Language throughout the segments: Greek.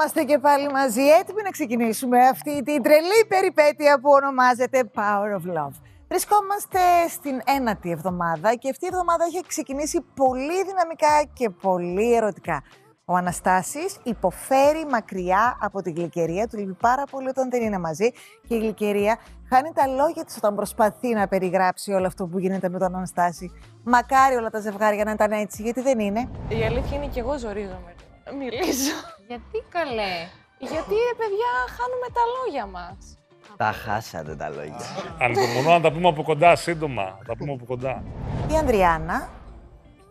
Να είμαστε και πάλι μαζί, έτοιμοι να ξεκινήσουμε αυτή την τρελή περιπέτεια που ονομάζεται Power of Love. Βρισκόμαστε στην ένατη εβδομάδα και αυτή η εβδομάδα έχει ξεκινήσει πολύ δυναμικά και πολύ ερωτικά. Ο Αναστάσης υποφέρει μακριά από την γλυκερία, του λείπει πάρα πολύ όταν δεν είναι μαζί και η γλυκερία χάνει τα λόγια της όταν προσπαθεί να περιγράψει όλο αυτό που γίνεται με τον Αναστάση. Μακάρι όλα τα ζευγάρια να ήταν έτσι, γιατί δεν είναι. Η αλήθεια είναι και εγώ ζορίζομαι να μιλήσω. Γιατί καλέ; Γιατί ρε παιδιά χάνουμε τα λόγια μας. Τα χάσατε τα λόγια. Ανυπομονώ να τα πούμε από κοντά σύντομα. Να τα πούμε από κοντά. Η Ανδριάνα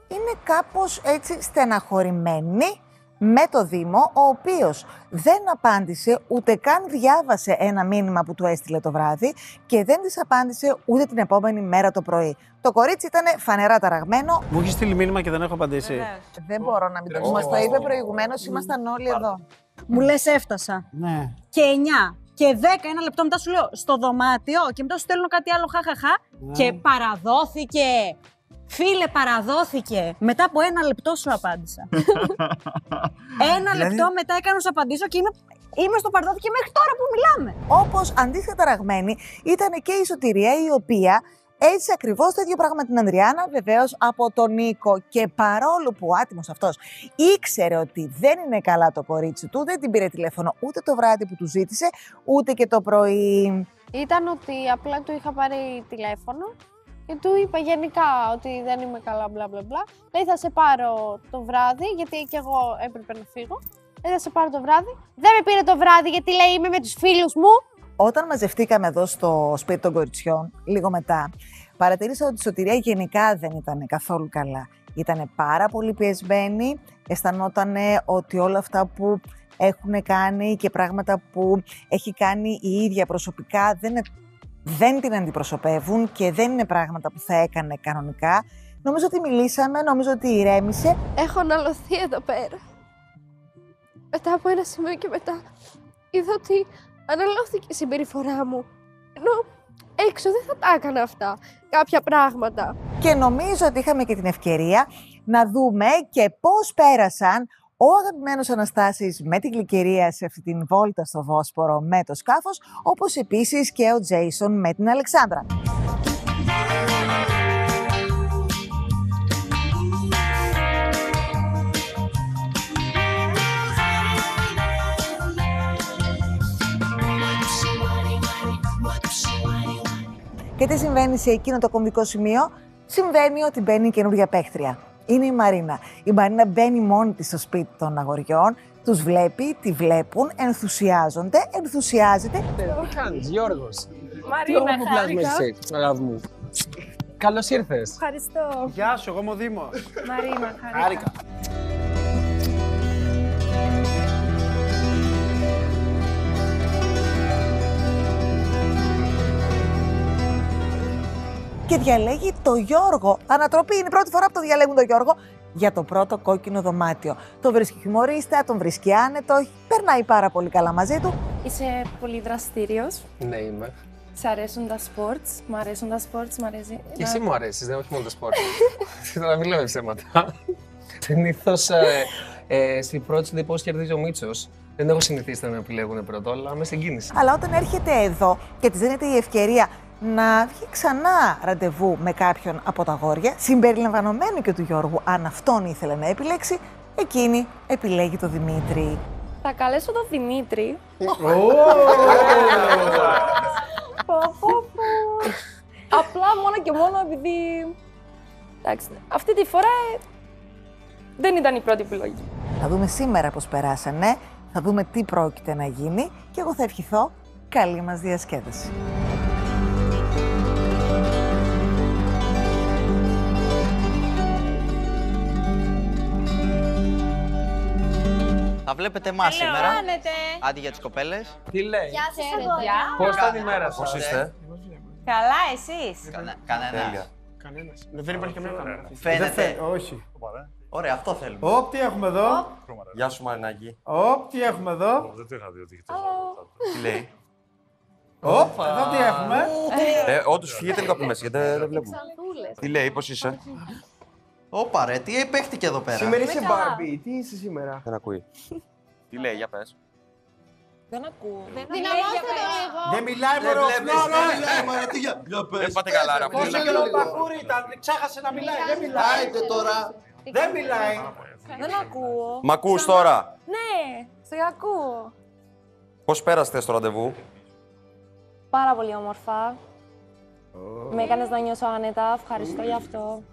είναι κάπως έτσι στεναχωρημένη με το Δήμο, ο οποίος δεν απάντησε ούτε καν διάβασε ένα μήνυμα που του έστειλε το βράδυ και δεν της απάντησε ούτε την επόμενη μέρα το πρωί. Το κορίτσι ήταν φανερά ταραγμένο. Μου έχεις στείλει μήνυμα και δεν έχω απαντήσει. Δεν μπορώ να μην το πω. Μας το είπε προηγουμένως, ήμασταν όλοι εδώ. Μου λες έφτασα. Ναι. Και 9 και 10, ένα λεπτό μετά σου λέω στο δωμάτιο και μετά σου στέλνω κάτι άλλο χαχαχά Ναι. και παραδόθηκε. Φίλε, παραδόθηκε. Μετά από ένα λεπτό σου απάντησα. ένα Δηλαδή- λεπτό μετά έκανα να σου απαντήσω και είμαι, είμαι στο παραδόθηκε μέχρι τώρα που μιλάμε. Όπως αντίστοιχα ταραγμένη ήταν και η Σωτηρία η οποία έτσι ακριβώς το ίδιο πράγμα με την Ανδριάνα, βεβαίως από τον Νίκο. Και παρόλο που ο άτιμος αυτός ήξερε ότι δεν είναι καλά το κορίτσι του, δεν την πήρε τηλέφωνο ούτε το βράδυ που του ζήτησε, ούτε και το πρωί. Ήταν ότι απλά του είχα πάρει τηλέφωνο και του είπα γενικά ότι δεν είμαι καλά μπλα μπλα μπλα. Λέει θα σε πάρω το βράδυ γιατί και εγώ έπρεπε να φύγω. Λέει θα σε πάρω το βράδυ. Δεν με πήρε το βράδυ γιατί λέει είμαι με τους φίλους μου. Όταν μαζευτήκαμε εδώ στο σπίτι των κοριτσιών, λίγο μετά, παρατηρήσα ότι η Σωτηρία γενικά δεν ήταν καθόλου καλά. Ήταν πάρα πολύ πιεσμένη, αισθανόταν ότι όλα αυτά που έχουν κάνει και πράγματα που έχει κάνει η ίδια προσωπικά δεν, δεν την αντιπροσωπεύουν και δεν είναι πράγματα που θα έκανε κανονικά. Νομίζω ότι μιλήσαμε, νομίζω ότι ηρέμησε. Έχω αναλωθεί εδώ πέρα. Μετά από ένα σημείο και μετά είδα ότι αναλώθηκε η συμπεριφορά μου. Ενώ έξω δεν θα τα έκανα αυτά. Κάποια πράγματα. Και νομίζω ότι είχαμε και την ευκαιρία να δούμε και πώς πέρασαν ο αγαπημένος Αναστάσης με την γλυκερία σε αυτή την βόλτα στο Βόσπορο με το σκάφος, όπως επίσης και ο Τζέισον με την Αλεξάνδρα. Και τι συμβαίνει σε εκείνο το κομβικό σημείο, συμβαίνει ότι μπαίνει η καινούργια παίχτρια. Είναι η Μαρίνα. Η Μαρίνα μπαίνει μόνη της στο σπίτι των αγοριών, τους βλέπει, τη βλέπουν, ενθουσιάζονται, ενθουσιάζεται Τι κάνεις, Γιώργος; Μαρίνα, Τι όμορφο πλάσμα εσύ, αγάπη μου. Καλώς ήρθες. Ευχαριστώ. Γεια σου, εγώ είμαι ο Δήμος. Μαρίνα, Χάρηκα. Και διαλέγει το Γιώργο. Ανατροπή είναι η πρώτη φορά που το διαλέγουν το Γιώργο για το πρώτο κόκκινο δωμάτιο. Το βρίσκει χιουμορίστα, τον βρίσκει άνετο, περνάει πάρα πολύ καλά μαζί του. Είσαι πολύ δραστήριος. Ναι, είμαι. Σ' αρέσουν τα sports. Μ' αρέσουν τα sports. Μ' αρέσει. Και εσύ μου αρέσεις, δεν όχι μόνο το σπορ. να μην λέμε ψέματα. Συνήθως ε, στην πρώτη στην πώς κερδίζει ο Μίτσος. Δεν έχω συνηθίσει να με επιλέγουν πρώτο, αλλά με στην κίνηση. Αλλά όταν έρχεται εδώ και της δίνεται η ευκαιρία να βγει ξανά ραντεβού με κάποιον από τα αγόρια, συμπεριλαμβανομένου και του Γιώργου, αν αυτόν ήθελε να επιλέξει, εκείνη επιλέγει το Δημήτρη. Θα καλέσω τον Δημήτρη. Πω, πω, πω. Απλά μόνο και μόνο επειδή. Εντάξει, αυτή τη φορά ε, δεν ήταν η πρώτη επιλογή. Θα δούμε σήμερα πώς περάσανε, θα δούμε τι πρόκειται να γίνει και εγώ θα ευχηθώ καλή μας διασκέδαση. Θα βλέπετε εμάς σήμερα. Άντε για τις κοπέλες. Τι λέει, Γεια σας, αγόρια. πώς ήταν η μέρα σας; είστε; Καλά, εσείς; Κανένας. Κανένας. Δεν υπάρχει καμία κάμερα. Φαίνεται. Όχι. Ωραία, αυτό θέλουμε. Οπ, τι έχουμε εδώ; Γεια σου Μαρινάκη. Οπ, τι έχουμε εδώ; Δεν το είχα δει ότι είχε Τι λέει; Οπ, εδώ τι έχουμε; Ε, όντως φύγετε λίγο από μέσα γιατί δεν δεν βλέπουμε. Τι λέει, πώς είσαι; Όπα ρε, τι παίχτηκε εδώ πέρα; Σήμερα είσαι Μπάρμπι, τι είσαι σήμερα; Δεν ακούει. Τι λέει, για πες. Δεν ακούω. Δεν Δυναμώστε το λίγο. Δεν μιλάει Δεν μωρό. βλέπεις, Ναι, δεν ναι. μιλάει, μωρέ, τι για... Δεν πάτε καλά, ρε. Πόσο φίλε. καιρό πακούρι ήταν, ξέχασε να μιλάει. Δεν μιλάει. τώρα. Δεν μιλάει. Δεν ακούω. Μ' ακούς τώρα; Ναι, σε ακούω. Πώς πέρασες στο ραντεβού; Πάρα πολύ όμορφα. Με έκανες να νιώσω άνετα. Ευχαριστώ γι' αυτό.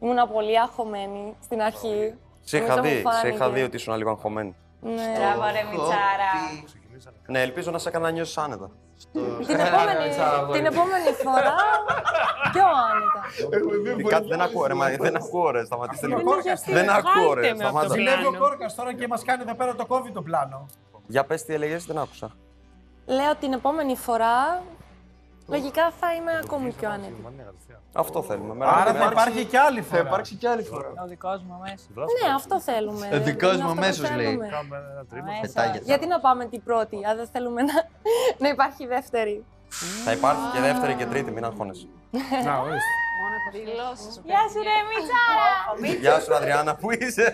Ήμουν πολύ αγχωμένη στην αρχή. Σε είχα Μετά μου δει, σε φάνηκε. είχα δει ότι ήσουν λίγο αγχωμένη. Ναι. Μπράβο, ρε Μιτσάρα. Ναι, ελπίζω να σε έκανα να νιώσεις άνετα. Την επόμενη, την επόμενη φορά πιο άνετα. Τι κάτι δεν ακούω, ρε, μα, δεν ακούω, ρε, σταματήστε λίγο. Κόρκας, Δεν ακούω, ρε, Βγάλτε με από το σταμάτα. Δουλεύει ο Κόρκας τώρα και μας κάνει εδώ πέρα το κόβει το πλάνο. Για πες τι έλεγες, δεν άκουσα. Λέω την επόμενη φορά, λογικά θα είμαι ακόμη πιο άνετη. Αυτό θέλουμε. Με Άρα με- θα υπάρχει και άλλη φορά. υπάρξει κι άλλη φορά. Ο δικός μου αμέσως. Ναι, αυτό θέλουμε. Ε, δικός Είναι μου αυτό που αμέσως λέει. θέλουμε. Κάνουμε ένα τρίμηνο. Αμέσως. Πετάγεται. Γιατί να πάμε την πρώτη, αν δεν θέλουμε να, να υπάρχει δεύτερη. Θα υπάρχει και δεύτερη και τρίτη, μην αγχώνεσαι. Να, ορίστε. Γεια σου ρε Μιτσάρα. Γεια σου, Αδριάννα, πού είσαι;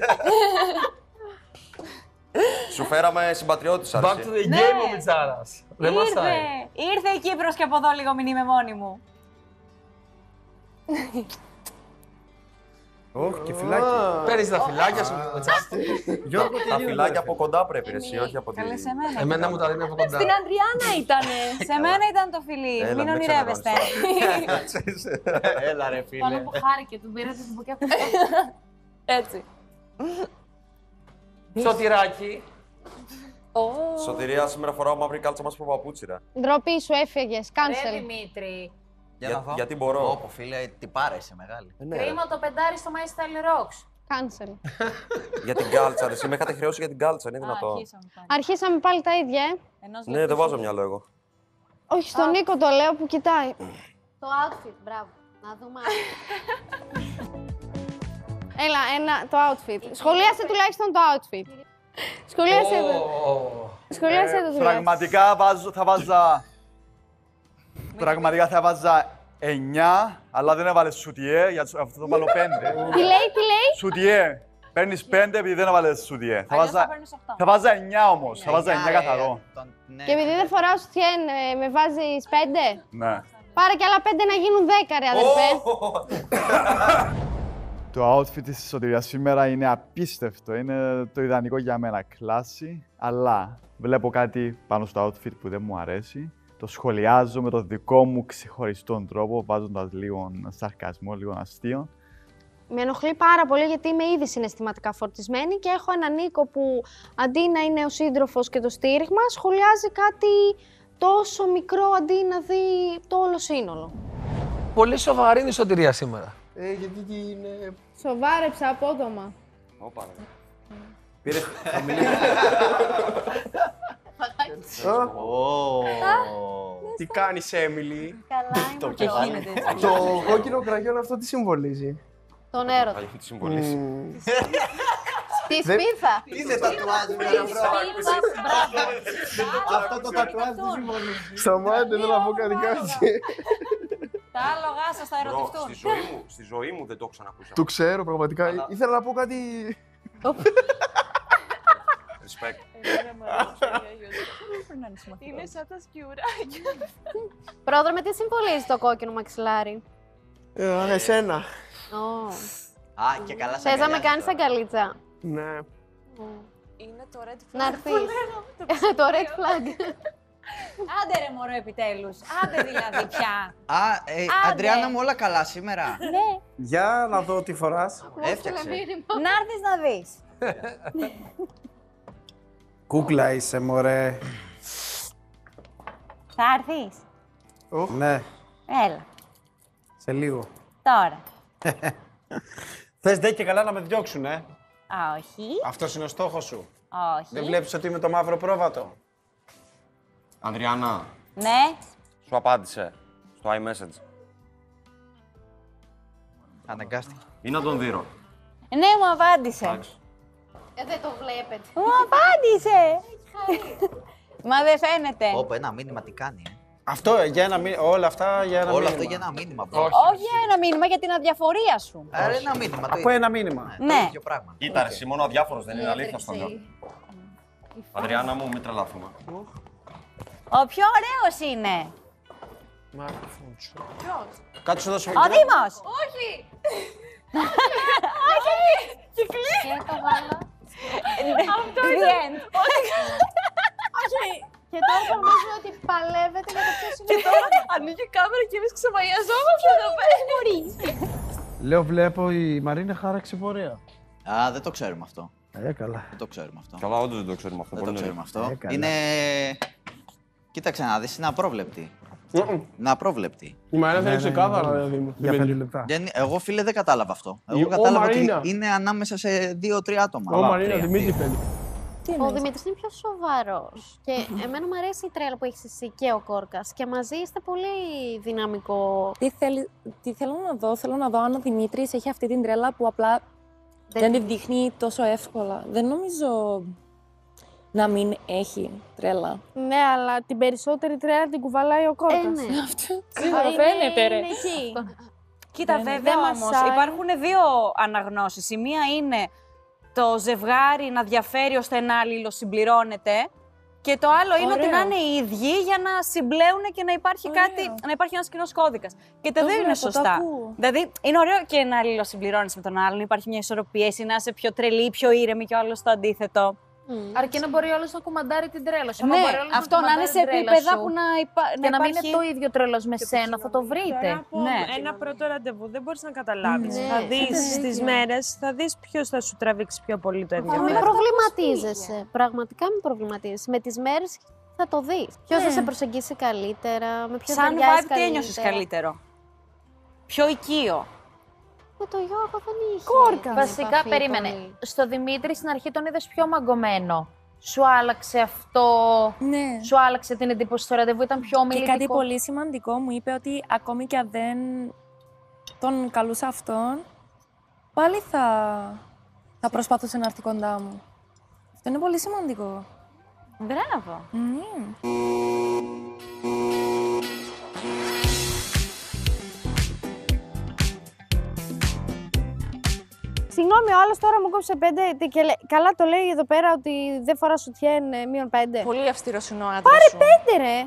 Σου φέραμε συμπατριώτης Back to άρεσε. the game ο Μιτσάρας. Δεν Ήρθε. μασάει. Ήρθε η Κύπρος και από εδώ λίγο μην είμαι μόνη μου. Ωχ, και φυλάκι. Παίρνεις τα φυλάκια σου, Μιτσάρη. Γιώργο, Τα φυλάκια από κοντά πρέπει, ρε, εσύ, όχι από τη... Καλέ σε μένα. Εμένα μου τα δίνει από κοντά. Στην Αντριάννα ήτανε. Σε μένα ήταν το φιλί. Έλα, Μην με ονειρεύεστε. Έλα ρε Πάνω φίλε. που χάρηκε, του πήρατε την μπουκιά που Έτσι. Σωτηράκι. Ω. Σωτηρία, σήμερα φοράω μαύρη κάλτσα μας παπούτσι, ρε. Ντροπή σου έφυγες. Ρε Κάνσελ. Δημήτρη, Για Για- να δω. γιατί μπορώ. Όπο φίλε, τι πάρε είσαι μεγάλη. Ε, ναι, ρε. κρίμα το πεντάρι στο My Style Rocks. Κάνσελ. Για την κάλτσα, ρε. Εσύ με είχατε χρεώσει για την κάλτσα, είναι δυνατό. Αρχίσαμε πάλι. Αρχίσαμε πάλι τα ίδια, ε. Ενός Ναι, δεν λεπτού βάζω σου. μυαλό εγώ. Όχι, στον Νίκο το λέω που κοιτάει. Το outfit, μπράβο. Να δούμε. Έλα, ένα, το outfit. Σχολίασε τουλάχιστον το outfit. Σχολίασε το. Ω. Σχολίασε το τουλάχιστον. Πραγματικά βάζω, θα βάζα. Πραγματικά θα βάζα 9, αλλά δεν έβαλες σουτιέ, για αυτό το βάλω 5. Τι λέει, τι λέει; Σουτιέ. Παίρνεις 5 επειδή δεν έβαλες σουτιέ. Θα Αλλιώς θα βάζα, παίρνεις οχτώ. θα βάζα 9 όμως. Θα βάζα 9 Εννιά, ε, καθαρό. τον- ναι. Και επειδή δεν φοράω σουτιέν, ε, με βάζεις 5. Ναι. Πάρε και άλλα 5 να γίνουν 10, ρε αδερφέ. Το outfit της Σωτηρίας σήμερα είναι απίστευτο. Είναι το ιδανικό για μένα. Κλάση, αλλά βλέπω κάτι πάνω στο outfit που δεν μου αρέσει. Το σχολιάζω με το δικό μου ξεχωριστό τρόπο, βάζοντας λίγο σαρκασμό, λίγο αστείο. Με ενοχλεί πάρα πολύ γιατί είμαι ήδη συναισθηματικά φορτισμένη και έχω έναν Νίκο που αντί να είναι ο σύντροφος και το στήριγμα, σχολιάζει κάτι τόσο μικρό αντί να δει το όλο σύνολο. Πολύ σοβαρή είναι η σωτηρία σήμερα. Ε, γιατί τι είναι... Σοβάρεψα απότομα. Όπα, ρε. Πήρε χαμηλή. Ω. Τι κάνεις, Έμιλι; Καλά είμαι και γίνεται έτσι. Το κόκκινο κραγιόν αυτό τι συμβολίζει; Τον έρωτα. Θα έχει τη συμβολή. Τη σπίθα. Τι δεν τατουάζει με ένα Αυτό το τατουάζ τι συμβολίζει. Σταμάτε, θέλω να πω κάτι κάτι. Τα άλογα σας θα Μπρο, στη ερωτηθούν. ζωή μου, στη ζωή μου δεν το έχω ξανακούσει. Το ξέρω πραγματικά. Αλλά- Ήθελα να πω κάτι. Respect. Είναι σαν τα σκιουράκια. Πρόδρομε, τι συμβολίζει το κόκκινο μαξιλάρι. Ε, εσένα. Ω. Α, και καλά Θες να με κάνεις αγκαλίτσα. Ναι. Είναι το red flag. Να έρθεις. Το red flag. Άντε ρε μωρό επιτέλους. Άντε δηλαδή πια. Α, ε, Αντριάννα μου όλα καλά σήμερα. Ναι. Για να δω τι φοράς. Έφτιαξε. Να έρθεις να δεις. Κούκλα είσαι, μωρέ. Θα έρθεις; Ναι, Έλα. σε λίγο. Τώρα. Θες δε και καλά να με διώξουν, ε; Α, όχι. Αυτός είναι ο στόχος σου. Όχι. Δεν βλέπεις ότι είμαι το μαύρο πρόβατο; Ανδριάννα, Ναι. σου απάντησε στο iMessage. Αναγκάστηκε. Ή να τον δείρω. Ναι, μου απάντησε. Εντάξει. Ε, δεν το βλέπετε. Μου απάντησε. Μα δεν φαίνεται. Όπα, ένα μήνυμα τι κάνει. ε. Αυτό ε, για ένα μήνυμα, όλα αυτά για ένα Όλο μήνυμα. αυτό για ένα μήνυμα. bro. Όχι για ένα μήνυμα, για την αδιαφορία σου. Άρα ένα μήνυμα. Το Από ίδιο. ένα μήνυμα. Το Ναι. ίδιο πράγμα. Κοίτα, ρε, εσύ μόνο αδιάφορος δεν είναι αλήθεια στο λέω. Αδριάννα μου, μην τρελαθούμε. Ο πιο ωραίος είναι. Μάρκο Φούντσο. Κάτσε εδώ σου Ο Δήμος. Όχι! Και το βάλα. Αυτό The ήταν. end. Όχι. Και τώρα θα νομίζω ότι παλεύετε για το ποιος είναι Και ο τώρα πρώτος. ανοίγει η κάμερα και εμείς ξεμαγιαζόμαστε εδώ πέρα. Μπορεί. Λέω, βλέπω η Μαρίνα χάραξε πορεία. Α, δεν το ξέρουμε αυτό. Ε, καλά. Δεν το ξέρουμε αυτό. Καλά, όντως δεν το ξέρουμε αυτό. Δεν το Πολύ ξέρουμε νωρί. αυτό. Ε, καλά. είναι. Κοίταξε να δεις, είναι απρόβλεπτη. Είναι απρόβλεπτη. Η Μαρίνα Ναι, θα είναι ναι, ξεκάθαρα, ναι. δηλαδή. μου. Για Δεν πέντε είναι. λεπτά. Γιατί Εγώ, φίλε, δεν κατάλαβα αυτό. Εγώ Η- ο κατάλαβα ότι Μαρίνα. είναι ανάμεσα σε δύο-τρία άτομα. Ω Αλλά Μαρίνα, τρία, Δημήτρη δύο. θέλει. Ο Δημήτρης είναι πιο σοβαρός. και εμένα μου αρέσει η τρέλα που έχεις εσύ και ο Κόρκας. Και μαζί είστε πολύ δυναμικό. Τι, θέλει, τι θέλω να δω, θέλω να δω αν ο Δημήτρης έχει αυτή την τρέλα που απλά δεν, τη δείχνει τόσο εύκολα. Δεν νομίζω να μην έχει τρέλα. Ναι, αλλά την περισσότερη τρέλα την κουβαλάει ο Κόρκα. Ε, ναι. Αυτό σίγουρα φαίνεται ρε. Είναι εκεί. Κοίτα, Δεν- βέβαια δεν όμως μασάει. υπάρχουν δύο αναγνώσεις. Η μία είναι το ζευγάρι να διαφέρει ώστε να αλληλοσυμπληρώνεται. Και το άλλο είναι ότι Ωραίο. να είναι οι ίδιοι για να συμπλέουν και να υπάρχει Ωραίο. κάτι, να υπάρχει ένας κοινός κώδικας. Και τα Το δύο είναι βλέπω, το σωστά. ακούω. Δηλαδή, είναι ωραίο και να αλληλοσυμπληρώνει με τον άλλον, υπάρχει μια ισορροπία, εσύ να είσαι πιο τρελή, πιο ήρεμη και ο άλλος το αντίθετο. Αρκεί να μπορεί όλο να κουμαντάρει την τρέλα σου. Άμα ναι, μπορεί όλος αυτό να είναι κουμαντάρει σε την τρέλα επίπεδα σου που να, υπά... Και να μην υπάρχει... είναι το ίδιο τρέλος με σένα, θα το βρείτε. Τώρα από Ναι. ένα πρώτο ραντεβού δεν μπορείς να καταλάβεις. Ναι, θα έχετε δεις δίκιο. στι μέρες, θα δεις ποιος θα σου τραβήξει πιο πολύ το Μην ενδιαφέρον. προβληματίζεσαι. Πραγματικά μην προβληματίζεσαι. Με τις μέρες θα το δεις. Ποιος θα Ναι. σε προσεγγίσει καλύτερα, με ποιον Σαν ταιριάζει vibe τι ένιωσες καλύτερο; Πιο οικείο. Με το Γιώργο δεν είχε. Κόρκα. Βασικά, επαφή περίμενε. πολύ. Στο Δημήτρη στην αρχή τον είδες πιο μαγκωμένο. Σου άλλαξε αυτό. Ναι. Σου άλλαξε την εντύπωση στο ραντεβού, ήταν πιο Και ομιλητικό. κάτι πολύ σημαντικό μου είπε ότι ακόμη και αν δεν τον καλούσα αυτόν, πάλι θα, θα προσπαθούσε να έρθει κοντά μου. Αυτό είναι πολύ σημαντικό. Μπράβο. Ναι. Συγγνώμη, ο άλλος τώρα μου κόψε πέντε τι και λέ- καλά το λέει εδώ πέρα ότι δεν φορά σουτιέν ε, μείον πέντε. Πολύ αυστηρός είναι ο άντρας. Πάρε πέντε, ρε!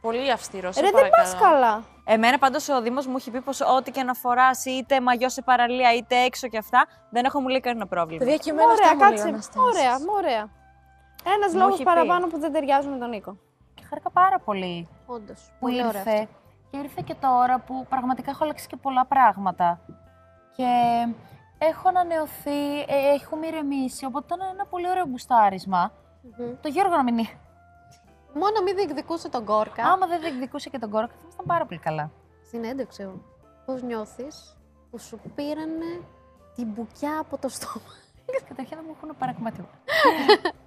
Πολύ αυστηρός. Ρε, δεν πας καλά. Εμένα πάντως ο Δήμος μου έχει πει πως ό,τι και να φοράς, είτε μαγιό σε παραλία, είτε έξω και αυτά, δεν έχω μου λέει κανένα πρόβλημα. Παιδιά, και εμένα Ωραία, αυτό μου λέει ο κάτσε. Αναστάσης. Ωραία, ωραία. Ένας Μου λόγος έχει πει. παραπάνω που δεν ταιριάζουν με τον Νίκο. Και χάρηκα πάρα πολύ Όντως. που Πολύ ωραία. ήρθε. αυτό. Και ήρθε και τώρα που πραγματικά έχω αλλάξει και πολλά πράγματα. Και έχω ανανεωθεί, ε, έχουμε ηρεμήσει, οπότε ήταν ένα πολύ ωραίο μπουστάρισμα. Μμμ. Το Γιώργο να μην είναι. Μόνο μην διεκδικούσε τον Κόρκα. Άμα δεν διεκδικούσε και τον Κόρκα, θα ήμασταν πάρα πολύ καλά. Συνέντευξε Πώς νιώθεις που σου πήρανε την μπουκιά από το στόμα; Καταρχήν δεν μου έχουν παρακμάτια.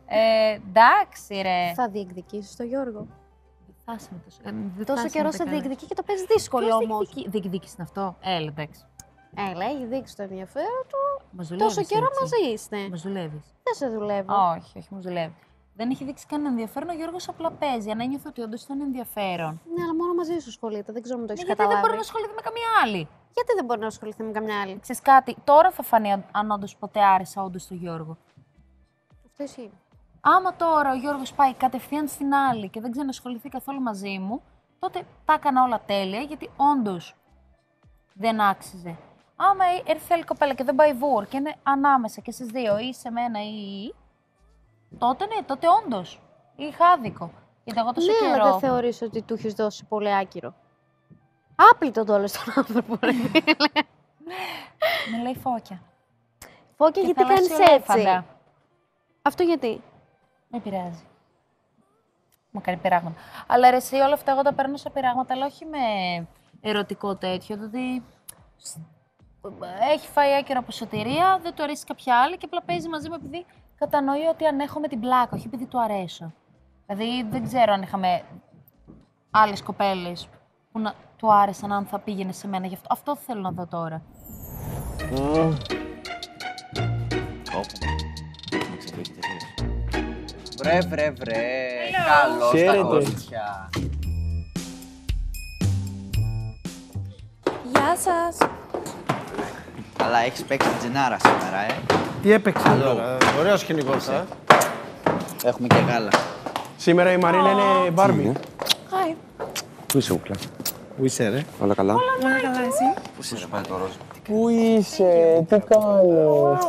ε, εντάξει, ρε. Θα διεκδικήσεις τον Γιώργο. Φτάσαμε τόσο. Ε, δεν Τόσο φτάσαμε καιρό σε καλά. διεκδικεί και το παίζει δύσκολο Ποιος όμως. διεκδικεί- Διεκδίκησε αυτό; Έλα, εντάξει. Έλα, έχει δείξει το ενδιαφέρον του. Μας δουλεύεις, Τόσο καιρό έτσι. μαζί είστε. Μας δουλεύεις. Δεν σε δουλεύω. Όχι, όχι, μα δουλεύει. Δεν έχει δείξει κανένα ενδιαφέρον. Ο Γιώργος απλά παίζει. Αν ένιωθε ότι όντως ήταν ενδιαφέρον. Ναι, αλλά μόνο μαζί σου ασχολείται. Δεν ξέρω αν το έχεις Ναι, γιατί δεν καταλάβει. μπορεί να ασχοληθεί με καμία άλλη; Γιατί δεν μπορεί να ασχοληθεί με καμιά άλλη; Ξέρεις κάτι, τώρα θα φανεί αν- αν όντως ποτέ άρεσα όντως τον Γιώργο. Αυτό ισχύει. Άμα τώρα ο Γιώργος πάει κατευθείαν στην άλλη και δεν ξανασχοληθεί καθόλου μαζί μου, τότε τα έκανα όλα τέλεια γιατί όντως δεν άξιζε. Άμα έρθει άλλη κοπέλα και δεν πάει βούρ και είναι ανάμεσα και στις δύο ή σε μένα ή. τότε ναι, τότε όντως. Είχα άδικο. Γιατί εγώ τόσο ναι, καιρό. αλλά δεν θεωρείς ότι του έχεις δώσει πολύ άκυρο. Άπλητο το όλο τον άνθρωπο. ρε φίλε. Με λέει φώκια. Φώκια, Και γιατί κάνεις θαλάσσιο έτσι; ελέφαντα. Αυτό γιατί; Με πειράζει. Μου κάνει πειράγματα. Αλλά ρε, εσύ όλα αυτά εγώ τα παίρνω σε πειράγματα, αλλά όχι με ερωτικό τέτοιο. Δηλαδή. Έχει φάει άκυρο από σωτηρία, δεν του αρέσει κάποια άλλη και απλά παίζει μαζί μου επειδή κατανοεί ότι ανέχομαι την πλάκα, όχι επειδή του αρέσω. Δηλαδή δεν ξέρω αν είχαμε άλλες κοπέλες που να του άρεσαν, αν θα πήγαινε σε μένα. Γι' αυτό, αυτό θέλω να δω τώρα. Όπου. Να ξεφύγει τελείως. Βρε, βρε, βρε. Καλώς τα Χαίρετε. κορίτσια. Γεια σας. Αλλά έχεις παίξει την τζινάρα σήμερα, ε. Τι έπαιξε Καλό. τώρα. Ωραίο σκηνικό, ε. Έχουμε και γάλα. Σήμερα η Μαρίνα είναι Μπάρμπι. Hi. Πού είσαι, Ούκλα; Πού είσαι, ρε; Όλα καλά; Όλα καλά, εσύ; Πού είσαι, πάει το ροζ. Πού είσαι, τι κάνεις;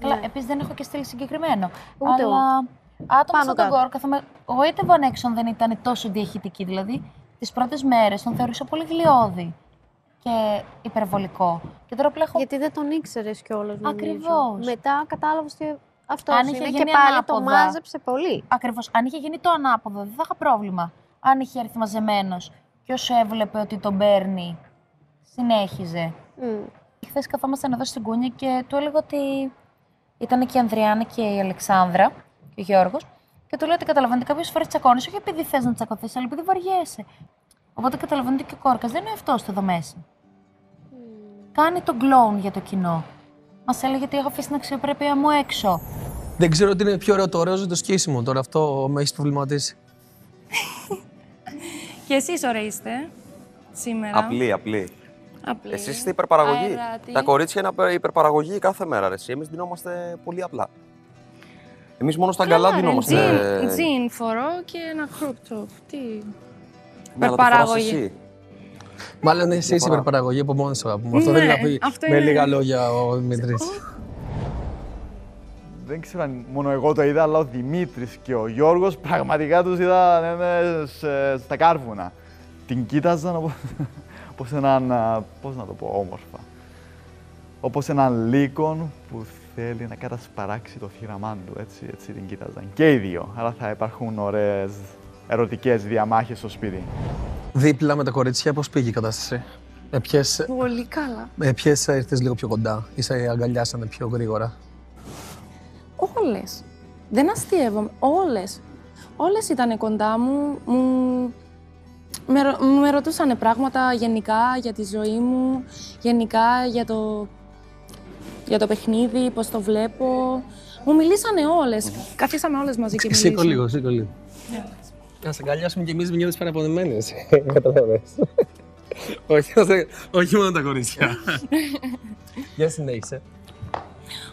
Καλά, επίσης δεν έχω και στείλει συγκεκριμένο. Ούτε εγώ. αλλά άτομα Πάνω σαν τον κάτω. Γκόρκα θα με γοήτευαν έξω αν δεν ήταν τόσο διαχειτική. Δηλαδή, τις πρώτες μέρες τον θεωρούσα πολύ γλιώδη και υπερβολικό. Και τώρα που έχω. Γιατί δεν τον ήξερες κιόλας. Ακριβώς. Μετά κατάλαβες ότι αυτός Αν είναι είχε και γίνει πάλι το ανάποδα. μάζεψε πολύ. Ακριβώς. Αν είχε γίνει το ανάποδο, δεν θα είχα πρόβλημα. Αν είχε έρθει μαζεμένος και όσο έβλεπε ότι τον παίρνει, συνέχιζε. Χθες καθόμασταν εδώ στην κούνια και του έλεγα ότι ήταν και η Ανδριάννα και η Αλεξάνδρα και ο Γιώργος. Και του λέω ότι καταλαβαίνετε, κάποιες φορές τσακώνει, όχι επειδή θες να τσακωθείς, αλλά επειδή βαριέσαι. Οπότε καταλαβαίνετε και ο Κόρκας δεν είναι αυτός εδώ μέσα. Κάνει τον κλόουν για το κοινό. Μας έλεγε ότι έχω αφήσει την αξιοπρέπεια μου έξω. Δεν ξέρω τι είναι πιο ωραίο το ωραίο ή το σκίσιμο. Τώρα αυτό με έχεις προβληματίσει. Και εσείς ωραία είστε σήμερα. Απλή, απλή. Απλή. Εσείς είστε υπερπαραγωγή. Αεράτη. Τα κορίτσια είναι υπερπαραγωγή κάθε μέρα. Εμείς δινόμαστε πολύ απλά. Εμείς μόνο στα αγκαλά Καλά, ρε, δινόμαστε. τζιν- Τζιν φορώ και ένα crop top. Τι. Ναι, αλλά το φοράς υπερπαραγωγή. εσύ. Μάλλον εσύ είσαι Διαφορά. υπερπαραγωγή από μόνη σου. αγάπη μου. Αυτό Ναι, δεν είναι να πει αυτό με είναι. λίγα λόγια ο Δημητρή. Δεν ξέρω αν μόνο εγώ το είδα, αλλά ο Δημήτρης και ο Γιώργος πραγματικά τους είδα ναι, ναι, σε- στα κάρβουνα. Την κοίταζαν όπως, όπως έναν, α, πώς να το πω, όμορφα. Όπως έναν λύκον που θέλει να κατασπαράξει το θύραμά του, έτσι, έτσι την κοίταζαν. Και οι δύο, άρα θα υπάρχουν ωραίες ερωτικές διαμάχες στο σπίτι. Δίπλα με τα κορίτσια, πώς πήγε η κατάσταση; Με ποιε Πολύ καλά. με ποιες ήρθες λίγο πιο κοντά; Ή σε αγκαλιάσανε πιο γρήγορα; Όλες. Δεν αστείευομαι. Όλες. Όλες ήταν κοντά μου. Μου, με, ρω- μου με ρωτούσαν πράγματα γενικά για τη ζωή μου, γενικά για το, για το παιχνίδι, πώς το βλέπω. Μου μιλήσανε όλες. Καθίσαμε όλες μαζί και μιλήσαμε. Σήκω λίγο, σήκω λίγο. Να σε αγκαλιάσουμε κι εμείς, μην νιώθει παραπονεμένε. Κατάλαβες. όχι, να σε- όχι μόνο τα κορίτσια. Για συνέχισε.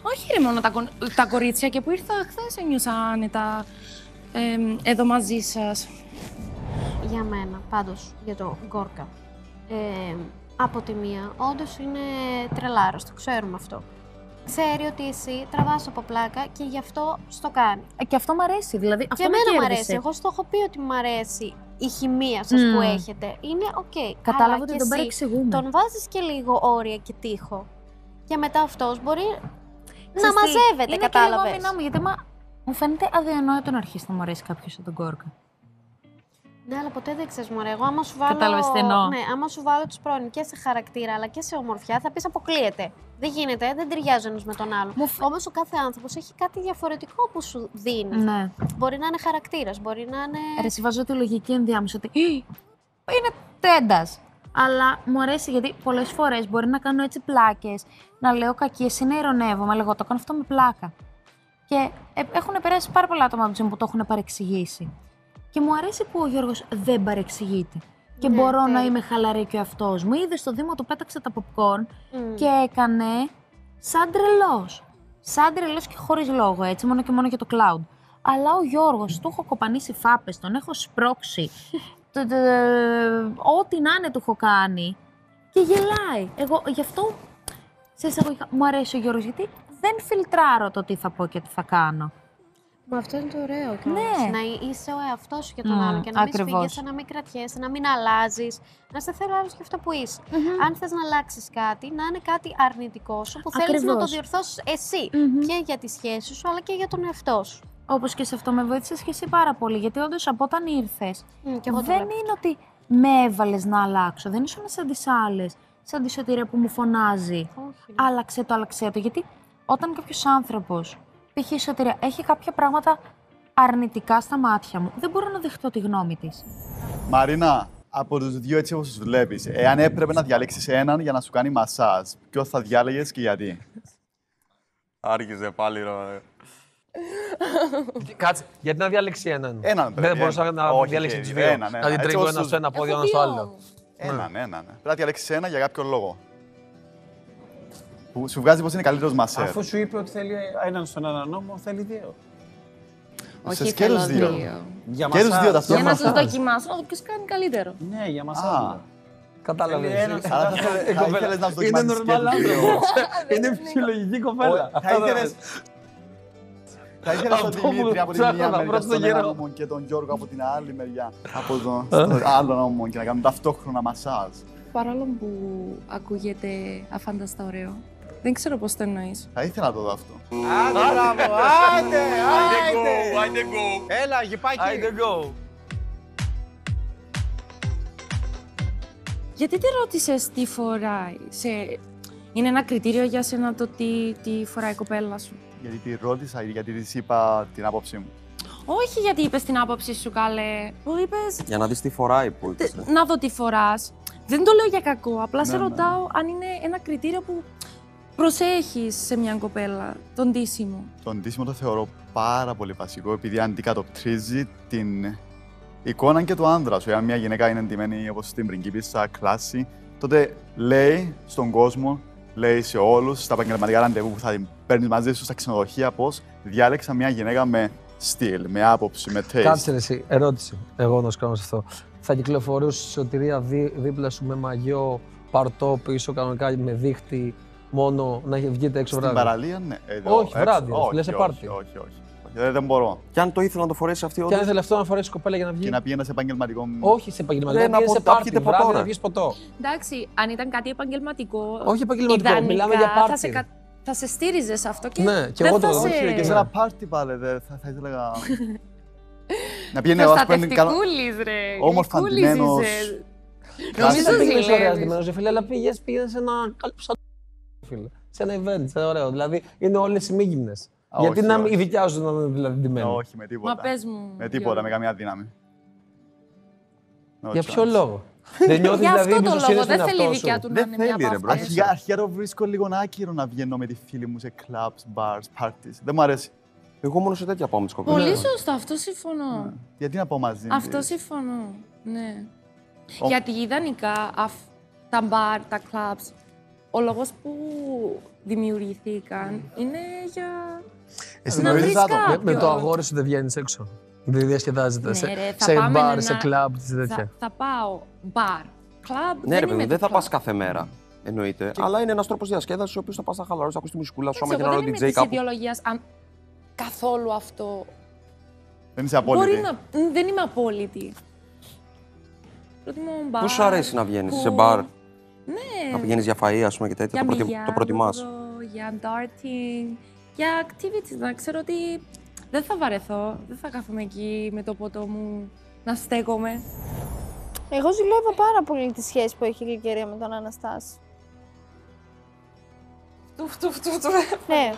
Όχι ρε μόνο τα, κο- τα κορίτσια και που ήρθα χθες ένιωσα άνετα εμ, εδώ μαζί σας. Για μένα, πάντως, για το Γκόρκα. Ε, από τη μία, όντως είναι τρελάρος, το ξέρουμε αυτό. Ξέρει ότι εσύ τραβάς από πλάκα και γι' αυτό στο κάνει. Ε, και αυτό μου αρέσει. Δηλαδή, αυτό και με εμένα μου κέρδισε. αρέσει. Εγώ στο έχω πει ότι μου αρέσει η χημεία σας που Μμμ. έχετε. Είναι οκ. Κατάλαβα Αλλά ότι και τον εσύ παρεξηγούμε. Τον βάζεις και λίγο όρια και τείχο. Και μετά αυτός μπορεί να Ξέρεις τι, μαζεύεται, είναι κατάλαβες. και λίγο μηνά μου, γιατί μα, μου φαίνεται αδιανόητο να αρχίσει να μου αρέσει κάποιος σαν τον Κόρκα. Ναι, αλλά ποτέ δεν ξέρεις, Μωρέ. Εγώ, άμα σου βάλω. Κατάλαβες τι εννοώ. Ναι, άμα σου βάλω τους πρώην και σε χαρακτήρα αλλά και σε ομορφιά, θα πεις αποκλείεται. Δεν γίνεται, δεν ταιριάζει ο ένας με τον άλλο. Όμως ο κάθε άνθρωπος έχει κάτι διαφορετικό που σου δίνει. Ναι. Μπορεί να είναι χαρακτήρας, μπορεί να είναι. Ρε, εσύ βάζω τη λογική ενδιάμεσα ότι «Ι, είναι τρέντας. Αλλά μου αρέσει γιατί πολλές φορές μπορεί να κάνω έτσι πλάκες, να λέω κακίε ή να ηρωνεύομαι, αλλά εγώ το κάνω αυτό με πλάκα. Και ε, έχουν περάσει πάρα πολλά άτομα από που το έχουν παρεξηγήσει. Και μου αρέσει που ο Γιώργος δεν παρεξηγείται. Και Ναι, μπορώ να τέλεια. είμαι χαλαρή και ο εαυτός μου. Είδες στο Δήμο του πέταξε τα popcorn Μμ. και έκανε σαν τρελός. Σαν τρελός και χωρίς λόγο, έτσι, μόνο και μόνο για το cloud. Αλλά ο Γιώργος, του έχω κοπανίσει φάπες, τον έχω σπρώξει. το- το- Ό,τι να είναι του έχω κάνει. Και γελάει. Εγώ γι' αυτό σε εισαγωγικά μου αρέσει ο Γιώργος γιατί δεν φιλτράρω το τι θα πω και τι θα κάνω. Μα αυτό είναι το ωραίο κιόλας. Ναι. Να είσαι ο εαυτός σου για τον Μμ, άλλο και να μην ακριβώς. σφίγγεσαι, να μην κρατιέσαι, να μην αλλάζεις. Να σε θέλει ο άλλος και αυτό που είσαι. Αν θες να αλλάξεις κάτι, να είναι κάτι αρνητικό σου που θέλεις να το Ακριβώς. διορθώσεις εσύ. Και για τη σχέση σου, αλλά και για τον εαυτό σου. Όπως και σε αυτό με βοήθησε και εσύ πάρα πολύ. Γιατί όντως από όταν ήρθες, Μμ, και εγώ το δεν βλέπω. είναι ότι με έβαλες να αλλάξω. Δεν ήσουν σαν τις άλλες. Σαν τη σωτηρία που μου φωνάζει. Άλλαξε το, άλλαξε το. Γιατί όταν κάποιος άνθρωπος, π.χ. η σωτηρία, έχει κάποια πράγματα αρνητικά στα μάτια μου, δεν μπορώ να δεχτώ τη γνώμη της. Μαρίνα, από τους δύο έτσι όπως τους βλέπεις, εάν έπρεπε να διαλέξεις έναν για να σου κάνει μασάζ, ποιο θα διάλεγες και γιατί; Άρχιζε πάλι, ρε. Κάτσε, γιατί να διαλέξει έναν; Έναν, Δεν παιδί, μπορούσα έναν. να Όχι, διαλέξει και τους δύο. δύο. Έναν, έναν. Να την Έτσι τρίβω όπως ένα τους- στο ένα πόδι, ένα στο άλλο. Έναν, έναν. Πρέπει να διαλέξεις ένα για κάποιο λόγο. Που σου βγάζει πως είναι καλύτερος μασέρ. Αφού σου είπε ότι θέλει έναν στον έναν νόμο, θέλει δύο. Όχι, Σε σκέρους θέλω δύο. δύο. Για Σκέρους μασάζ. δύο Για ταυτόχρονα. να τους δοκιμάσω, να δω ποιος κάνει καλύτερο. Ναι, για Α. μασάζ. Κατάλαβες. Θέλει έναν- Αλλά θα ήθελε- θα ήθελες να τους Είναι δοκιμάσεις normal και τους δύο. άνθρωπος. Είναι φυσιολογική κοπέλα. Θα Αυτό δεν- ήθελες... Θα ήθελα τον Αυτό που Δημήτρη από την ψάχνω μία να μεριά βρω στον στον ένα καιρό. νόμο και τον Γιώργο από την άλλη μεριά από τον στον άλλο νόμο και να κάνουν ταυτόχρονα μασάζ. Παρόλο που ακούγεται αφάνταστα ωραίο, δεν ξέρω πώς το εννοείς. Θα ήθελα να το δω αυτό. Άντε, μπράβο, άντε, άντε. Άντε go. Έλα, γυπάκι. Άντε go. Γιατί τη ρώτησες τι φοράει, σε... Είναι ένα κριτήριο για σένα το τι, τι φοράει η κοπέλα σου; Γιατί τη ρώτησα, γιατί της είπα την άποψή μου. Όχι γιατί είπες την άποψή σου, καλέ. Που είπες; Για να δεις τι φοράει που είπες. ναι. να δω τι φοράς. Δεν το λέω για κακό, απλά σε Ναι, ναι. ρωτάω αν είναι ένα κριτήριο που προσέχεις σε μια κοπέλα, τον τίσιμο. Τον ντύσιμο το θεωρώ πάρα πολύ βασικό, επειδή αντικατοπτρίζει την εικόνα και του άντρα σου. Εάν μια γυναίκα είναι εντυμένη όπως στην πριγκίπισσα κλάση, τότε λέει στον κόσμο, λέει σε όλους, στα επαγγελματικά ραντεβού που θα την παίρνεις μαζί σου στα ξενοδοχεία, πώς διάλεξα μια γυναίκα με στυλ, με άποψη, με taste. Κάτσε ρε εσύ, ερώτηση. Εγώ να σου κάνω σε αυτό. Θα κυκλοφορούσε σωτηρία δί, δίπλα σου με μαγιό, παρτό πίσω, κανονικά με δίχτυ, μόνο να βγείτε έξω Στην βράδυ. παραλία, ναι. Εδώ, Όχι, έξω. βράδυ, όχι, λες σε όχι, πάρτι. Όχι, όχι, όχι. Δεν, δεν μπορώ. Και αν το ήθελα να το φορέσεις αυτή Και αν όντως. ήθελε αυτό να φορέσεις κοπέλα για να βγει; Και να πήγαινα σε επαγγελματικός μου. Όχι σε επαγγελματικό, Δεν να πήγαινε σε απο- να πάρτι, πιείτε βράδυ ποτό, να ρε. βγεις ποτό. Εντάξει, αν ήταν κάτι επαγγελματικό. Όχι επαγγελματικό, ιδανικά μιλάμε για Θα πάρτι, σε, ρε. κα- θα σε στήριζες σε αυτό και. Ναι, και δεν εγώ θα το- σε... όχι, ρε, και Και σε Ναι. ένα πάρτι πάλι, δεν θα, θα ήθελα. να πήγαινε ο ας πούμε, καλά- Προστατευτικούλης, ρε. όμορφα Γλυκούλης ντυμένος. είσαι. Νομίζω Δεν πήγαινε ζηλεύεις. ωραία ντυμένος, ρε φίλε, αλλά πήγες, πήγαινε σε ένα καλό σαν φίλε. Σε ένα event, σε ένα ωραίο. Δηλαδή είναι όλες ημίγυμνες. Α, Γιατί όχι, να όχι. μην η δικιά σου να είναι δηλαδή ντυμένη. Όχι, με τίποτα. Μα πες μου. Με τίποτα, με καμία δύναμη. No Για chance. ποιο λόγο; Δεν νιώθεις Για δηλαδή αυτό το εμπιστοσύνη λόγο στον δεν θέλει η εαυτό δικιά σου. του να Δεν είναι μια θέλει, από ρε, bro. αυτές. Αρχικά, αρχικά το βρίσκω λίγο άκυρο να βγαίνω με τη φίλη μου σε clubs, bars, parties. Δεν μου αρέσει. Εγώ μόνο σε τέτοια πάω με τις κοπέλες. Πολύ σωστό, αυτό συμφωνώ. Γιατί να πάω μαζί Αυτό της. συμφωνώ. Ναι. Ο- Γιατί ιδανικά αυ- τα μπαρ, τα clubs, ο λόγος που δημιουργηθήκαν είναι για Εσύ να γνωρίζεις βρεις άτομα. Με, με το κάποιον. αγόρι σου δεν βγαίνεις έξω. Δεν διασκεδάζεται Ναι, σε, ρε, θα σε πάμε μπαρ, να- σε κλαμπ, σε τέτοια. Θα, θα πάω μπαρ, club, Ναι, ρε δεν παιδί, είμαι δεν θα το πας club. κάθε μέρα. Εννοείται. Αλλά είναι ένας τρόπος διασκέδασης ο οποίος θα πας να χαλαρώσεις, ακούς τη μουσικούλα σου, άμα Εντάξει, έχει εγώ ένα δεν ωραίο είμαι DJ της κάπου. ιδεολογίας αν καθόλου αυτό Δεν είσαι απόλυτη. μπορεί να... Μ, Δεν είμαι απόλυτη. Προτιμώ μπαρ. Πού σου αρέσει να βγαίνεις, που- σε μπαρ, Ναι. να πηγαίνεις για φαΐ, ας πούμε και τέτοια. για Το, προτι... το προτιμάς. μπιλιάρδο, για darting, για activities. Να ξέρω ότι δεν θα βαρεθώ, δεν θα κάθομαι εκεί με το ποτό μου να στέκομαι. Εγώ ζηλεύω πάρα πολύ τη σχέση που έχει η Γλυκερία με τον Αναστάση. Του, του, του, του. Ναι,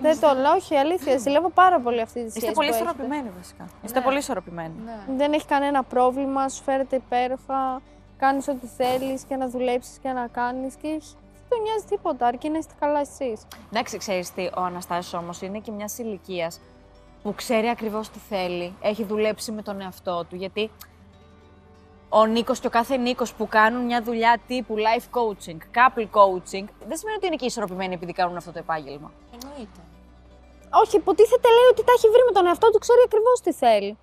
δεν το λέω, όχι, αλήθεια. Ζηλεύω πάρα πολύ αυτή τη σχέση. Είστε πολύ που έχετε. ισορροπημένοι βασικά. Είστε πολύ ισορροπημένοι. Δεν έχει κανένα πρόβλημα, σου φέρεται υπέροχα, κάνεις ό,τι θέλεις και να δουλέψεις και να κάνεις και έχει- δεν τον νοιάζει τίποτα, αρκεί να είστε καλά εσείς. Εντάξει, ξέρεις τι, ο Αναστάσης όμως είναι και μιας ηλικίας που ξέρει ακριβώς τι θέλει. Έχει δουλέψει με τον εαυτό του. Γιατί ο Νίκος και ο κάθε Νίκος που κάνουν μια δουλειά τύπου life coaching, couple coaching, δεν σημαίνει ότι είναι και ισορροπημένοι επειδή κάνουν αυτό το επάγγελμα. Εννοείται. Όχι, υποτίθεται λέει ότι τα έχει βρει με τον εαυτό του, ξέρει ακριβώς τι θέλει.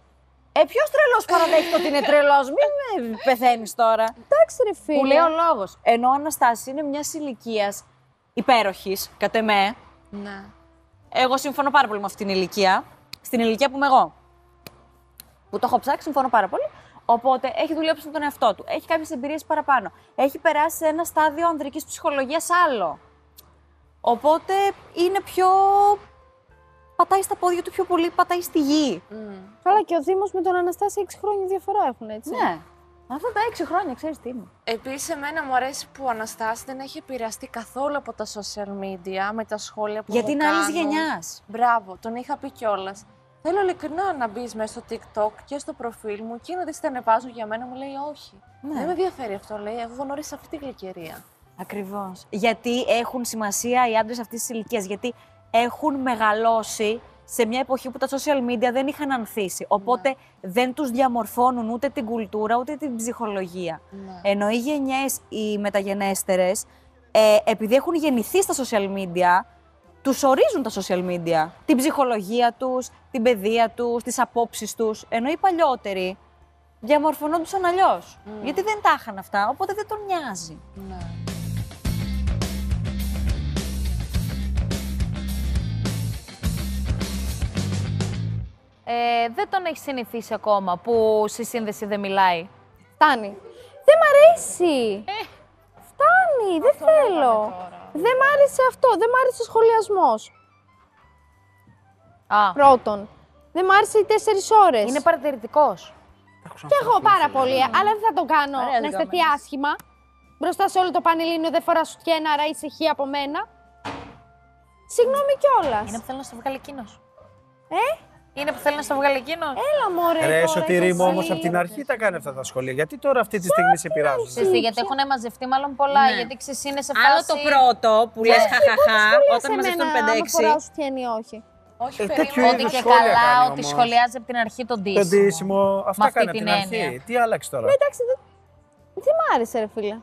Ε, ποιος τρελός παραδέχεται ότι είναι τρελός, μην με πεθαίνεις τώρα. Εντάξει, ρε φίλε. Που λέει ο λόγος. Ενώ ο Αναστάσης είναι μιας ηλικίας υπέροχης, κατ' εμέ. Ναι. Εγώ συμφωνώ πάρα πολύ με αυτήν την ηλικία. Στην ηλικία που είμαι εγώ. Που το έχω ψάξει, συμφωνώ πάρα πολύ. Οπότε έχει δουλέψει με τον εαυτό του. Έχει κάποιες εμπειρίες παραπάνω. Έχει περάσει σε ένα στάδιο ανδρικής ψυχολογίας άλλο. Οπότε είναι πιο. Πατάει στα πόδια του πιο πολύ, πατάει στη γη. Καλά, και ο Δήμο με τον Αναστάση 6 χρόνια διαφορά έχουν έτσι. Ναι. Αυτά τα έξι χρόνια, ξέρεις τι είναι. Επίσης, εμένα μου αρέσει που ο Αναστάσης δεν έχει επηρεαστεί καθόλου από τα social media με τα σχόλια που Γιατί μου είναι άλλης κάνουν. γενιάς. Μπράβο, τον είχα πει κιόλας. Θέλω ειλικρινά να μπεις μέσα στο TikTok και στο προφίλ μου και να δεις τι ανεβάζω για μένα. Μου λέει όχι. Ναι. Δεν με ενδιαφέρει αυτό, λέει. Εγώ γνώρισα αυτή τη γλυκερία. Ακριβώς. Γιατί έχουν σημασία οι άντρες αυτής της ηλικίας. Γιατί έχουν μεγαλώσει σε μια εποχή που τα social media δεν είχαν ανθίσει. Οπότε δεν τους διαμορφώνουν ούτε την κουλτούρα ούτε την ψυχολογία. Ναι. Ενώ οι γενιές, οι μεταγενέστερες, ε, επειδή έχουν γεννηθεί στα social media, τους ορίζουν τα social media. Την ψυχολογία τους, την παιδεία τους, τις απόψεις τους. Ενώ οι παλιότεροι διαμορφωνόντουσαν αλλιώς. Γιατί δεν τα είχαν αυτά, οπότε δεν τον νοιάζει. Ε, δεν τον έχεις συνηθίσει ακόμα που στη σύνδεση δεν μιλάει; Φτάνει. Δεν μ' αρέσει. Φτάνει, δεν θέλω. Δεν μ' άρεσε αυτό, δεν μ' άρεσε ο σχολιασμός. Α. Πρώτον. Δεν μ' άρεσε οι τέσσερις ώρες. Είναι παρατηρητικός. Κι εγώ πάρα πολύ, αλλά δεν θα το κάνω Ωραία, να δεν αισθανθεί κάνουμε. άσχημα. Μπροστά σε όλο το πανελλήνιο δεν φοράς σουτιένα, άρα είσαι χή από μένα. Συγγνώμη κιόλας. Είναι που θέλει να στο βγάλει εκείνος. Ε; Είναι που θέλει να στο βγάλει εκείνο; Έλα, μωρέ. Ρε, τώρα Σωτήρη κι μου όμως εσύ. από την αρχή τα κάνει αυτά τα σχόλια. Γιατί τώρα αυτή τη στιγμή σε πειράζουν; Ξέρεις τι, γιατί έχουν μαζευτεί μάλλον πολλά. Ναι. Γιατί ξέρεις, είναι σε φάση. Άλλο το πρώτο που Ναι. λες Ε, χαχαχά, Σχόλια όταν σε μαζευτούν μένα, άμα 5-6. φοράω σουτιέν ή όχι. Όχι, Ε, περίμενε. τέτοιου Ότι είδους και σχόλια καλά κάνει ότι όμως. σχολιάζει από την αρχή τον Το ντύσιμο. ντύσιμο, αυτά αυτή κάνει από την την αρχή. έννοια. Τι άλλαξε τώρα; Ναι, εντάξει, δεν... δεν μ' άρεσε, ρε φίλε.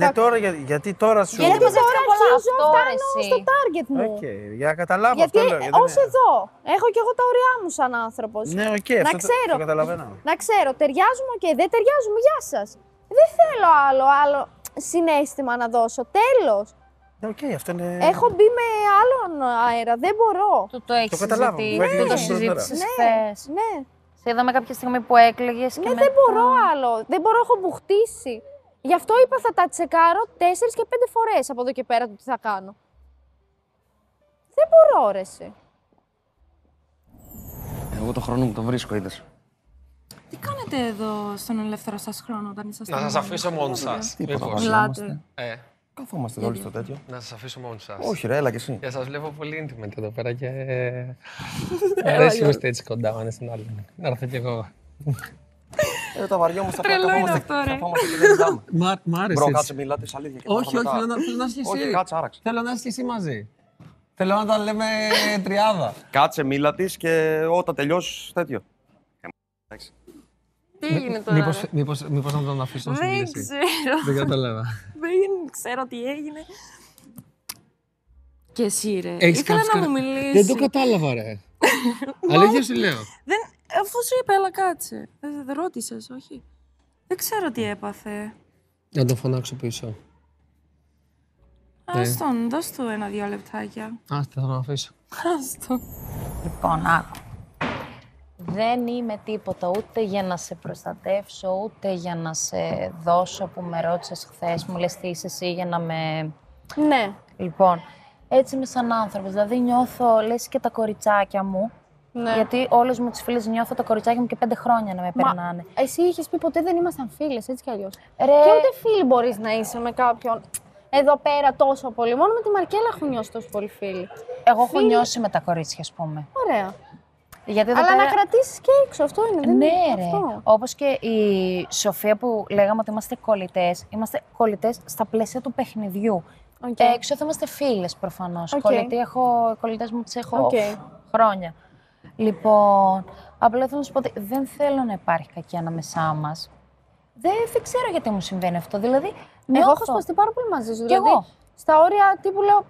Ναι, τώρα για- γιατί τώρα σου. Γιατί τώρα πολλά, αρχίζω, αυτό, ρε, φτάνω εσύ. στο target μου. Οκ, για να καταλάβω Γιατί αυτό λέω. γιατί ως είναι- εδώ, έχω κι εγώ τα ωριά μου σαν άνθρωπος. Ναι, οκ, να αυτό το- ξέρω, το καταλαβαίνω. να ξέρω, ταιριάζουμε και δεν ταιριάζουμε, γεια σας. Δεν θέλω άλλο, άλλο συνέστημα να δώσω, τέλος. Ναι, οκ, αυτό είναι. Έχω μπει με άλλον αέρα, δεν μπορώ. Του το έχεις Το καταλάβω, συζητήσει. μου έχει Του το δώσει την συζήτησες Ναι, χθες. ναι. Σε είδαμε κάποια στιγμή που έκλαιγες και Ναι, μετά. δεν μπορώ άλλο. Δεν μπορώ, έχω μπουχτίσει. Γι' αυτό είπα θα τα τσεκάρω τέσσερις και πέντε φορές από εδώ και πέρα το τι θα κάνω. Δεν μπορώ, ρε, εσύ. Εγώ το χρόνο μου το βρίσκω, είδες. Τι κάνετε εδώ στον ελεύθερο σας χρόνο όταν είσαστε Να σας μόνοι; αφήσω μόνους σας. Τίποτα, Μήπως. Μιλάτε. Ε, Καθόμαστε όλοι στο τέτοιο. να σας αφήσω μόνους σας. Όχι, ρε, έλα κι εσύ. Για σας βλέπω πολύ intimate εδώ πέρα και... Αρέσει που είστε έτσι κοντά ο ένας στον άλλον. Να έρθω κι εγώ. Ε, τα βαριόμαστε απλά, Τρελό είναι καθόμαστε, αυτό, ρε. καθόμαστε και δεν μιλάμε. Μ' άρ- μ' άρεσε Μπρο, έτσι. κάτσε, μιλάτε σε αλήθεια. και Όχι, πάμε όχι, μετά. θέλω να, θέλω να είσαι εσύ. Όχι, κάτσε, άραξε. Θέλω να είσαι και εσύ μαζί. Θέλω να τα λέμε τριάδα. Κάτσε, μίλα της και όταν τελειώσεις τέτοιο. Εντάξει. Τι έγινε τώρα, Μήπως, ρε; μήπως, μήπως να τον αφήσω να σου Δεν μιλήσει. ξέρω. Δεν κατάλαβα. Δεν ξέρω τι έγινε. Και εσύ, ρε. Έχεις Ήθελα κάψει να κα- μου μιλήσεις. Δεν το κατάλαβα, ρε. Αλήθεια σου λέω. Δεν... Αφού σου είπε, έλα κάτσε. Δεν δεν ρώτησες, όχι. Δεν ξέρω τι έπαθε. Να τον φωνάξω πίσω. Ας τον, δώσ' του ένα-δύο λεπτάκια. Άστε, θα τον αφήσω. Ας τον. Λοιπόν, άκου. Δεν είμαι τίποτα ούτε για να σε προστατεύσω, ούτε για να σε δώσω που με ρώτησες χθες. Μου λες τι είσαι εσύ για να με... Ναι. Λοιπόν, έτσι είμαι σαν άνθρωπος. Δηλαδή νιώθω, λες και τα κοριτσάκια μου. Ναι. Γιατί όλες μου τις φίλες νιώθω τα κοριτσάκια μου και πέντε χρόνια να με Μα περνάνε. εσύ είχες πει ποτέ δεν ήμασταν φίλες, έτσι κι αλλιώς. Ρε, Και ούτε φίλοι μπορείς να είσαι με κάποιον εδώ πέρα τόσο πολύ. Μόνο με τη Μαρκέλα έχω νιώσει τόσο πολύ φίλοι. εγώ έχω φίλοι- νιώσει με τα κορίτσια, ας πούμε. Ωραία. Γιατί εδώ Αλλά πέρα... να κρατήσεις και έξω, αυτό είναι. δεν Ναι, είναι ρε. αυτό. Όπως και η Σοφία που λέγαμε ότι είμαστε κολλητές, είμαστε κολλητές στα πλαίσια του παιχνιδιού. Οκ. Έξω θα είμαστε φίλες προφανώς. Οκ. Κολλητοί έχω, οι κολλητές μου τις έχω Οκ. χρόνια. Λοιπόν, απλά θέλω να σου πω ότι δεν θέλω να υπάρχει κακή ανάμεσά μας. Δεν, δεν ξέρω γιατί μου συμβαίνει αυτό. Δηλαδή, Εγώ νιώθω- έχω σπαστεί πάρα πολύ μαζί σου. Κι Δηλαδή, εγώ. στα όρια τύπου λέω.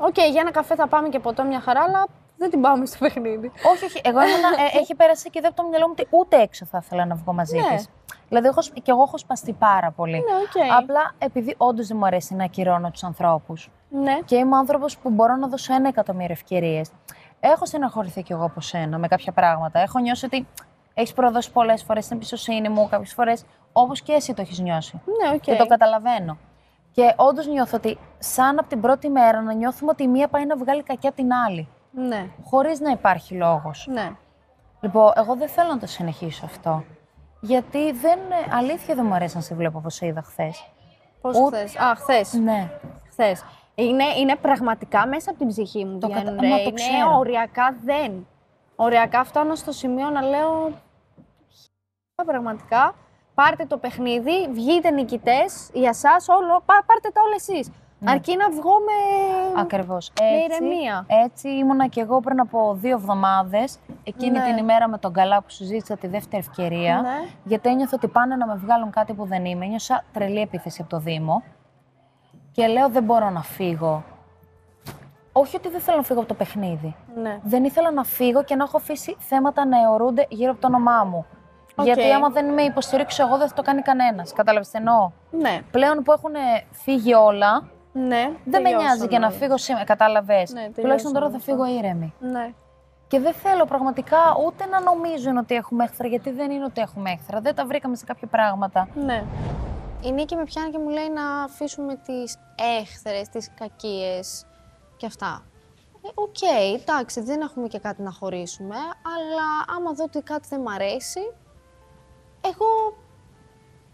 Οκ, για ένα καφέ θα πάμε και ποτό μια χαρά, αλλά δεν την πάμε στο παιχνίδι. Όχι, όχι. Εγώ ήμουνα, ε, έχει περάσει και δεν από το μυαλό μου ότι ούτε έξω θα ήθελα να βγω μαζί Ναι. της. Δηλαδή, έχω, σ- και εγώ έχω σπαστεί πάρα πολύ. Ναι, οκ. Απλά επειδή όντως δεν μου αρέσει να ακυρώνω τους ανθρώπους. Ναι. Και είμαι άνθρωπος που μπορώ να δώσω ένα εκατομμύριο ευκαιρίες. Έχω στεναχωρηθεί κι εγώ από σένα με κάποια πράγματα. Έχω νιώσει ότι έχεις προδώσει πολλές φορές την εμπιστοσύνη μου, κάποιες φορές όπως και εσύ το έχεις νιώσει. Ναι, οκ. Και το καταλαβαίνω. Και όντως νιώθω ότι, σαν από την πρώτη μέρα, να νιώθουμε ότι η μία πάει να βγάλει κακιά την άλλη. Ναι. Χωρίς να υπάρχει λόγος. Ναι. Λοιπόν, εγώ δεν θέλω να το συνεχίσω αυτό. Γιατί δεν, αλήθεια δεν μου αρέσει να σε βλέπω όπως σε είδα χθες. Πώς Ούτε- χθες; Α, χθες. Ναι. Χθες. Είναι, είναι πραγματικά μέσα από την ψυχή μου. Το βγαίνουν, κατα- ρε. μα το είναι ξέρω. οριακά δεν. Οριακά φτάνω στο σημείο να λέω. «Χ, Πραγματικά. Πάρτε το παιχνίδι, βγείτε νικητές για εσά, όλο. πά- πάρτε τα όλα εσείς. Αρκεί να βγω με. Ακριβώς. Με ηρεμία. Έτσι ήμουνα και εγώ πριν από δύο εβδομάδες, εκείνη Ναι. την ημέρα με τον καλά που σου ζήτησα τη δεύτερη ευκαιρία. Ναι. Γιατί ένιωθα ότι πάνε να με βγάλουν κάτι που δεν είμαι. Ένιωσα τρελή επίθεση από το Δήμο. Και λέω δεν μπορώ να φύγω. Όχι ότι δεν θέλω να φύγω από το παιχνίδι. Ναι. Δεν ήθελα να φύγω και να έχω αφήσει θέματα να αιωρούνται γύρω από το όνομά μου. Οκ. Γιατί άμα δεν με υποστηρίξω εγώ, δεν θα το κάνει κανένας. Κατάλαβες τι εννοώ; Ναι. Πλέον που έχουν φύγει όλα, Ναι. δεν με νοιάζει τελειώσαν και να όλα. φύγω σήμερα. Κατάλαβες; Ναι, Τουλάχιστον τελειώσαν τώρα όλα θα φύγω αυτά. ήρεμη. Ναι. Και δεν θέλω πραγματικά ούτε να νομίζουν ότι έχουμε έχθρα, γιατί δεν είναι ότι έχουμε έχθρα. Δεν τα βρήκαμε σε κάποια πράγματα. Ναι. Η Νίκη με πιάνει και μου λέει να αφήσουμε τις έχθρες, τις κακίες και αυτά. Ε, Οκ, εντάξει, δεν έχουμε και κάτι να χωρίσουμε, αλλά άμα δω ότι κάτι δεν μ' αρέσει, εγώ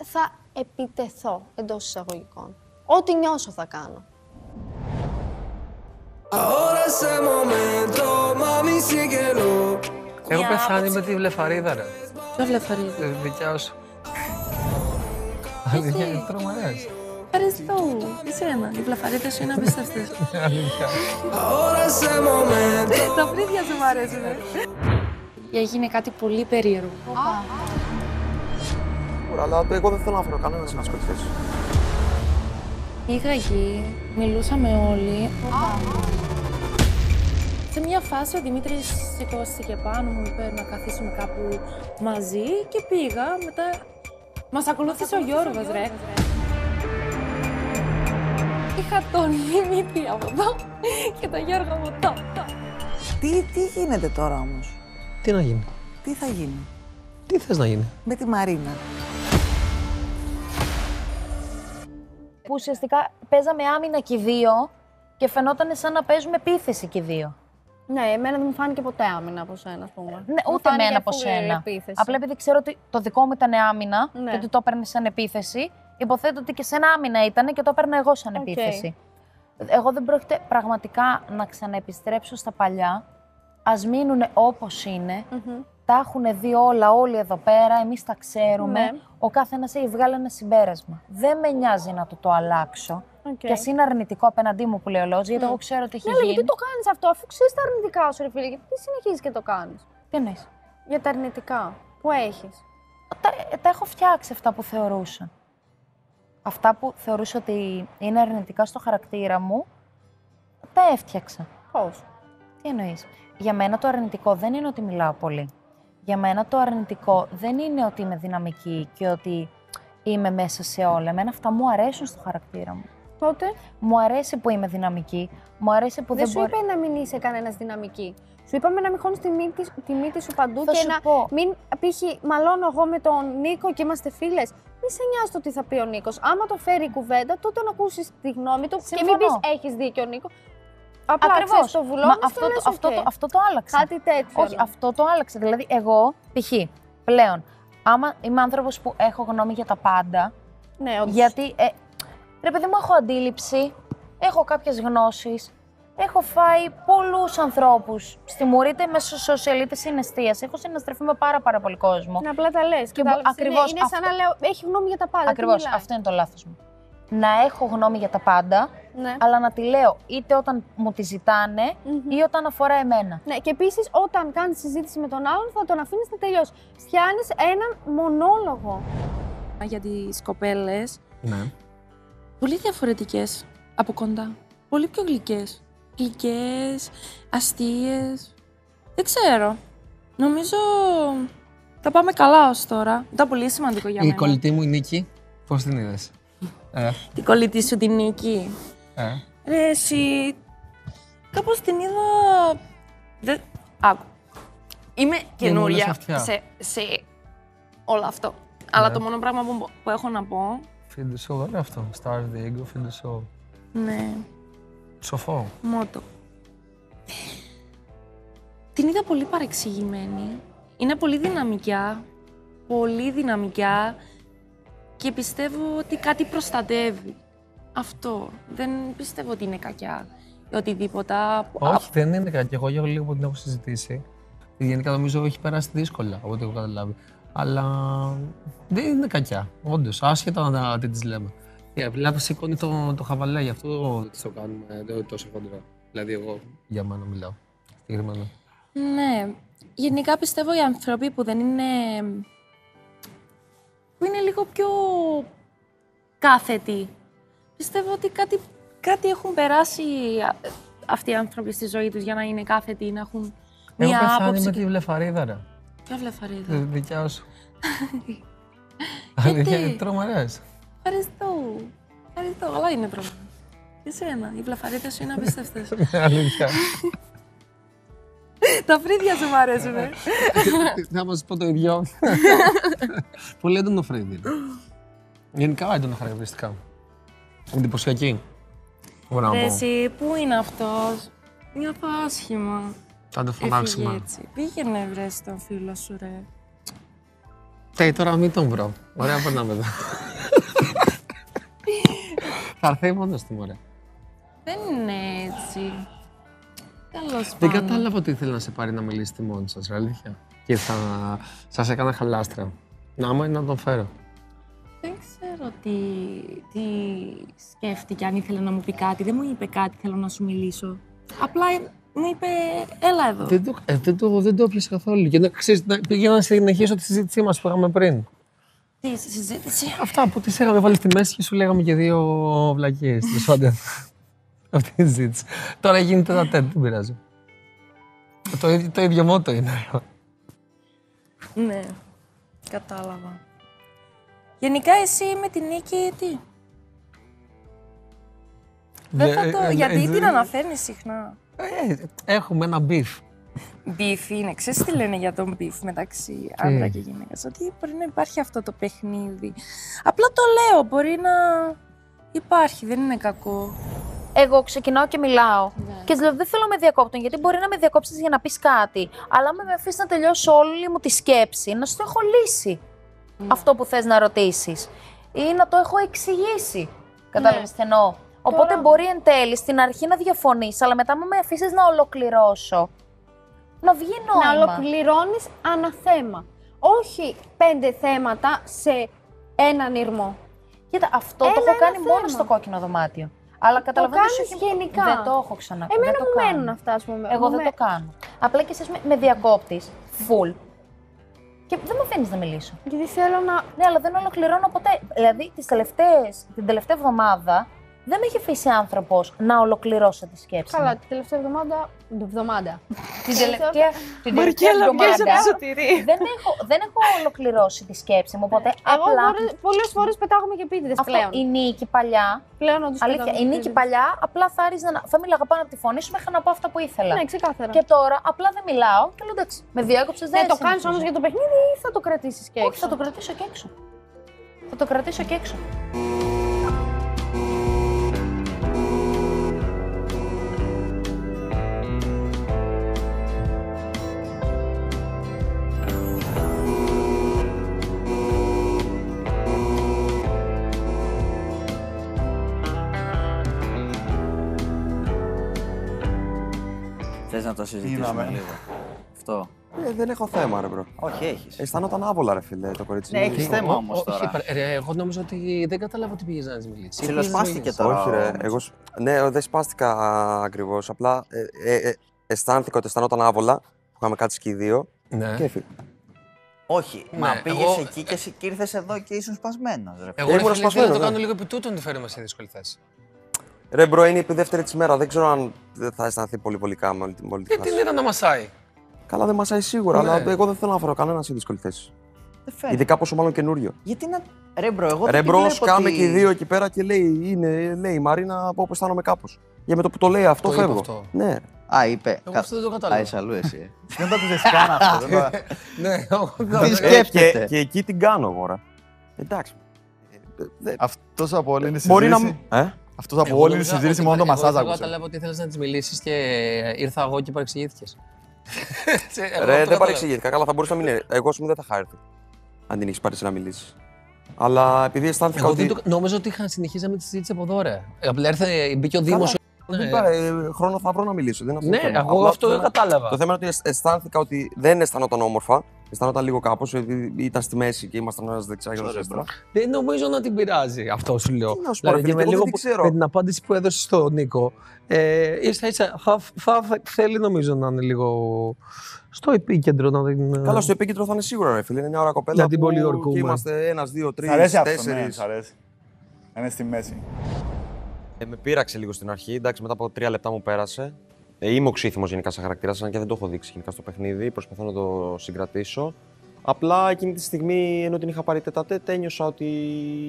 θα επιτεθώ εντός εισαγωγικών. Ό,τι νιώσω θα κάνω. Ahora ese momento, mami, síguelo. Έχω πεθάνει με τη βλεφαρίδα, ρε. Ποια βλεφαρίδα; Τη δικιά σου. Αλήθεια, είναι τρομερές. Ευχαριστώ. Εσένα. Οι βλεφαρίδες σου είναι απίστευτες. Αλήθεια. Ahora ese momento. Τα φρύδια σου μ' αρέσουν. Έγινε κάτι πολύ περίεργο. Ωραία, αλλά εγώ δεν θέλω να φέρω κανένα να ασχοληθεί. Πήγα εκεί, μιλούσαμε όλοι. Σε μια φάση ο Δημήτρης σηκώστηκε πάνω μου, είπε να καθίσουμε κάπου μαζί και πήγα. Μετά μας ακολούθησε ο Γιώργος, ρε. Είχα τον Δημήτρη από εδώ και τον Γιώργο από εδώ. Τι, τι γίνεται τώρα όμως, Τι να γίνει; τι θα γίνει; Τι θες να γίνει; με τη Μαρίνα. Που ουσιαστικά παίζαμε άμυνα και οι δύο και φαινόταν σαν να παίζουμε επίθεση και οι δύο. Ναι, εμένα δεν μου φάνηκε ποτέ άμυνα από σένα, ας πούμε. Ναι, Μου ούτε φάνηκε εμένα από full σένα. επίθεση. Απλά επειδή ξέρω ότι το δικό μου ήταν άμυνα Ναι. και ότι το έπαιρνε σαν επίθεση, υποθέτω ότι και σένα άμυνα ήταν και το έπαιρνα εγώ σαν Οκ. επίθεση. Εγώ δεν πρόκειται πραγματικά να ξαναεπιστρέψω στα παλιά. Ας μείνουν όπως είναι. Τα έχουν δει όλα όλοι εδώ πέρα, εμείς τα ξέρουμε. Ναι. Ο κάθε ένας έχει βγάλει ένα συμπέρασμα. Δεν με νοιάζει να το το αλλάξω. Οκ. Και ας είναι αρνητικό απέναντί μου που λέει ο λόγος, γιατί Μμ. εγώ ξέρω ότι έχει Ναι, αλλά γίνει. γιατί το κάνεις αυτό, αφού ξέρεις τα αρνητικά σου, ρε φίλε, γιατί συνεχίζεις και το κάνεις; Τι εννοείς; Για τα αρνητικά που έχεις; τα, τα έχω φτιάξει αυτά που θεωρούσα. Αυτά που θεωρούσα ότι είναι αρνητικά στο χαρακτήρα μου, τα έφτιαξα. Πώς; Τι εννοείς; Για μένα το αρνητικό δεν είναι ότι μιλάω πολύ. Για μένα το αρνητικό δεν είναι ότι είμαι δυναμική και ότι είμαι μέσα σε όλα. Εμένα αυτά μου αρέσουν στο χαρακτήρα μου. Τότε; Μου αρέσει που είμαι δυναμική. Μου αρέσει που δεν δεν, σου μπορεί... είπε να μην είσαι κανένας δυναμική. Σου είπαμε να μην χώνεις τη, μύτη- τη μύτη σου παντού Θα και σου να πω. μην π.χ. μαλώνω εγώ με τον Νίκο και είμαστε φίλες. Μη σε νοιάζει το τι θα πει ο Νίκος. Άμα το φέρει η κουβέντα, τότε να ακούσεις τη γνώμη του και μην Συμφωνώ. πεις έχει δίκιο ο Νίκος. Απλά Ακριβώς. ξέρεις, το βουλώνεις Μα και αυτό, λες, το, αυτό, «OK». το, αυτό το άλλαξε. Κάτι τέτοιο. Όχι, εννοώ. αυτό το άλλαξε. Δηλαδή, εγώ, π.χ. πλέον, άμα είμαι άνθρωπος που έχω γνώμη για τα πάντα. Ναι, όντως. Γιατί, ε, ρε παιδί μου, έχω αντίληψη, έχω κάποιες γνώσεις. Έχω φάει πολλούς ανθρώπους στη μουρή, είτε μέσω social είτε συναισθίας. Έχω συναστρεφεί με πάρα, πάρα πολύ κόσμο. Ναι, απλά τα λες. Και μπο- ακριβώς Είναι, είναι σαν αυτό. να λέω: Έχει γνώμη για τα πάντα. τι Ακριβώς. μιλάει. Αυτό είναι το λάθος μου. Να έχω γνώμη για τα πάντα, Ναι. αλλά να τη λέω είτε όταν μου τη ζητάνε ή όταν αφορά εμένα. Ναι, και επίσης όταν κάνεις συζήτηση με τον άλλον, θα τον αφήνεις να τελειώσει. Φτιάνει έναν μονόλογο. Για τις κοπέλες, Ναι. πολύ διαφορετικές από κοντά. Πολύ πιο γλυκές. Γλυκές, αστείες. Δεν ξέρω. Νομίζω τα πάμε καλά ως τώρα. Ήταν πολύ σημαντικό για Η μένα. κολλητή μου η Νίκη, πώς την είδες; Ε, Την κολλητή σου την Νίκη. Ε. Ρε εσύ, κάπως την είδα... Δεν... Άκου. Είμαι καινούρια αυτιά. σε, σε όλο αυτό. Αλλά Ναι. το μόνο πράγμα που, που έχω να πω, Feed the soul, ωραίο αυτό. Stars the ego, feed the soul. ναι, Σοφό. μότο. Την είδα πολύ παρεξηγημένη. Είναι πολύ δυναμικιά, πολύ δυναμικιά και πιστεύω ότι κάτι προστατεύει. Αυτό. Δεν πιστεύω ότι είναι κακιά ή οτιδήποτε. Όχι, δεν είναι κακή. Εγώ για λίγο που την έχω συζητήσει. Γενικά νομίζω έχει περάσει δύσκολα, από ό,τι έχω καταλάβει. Αλλά δεν είναι κακιά. Όντως, άσχετα να τι τις λέμε. Η Απλά σηκώνει το, το χαβαλέ, γι' αυτό τη το κάνουμε δεν είναι τόσο χοντρό. Δηλαδή, εγώ για μένα μιλάω. Συγκεκριμένα. Ναι. Γενικά πιστεύω οι άνθρωποι που δεν είναι... που είναι λίγο πιο κάθετοι. Πιστεύω ότι κάτι, κάτι έχουν περάσει α- αυτοί οι άνθρωποι στη ζωή τους για να είναι κάθετοι, να έχουν Έχω μία πεθάνει άποψη. με και- τη βλεφαρίδα, ρε. Ποια βλεφαρίδα; Τη δικιά σου. Γιατί; Αλήθεια, είναι τρομερές. Ευχαριστώ. Ευχαριστώ. Αλλά είναι πρόβλημα. Και Εσένα. Οι βλεφαρίδες σου είναι απίστευτες. Αλήθεια. Τα φρύδια σου μ' αρέσουνε. Θα μας πω το ίδιο. Πολύ έντονο φρύδι. Γενικά έντονα χαρακτηριστικά. Εντυπωσιακή. Μπορώ να Ρε πω. εσύ, πού είναι αυτός; Νιώθω άσχημα. Θα το φωνάξουμε. Έφυγε έτσι. Πήγαινε βρε τον φίλο σου ρε. Τι, τώρα μην τον βρω. Ωραία, περνάμε εδώ. Θα έρθει μόνος του, μωρέ. Δεν είναι έτσι. Τέλος Δεν πάντων. κατάλαβα ότι ήθελε να σε πάρει να μιλήσετε μόνοι σας, ρε, αλήθεια. Και θα σας έκανα χαλάστρα. Να άμα είναι να τον φέρω. Δεν ξέρω τι, τι σκέφτηκε, αν ήθελε να μου πει κάτι. Δεν μου είπε κάτι, θέλω να σου μιλήσω. Απλά ε, μου είπε, έλα εδώ. Δεν το, ε, δεν το, δεν το έπιασα καθόλου. Και να, ξέρεις, να, πήγα να συνεχίσω τη συζήτησή μας που είχαμε πριν. Τι συζήτηση; Αυτά που τις είχαμε βάλει στη μέση και σου λέγαμε και δύο βλακίες. τέλος πάντων. Αυτή η συζήτηση. Τώρα γίνεται τα τέτοια, δεν πειράζει. Το, ίδιο- το ίδιο μότο είναι. Ναι, κατάλαβα. Γενικά εσύ με την Νίκη τι; Δεν θα το... Ε, ε, γιατί ε, την ε, αναφέρνεις συχνά; ε, Έχουμε ένα beef. Beef είναι. Ξέρεις τι λένε για τον beef μεταξύ άντρα και γυναίκας; Ότι μπορεί να υπάρχει αυτό το παιχνίδι. Απλά το λέω, μπορεί να υπάρχει, δεν είναι κακό. Εγώ ξεκινάω και μιλάω. Και της λέω: Δεν θέλω να με διακόπτουν, γιατί μπορεί να με διακόψεις για να πεις κάτι. Αλλά άμα με αφήσεις να τελειώσω όλη μου τη σκέψη, να σου το έχω λύσει αυτό που θες να ρωτήσεις. Ή να το έχω εξηγήσει. Κατάλαβες τι εννοώ. Οπότε μπορεί εν τέλει στην αρχή να διαφωνείς, αλλά μετά, άμα με αφήσεις να ολοκληρώσω, να βγει νόημα. Να ολοκληρώνεις ένα θέμα. Όχι πέντε θέματα σε έναν ήρμο. Κοίτα, αυτό Ένα το έχω ένα κάνει μόνο θέμα. στο κόκκινο δωμάτιο. Αλλά καταλαβαίνω ότι κάνεις σου έχει- γενικά. Δεν το έχω ξανακάνει. Εμένα δεν το μου κάνω. μένουν αυτά, ας πούμε. Εγώ Μου δεν με- το κάνω. Απλά και εσύ με, με διακόπτη, full. Και δεν με αφήνεις να μιλήσω. Γιατί θέλω να. Ναι, αλλά δεν ολοκληρώνω ποτέ. Δηλαδή, τις τελευταίες, την τελευταία εβδομάδα δεν με έχει αφήσει άνθρωπος να ολοκληρώσω τη σκέψη. Καλά, μου. την τελευταία εβδομάδα. Εβδομάδα. Την τελευταία, την Μαρικέλα, τελευταία βγες από εβδομάδα το σωτηρί. δεν έχω, δεν έχω ολοκληρώσει τη σκέψη μου, οπότε Εγώ απλά... πολλές φορές πετάγομαι και επίτηδες Αυτό, πλέον. η Νίκη παλιά, Πλέον όντως αλήθεια, πετάγομαι η Νίκη επίτηδες. παλιά απλά θα άριζε να... θα μίλαγα πάνω από τη φωνή σου μέχρι να πω αυτά που ήθελα. Ναι, ξεκάθαρα. Και τώρα απλά δεν μιλάω και λέω εντάξει, με διάκοψες δεν Ναι, το κάνεις συνεχίζω. όμως για το παιχνίδι ή θα το κρατήσεις και Όχι, έξω; θα το κρατήσω και έξω. Θα το κρατήσω και έξω. Το συζητήσουμε Είδαμε. λίγο. Αυτό. Ε, δεν έχω θέμα, ρε bro. Όχι, έχεις. Αισθάνονταν άβολα, ρε φίλε, το κορίτσι. Ναι, μου. έχεις θέμα όμως Όχι, τώρα. πα- ρε, εγώ νόμιζα ότι δεν κατάλαβα ότι πήγες να της μιλήσεις. Ψιλοσπάστηκε τώρα. Όχι, ρε. ο- Εγώ, σ- ναι, δεν σπάστηκα ακριβώς. Απλά ε, ε, ε, αισθάνθηκα ότι αισθανόταν άβολα. Που είχαμε κάτσει και οι δύο. Ναι. Και έφυγε. Όχι, Ναι, μα πήγες εγώ- εκεί και εσύ και ήρθες εδώ και ήσουν σπασμένος. Εγώ Ήμουν ρε φίλε, ήθελα να σπασμένος, το ναι. κάνω λίγο επί τούτου να τη φέρουμε σε δύσκολη θέση. Ρε bro, είναι η δεύτερη της μέρα. Δεν ξέρω αν δεν θα αισθανθεί πολύ βολικά με όλη, την- με όλη τη Γιατί φάση. είναι να μασάει. Καλά, δεν μασάει σίγουρα, Ναι. αλλά εγώ δεν θέλω να φέρω κανέναν σε δύσκολη θέση. Δεν φαίνεται. Ειδικά πόσο μάλλον καινούριο. Γιατί να. Ρε bro, εγώ Ρε δεν τη bro, βλέπω σκάμε ότι- και οι δύο εκεί πέρα και λέει, είναι, λέει η Μαρίνα από όπου αισθάνομαι κάπως. Για με το που το λέει αυτό Το είπε φεύγω. αυτό. Ναι. Α, είπε. Εγώ αυτό δεν το κατάλαβα. Α, είσαι αλλού εσύ. Δεν το έπαιζες καν αυτό. δεν το- Ναι, εγώ Τι δεν- Ε, σκέφτεται; Και, και εκεί την κάνω εγώ, ρε. Εντάξει. Ε, δε- Αυτός από όλη τη Μπορεί να. συζήτηση... Ε; Αυτός από Εγώ όλη τη νόμιζα συζήτηση ότι- μόνο το εγώ- μασάζ Εγώ άκουσε. κατάλαβα ότι ήθελε να της μιλήσεις και ήρθα εγώ και παρεξηγήθηκες. Ρε, δεν παρεξηγήθηκα. Καλά, θα μπορούσε να μην είναι. Εγώ, ας πούμε, δεν θα είχα έρθει. Αν την έχεις πάρει να μιλήσεις. Αλλά επειδή αισθάνθηκα Εγώ ότι. δεν το, νόμιζα ότι είχα συνεχίζαμε τη συζήτηση από εδώ, ρε. Απλά ήρθε, μπήκε ο Δήμος. Δεν είπα, ε, χρόνο θα βρω να μιλήσω. Δεν είναι αυτό Ναι, το θέμα. εγώ Απλά αυτό το δεν θέμα- κατάλαβα. Το θέμα είναι ότι αισ- αισθάνθηκα ότι δεν αισθανόταν όμορφα. Αισθανόταν λίγο κάπως, επειδή ήταν στη μέση και ήμασταν ένας δεξιά και ένας αριστερά. Δεν νομίζω να την πειράζει. Αυτό σου λέω. Τι να σου πω, ρε φίλε, με, εγώ δεν λίγο την που- ξέρω. με την απάντηση που έδωσες στον Νίκο, ε, ίσα ίσα θα, θα, θα- θέλει νομίζω να είναι λίγο στο επίκεντρο. Να την, Καλά, στο επίκεντρο θα είναι σίγουρα, ρε φίλε. Είναι μια ώρα κοπέλα. Να την που πολιορκούμε. Και είμαστε ένας, δύο, τρει, Σ' αρέσει αυτό, ναι, τέσσερις. σ' αρέσει. Να είναι στη μέση. Ε, με πείραξε λίγο στην αρχή. Εντάξει, μετά από τρία λεπτά μου πέρασε. Ε, είμαι οξύθυμο γενικά σαν χαρακτήρας, αν και δεν το έχω δείξει γενικά στο παιχνίδι. Προσπαθώ να το συγκρατήσω. Απλά εκείνη τη στιγμή, ενώ την είχα πάρει τετατέτ, ένιωσα ότι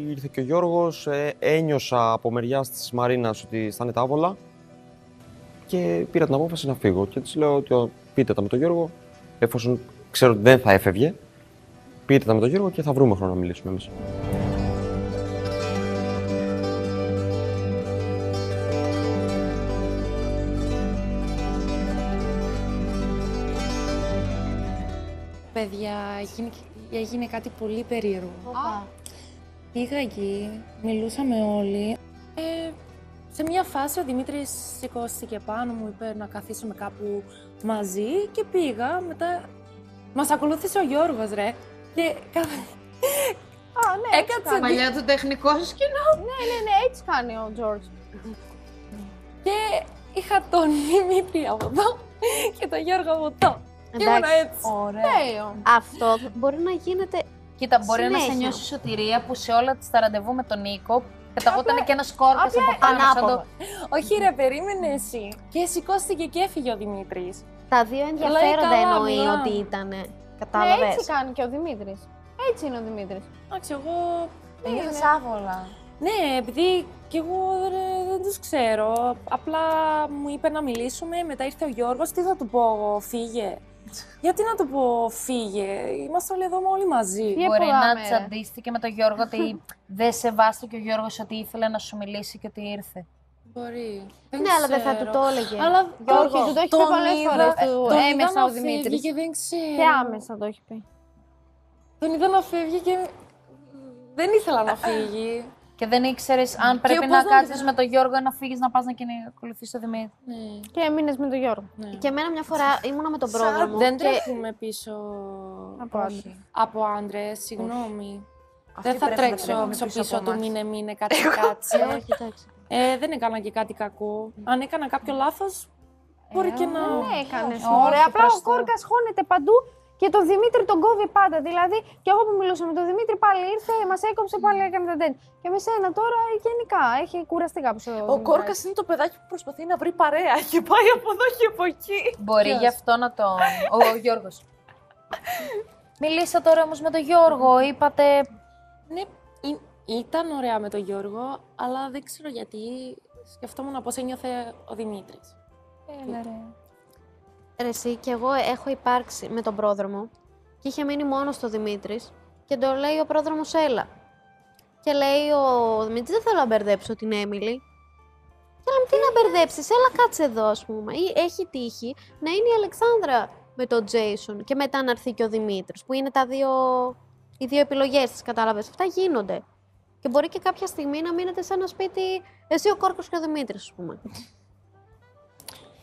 ήρθε και ο Γιώργος. Ε, ένιωσα από μεριά της Μαρίνας ότι θα είναι τα άβολα. Και πήρα την απόφαση να φύγω. Και της λέω ότι «Ω, πείτε τα με τον Γιώργο, εφόσον ξέρω ότι δεν θα έφευγε. Πείτε τα με τον Γιώργο και θα βρούμε χρόνο να μιλήσουμε εμείς. Παιδιά, έγινε, έγινε κάτι πολύ περίεργο. Πήγα εκεί, μιλούσαμε όλοι. Ε, σε μια φάση ο Δημήτρης σηκώστηκε πάνω μου, είπε να καθίσουμε κάπου μαζί και πήγα. Μετά μας ακολούθησε ο Γιώργος, ρε. Και κάθε... Α, ναι, έτσι Έκατσε κάνει. παλιά το τεχνικό σου σκηνό. Ναι, ναι, ναι, έτσι κάνει ο Τζόρτζ. Και είχα τον Δημήτρη από εδώ και τον Γιώργο από εδώ. Και ήμουν Εντάξει. έτσι. Ωραίο. Αυτό μπορεί να γίνεται. Κοίτα, μπορεί να σε συνέχεια. νιώσει σωτηρία που σε όλα τα ραντεβού με τον Νίκο πεταγόταν και ένας κόρκα Απλά από πάνω. σαν ανάποδα. το- Όχι ρε, περίμενε εσύ. Και σηκώστηκε και έφυγε ο Δημήτρης. Τα δύο ενδιαφέροντα εννοεί ότι ήταν. Ναι, Κατάλαβες. έτσι κάνει και ο Δημήτρης. Έτσι είναι ο Δημήτρης. Εντάξει, εγώ. Νιώθεις ναι. άβολα. Ναι, επειδή και εγώ ρε, δεν τους ξέρω. Απλά μου είπε να μιλήσουμε, μετά ήρθε ο Γιώργος. Τι θα του πω εγώ, φύγε. Γιατί να του πω φύγε, είμαστε όλοι εδώ όλοι μαζί. Μπορεί να τσαντίστηκε με τον Γιώργο ότι δεν σεβάστηκε ο Γιώργος ότι ήθελε να σου μιλήσει και ότι ήρθε. Μπορεί. Ναι, αλλά δεν θα του το έλεγε. Αλλά Γιώργος, του το έχει πει τον πολλές είδα- φορές του τον είδα έμεσα να ο Δημήτρης. φεύγει Και δεν ξέρω. Και άμεσα το έχει πει. Τον είδα να φεύγει και δεν ήθελα να φύγει. Και δεν ήξερες αν Και πρέπει πώς να να κάτσει την- με τον Γιώργο να φύγεις να πας να ακολουθήσει το Δημήτρη. Και έμεινες με τον Γιώργο. Και εμένα μια φορά ήμουνα με τον πρόδρομο. Δεν και... τρέχουμε πίσω από Όχι. άντρες. Από άντρες, συγγνώμη. Αυτοί Δεν θα πρέπει να τρέξω τρέχουν πίσω, πίσω πίσω από του εμάς. μήνε μήνε κάτι κάτσε. Όχι, εντάξει. Ε, δεν έκανα και κάτι κακό. Αν έκανα κάποιο λάθος, μπορεί και να. Δεν έκανε. Όχι, Ωραία. Απλά ο προς Θεού. Κόρκας χώνεται παντού και τον Δημήτρη τον κόβει πάντα. Δηλαδή, και εγώ που μιλούσα με τον Δημήτρη πάλι ήρθε, μας έκοψε πάλι έκανε τα τέτοια. Και με σένα τώρα γενικά έχει κουραστεί κάπου στο Ο Κόρκας είναι το παιδάκι που προσπαθεί να βρει παρέα και πάει από εδώ και από εκεί. Μπορεί Ποιος; γι' αυτό να τον. Ο, ο Γιώργος. Μιλήσα τώρα όμως με τον Γιώργο, είπατε. Ναι, ή- ήταν ωραία με τον Γιώργο, αλλά δεν ξέρω γιατί σκεφτόμουν πώς ένιωθε ο Δημήτρης. Έλα ρε. Ρε εσύ, και εγώ έχω υπάρξει με τον πρόδρομο και είχε μείνει μόνος στο Δημήτρης και το λέει ο πρόδρομος έλα. Και λέει ο Δημήτρης δεν θέλω να μπερδέψω την Έμιλη. Και λέμε τι να μπερδέψεις, έλα κάτσε εδώ ας πούμε. Ή έχει τύχει να είναι η Αλεξάνδρα με τον Τζέισον και μετά να έρθει και ο Δημήτρης που είναι τα δύο, οι δύο επιλογές της, κατάλαβες. Αυτά γίνονται. Και μπορεί και κάποια στιγμή να μείνετε σε ένα σπίτι εσύ ο Κόρκος και ο Δημήτρης, ας πούμε.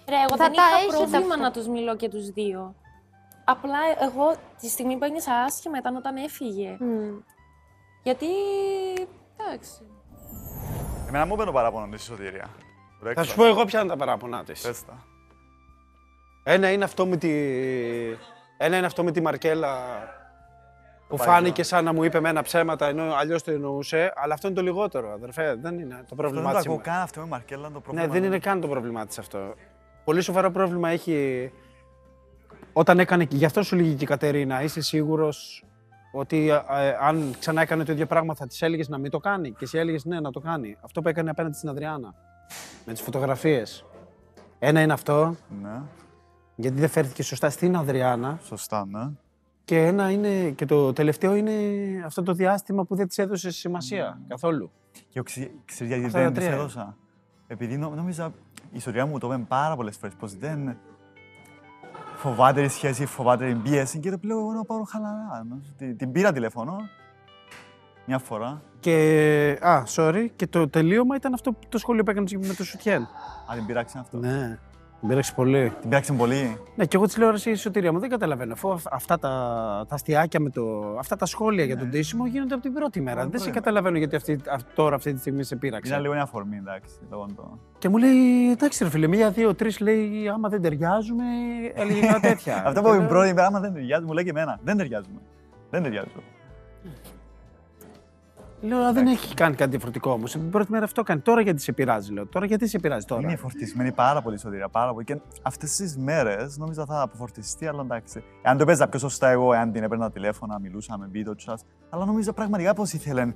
Ρε, εγώ Θα δεν τα είχα έχετε πρόβλημα αυτά. να τους μιλώ και τους δύο. Απλά εγώ τη στιγμή που ένιωσα άσχημα ήταν όταν έφυγε. Γιατί, εντάξει. Εμένα μου είπε το παράπονο της η σωτηρία. Το Θα σου έξω. πω εγώ ποια είναι τα παράπονα της. Πες τα. Ένα είναι αυτό με τη, Ένα είναι αυτό με τη Μαρκέλα που πάει φάνηκε σαν να μου είπε μένα ψέματα ενώ αλλιώς το εννοούσε. Αλλά αυτό είναι το λιγότερο, αδερφέ. Δεν είναι το Αυτό πρόβλημά δεν της. το ακούω καν αυτό με Μαρκέλα, το πρόβλημα. Ναι, δεν είναι καν το πρόβλημά της αυτό. Πολύ σοβαρό πρόβλημα έχει όταν έκανε. Γι' αυτό σου λέγει και η Κατερίνα, είσαι σίγουρος ότι ε, ε, αν ξανά έκανε το ίδιο πράγμα θα τη έλεγες να μην το κάνει; Και εσύ έλεγες ναι, να το κάνει. Αυτό που έκανε απέναντι στην Αδριάνα. Με τις φωτογραφίες. Ένα είναι αυτό. Ναι. Γιατί δεν φέρθηκε σωστά στην Αδριάνα. Σωστά, ναι. Και ένα είναι. Και το τελευταίο είναι αυτό το διάστημα που δεν της έδωσες σημασία καθόλου. Και ο ξε- ξέρεις γιατί Αυτά τα δεν της τρία. έδωσα; Επειδή νο- νόμιζα, η ιστορία μου το είπε πάρα πολλές φορές, πως δεν φοβάται η σχέση, φοβάται την πίεση και το πλέον εγώ να πάρω χαλαρά. νο. Την, την πήρα τηλέφωνο μια φορά. Και. Α, sorry. Και το τελείωμα ήταν αυτό που- το σχόλιο που έκανες με το Σουτιέν. Α, την πειράξει αυτό. Ναι. Την πήραξε πολύ. Την πειράξε πολύ. Ναι, και εγώ της λέω ρε, εσύ, η σωτηρία μου δεν καταλαβαίνω. Αφού αυ- αυτά τα, τα αστιάκια με το. αυτά τα σχόλια για τον τίσιμο γίνονται από την πρώτη μέρα. Από δεν σε πρώτη καταλαβαίνω γιατί αυτή, αυ- τώρα αυτή τη στιγμή σε πείραξε. Ήταν λίγο μια αφορμή, εντάξει. λόγω το... Και μου λέει, εντάξει ρε φίλε, μία, δύο, τρεις λέει, άμα δεν ταιριάζουμε, έλεγε κάτι τέτοια. Αυτό που Και είπε λέω, πρώτη μέρα, άμα δεν ταιριάζει, μου λέει και εμένα. Δεν ταιριάζουμε. Δεν ταιριάζουμε. Λέω, «Α, δεν έχει κάνει κάτι διαφορετικό όμως. Την πρώτη μέρα αυτό κάνει. Τώρα γιατί σε πειράζει, λέω. Τώρα γιατί σε πειράζει τώρα; Είναι φορτισμένη πάρα πολύ η σωτηρία. Πάρα πολύ. Και αυτές τις μέρες νόμιζα θα αποφορτιστεί, αλλά εντάξει. Αν το παίζα πιο σωστά εγώ, εάν την έπαιρνα τηλέφωνα, μιλούσαμε, βίντεο chat. Αλλά νόμιζα πραγματικά πως ήθελε.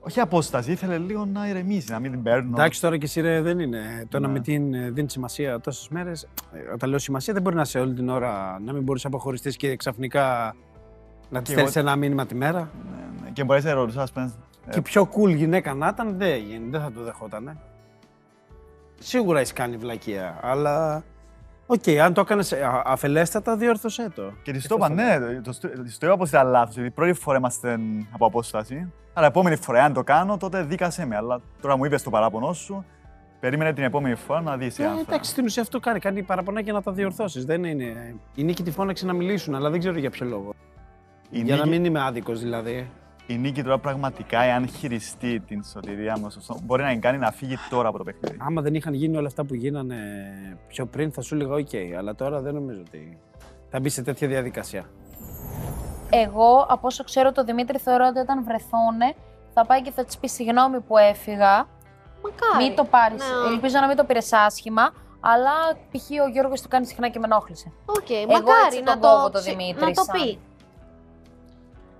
Όχι απόσταση, ήθελε λίγο να ηρεμήσει, να μην την παίρνω. Εντάξει, τώρα και εσύ ρε, δεν είναι. Το να Ναι. με την ε, δίνει σημασία τόσες μέρες. Όταν λέω σημασία, δεν μπορεί να είσαι όλη την ώρα να μην μπορείς να αποχωριστείς και ξαφνικά να τη Και στέλνεις εγώ- ένα μήνυμα τη μέρα. Ναι, ναι. Και μπορείς να ρωτήσω, ας πούμε. Και πιο cool γυναίκα να ήταν, δεν έγινε, δεν θα το δεχότανε. Σίγουρα έχεις κάνει βλακεία, αλλά. Οκ, αν το έκανες αφελέστατα, διόρθωσέ το. Και της το είπα, ναι, το- το- της το είπα πως ήταν λάθος, γιατί πρώτη φορά είμαστε από απόσταση. Αλλά επόμενη φορά, αν το κάνω, τότε δίκασέ με. Αλλά τώρα μου είπες το παράπονο σου, περίμενε την επόμενη φορά να δεις Ε, αν θα... εντάξει, στην ουσία αυτό κάνει. Κάνει παραπονά να τα διορθώσεις. Δεν είναι. Η Νίκη τη φώναξε να μιλήσουν, αλλά δεν ξέρω για ποιο λόγο. Η για να Νίκη- μην είμαι άδικος δηλαδή. Η Νίκη τώρα πραγματικά, εάν χειριστεί την σωτηρία μου, σωστό, μπορεί να την κάνει να φύγει τώρα από το παιχνίδι. Άμα δεν είχαν γίνει όλα αυτά που γίνανε πιο πριν, θα σου έλεγα οκ. αλλά τώρα δεν νομίζω ότι θα μπει σε τέτοια διαδικασία. Εγώ, από όσο ξέρω, το Δημήτρη θεωρώ ότι όταν βρεθούνε θα πάει και θα της πει συγγνώμη που έφυγα. Μακάρι. Μην το πάρεις. Ναι. Ελπίζω να μην το πήρες άσχημα. Αλλά π.χ. ο Γιώργος το κάνει συχνά και με ενόχλησε. Οκ, Εγώ μακάρι έτσι να τον το, κόβω το ξε- Δημήτρη. να το σαν- πει.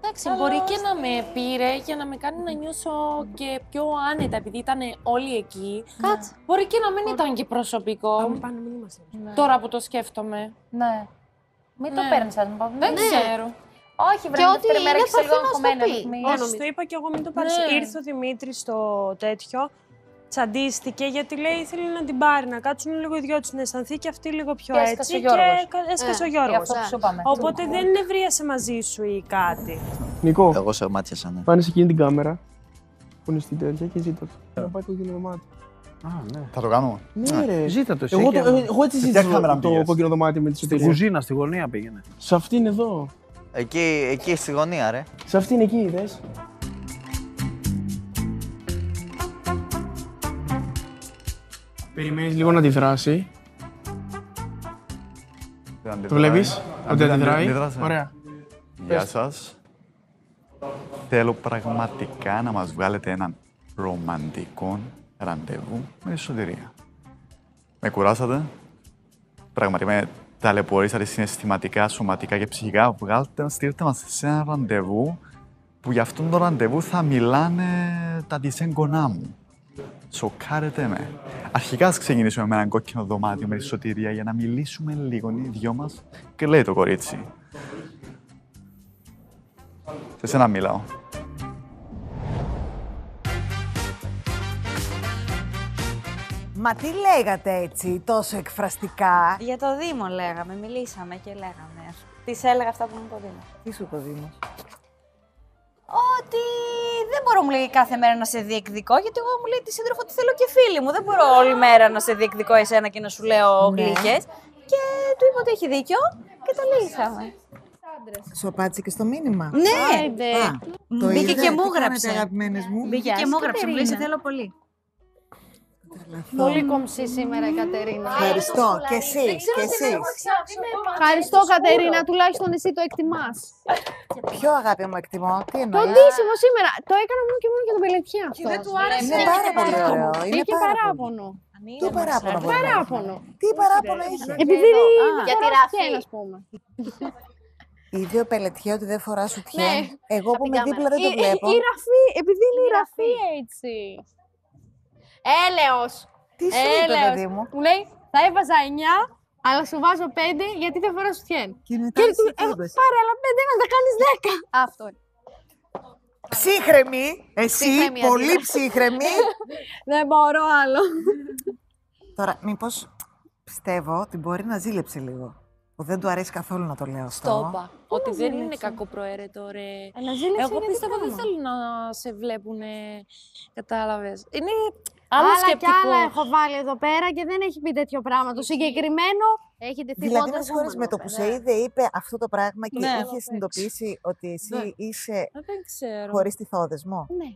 Εντάξει, μπορεί και να με πήρε για να με κάνει να νιώσω και πιο άνετα, επειδή ήταν όλοι εκεί. Κάτσε. Μπορεί και να μην ήταν και προσωπικό. Πάνω, μην είμαστε. Τώρα που το σκέφτομαι. Ναι. Μην το Ναι. παίρνεις σαν Δεν ξέρω. Όχι, βρε, Και η ότι δεύτερη μέρα είναι έχεις λίγο θα έρθει να αγχωμένη στο πει. ρυθμή. Μόνο Σου το είπα και εγώ, μην το πάρεις. Ναι. Ήρθε ο Δημήτρης στο τέτοιο. Τσαντίστηκε γιατί λέει ήθελε να την πάρει, να κάτσουν λίγο οι δυο του να αισθανθεί και αυτή λίγο πιο Και έτσι. έσκασε ο Γιώργος. Και κα- έσκασε Ε, ο Γι' Γιώργος. αυτό που σου είπαμε. Οπότε δεν ευρίασε μαζί σου ή κάτι. Νικό, Εγώ σε μάτιασα, ναι. πάνε σε εκείνη την κάμερα που είναι στην τέτοια και ζήτα το. Να πάει κόκκινο δωμάτιο. Α, ναι. Θα το κάνω. Ναι, ρε. Ζήτα το εσύ. Εγώ, και- το, ε, εγώ έτσι Σε ποια ζήτησα κάμερα το, το πήγες; κόκκινο δωμάτιο με τη Στη σωτηρία. κουζίνα, στη γωνία πήγαινε. Σε αυτήν εδώ. Εκεί, εκεί στη γωνία, ρε. Σε αυτήν εκεί, είδες. Περιμένεις λίγο να αντιδράσει. Δεν Το βλέπεις, ότι Αντι- αντιδράει. αντιδράσε. Ωραία. Γεια Πες. σας. Θέλω πραγματικά να μας βγάλετε έναν ρομαντικό ραντεβού με τη σωτηρία. Με κουράσατε; Πραγματικά με ταλαιπωρήσατε συναισθηματικά, σωματικά και ψυχικά. Βγάλτε μας, στείλτε μας σε ένα ραντεβού που για αυτόν το ραντεβού θα μιλάνε τα της έγκονά μου. Σοκάρετε με. Αρχικά ας ξεκινήσουμε με έναν κόκκινο δωμάτιο με τη σωτηρία για να μιλήσουμε λίγο οι δυο μας και λέει το κορίτσι. Σε σένα μιλάω. Μα τι λέγατε έτσι, τόσο εκφραστικά; Για το Δήμο λέγαμε, μιλήσαμε και λέγαμε. Τη έλεγα αυτά που μου είπε ο Δήμος. Τι σου είπε ο Δήμος; Ότι δεν μπορώ, μου λέει, κάθε μέρα να σε διεκδικώ, γιατί εγώ μου λέει τη σύντροφο τη θέλω και φίλη μου. Δεν μπορώ όλη μέρα να σε διεκδικώ εσένα και να σου λέω Ναι. γλύκες. Και του είπα ότι έχει δίκιο και το λύσαμε. Σου απάντησε και στο μήνυμα. Ναι! Α, το Μπήκε είδα, και τι μου κάνετε, έγραψε. αγαπημένες μου; Μπήκε και μου έγραψε, μου λέει σε θέλω πολύ. Πολύ κομψή σήμερα η Κατερίνα. Ευχαριστώ. Και εσύ, και εσύ. Ευχαριστώ Κατερίνα, τουλάχιστον εσύ το εκτιμάς. Ποιο αγάπη μου εκτιμώ, τι Το εννοείς. ντύσιμο σήμερα. Το έκανα μόνο και μόνο για τον Πελετιά αυτό. δεν του άρεσε. Είναι πάρα πολύ ωραίο, είναι Είχε πάρα παράπονο. Τι παράπονο μπορεί να έχει. Παράπονο. Τι παράπονο είχε. Επειδή για τη δεν ράφη. φοράς ας πούμε. Είδε ο Πελετιέ ότι δεν φορά σου Ναι. Εγώ που είμαι δίπλα δεν το Η- η- βλέπω. Η ραφή, επειδή είναι η ραφή έτσι. Έλεος. Τι σου είπε, Έλεος. παιδί μου; Μου λέει, θα έβαζα 9, αλλά σου βάζω 5 γιατί δεν φοράς σουτιέν. Και μετά Και εσύ του τι «Ε, είπες; πάρε άλλα 5 να τα κάνεις 10. Αυτό είναι. Ψύχρεμη, εσύ, Ψύχρεμη πολύ αντίδραση. ψύχρεμη. Δεν μπορώ άλλο. Τώρα, μήπως πιστεύω ότι μπορεί να ζήλεψε λίγο. Που δεν του αρέσει καθόλου να το λέω αυτό. Το είπα. Ότι δεν είναι ζήλεψε; κακό προαίρετο, ρε. Αλλά ζήλεψε Εγώ γιατί πιστεύω δεν πράγμα. θέλουν να σε βλέπουν. Κατάλαβες. Είναι Άλλα άλλο κι σκεπτικό. άλλα έχω βάλει εδώ πέρα και δεν έχει πει τέτοιο πράγμα. Το συγκεκριμένο έχει τεθεί Δηλαδή, Wonder με συγχωρείς, Woman με το εδώ που πέρα. σε είδε, είπε αυτό το πράγμα και Ναι. είχε συνειδητοποιήσει ότι εσύ Ναι. είσαι Ε, Δεν ξέρω. χωρίς τη θόδεσμο. Ναι.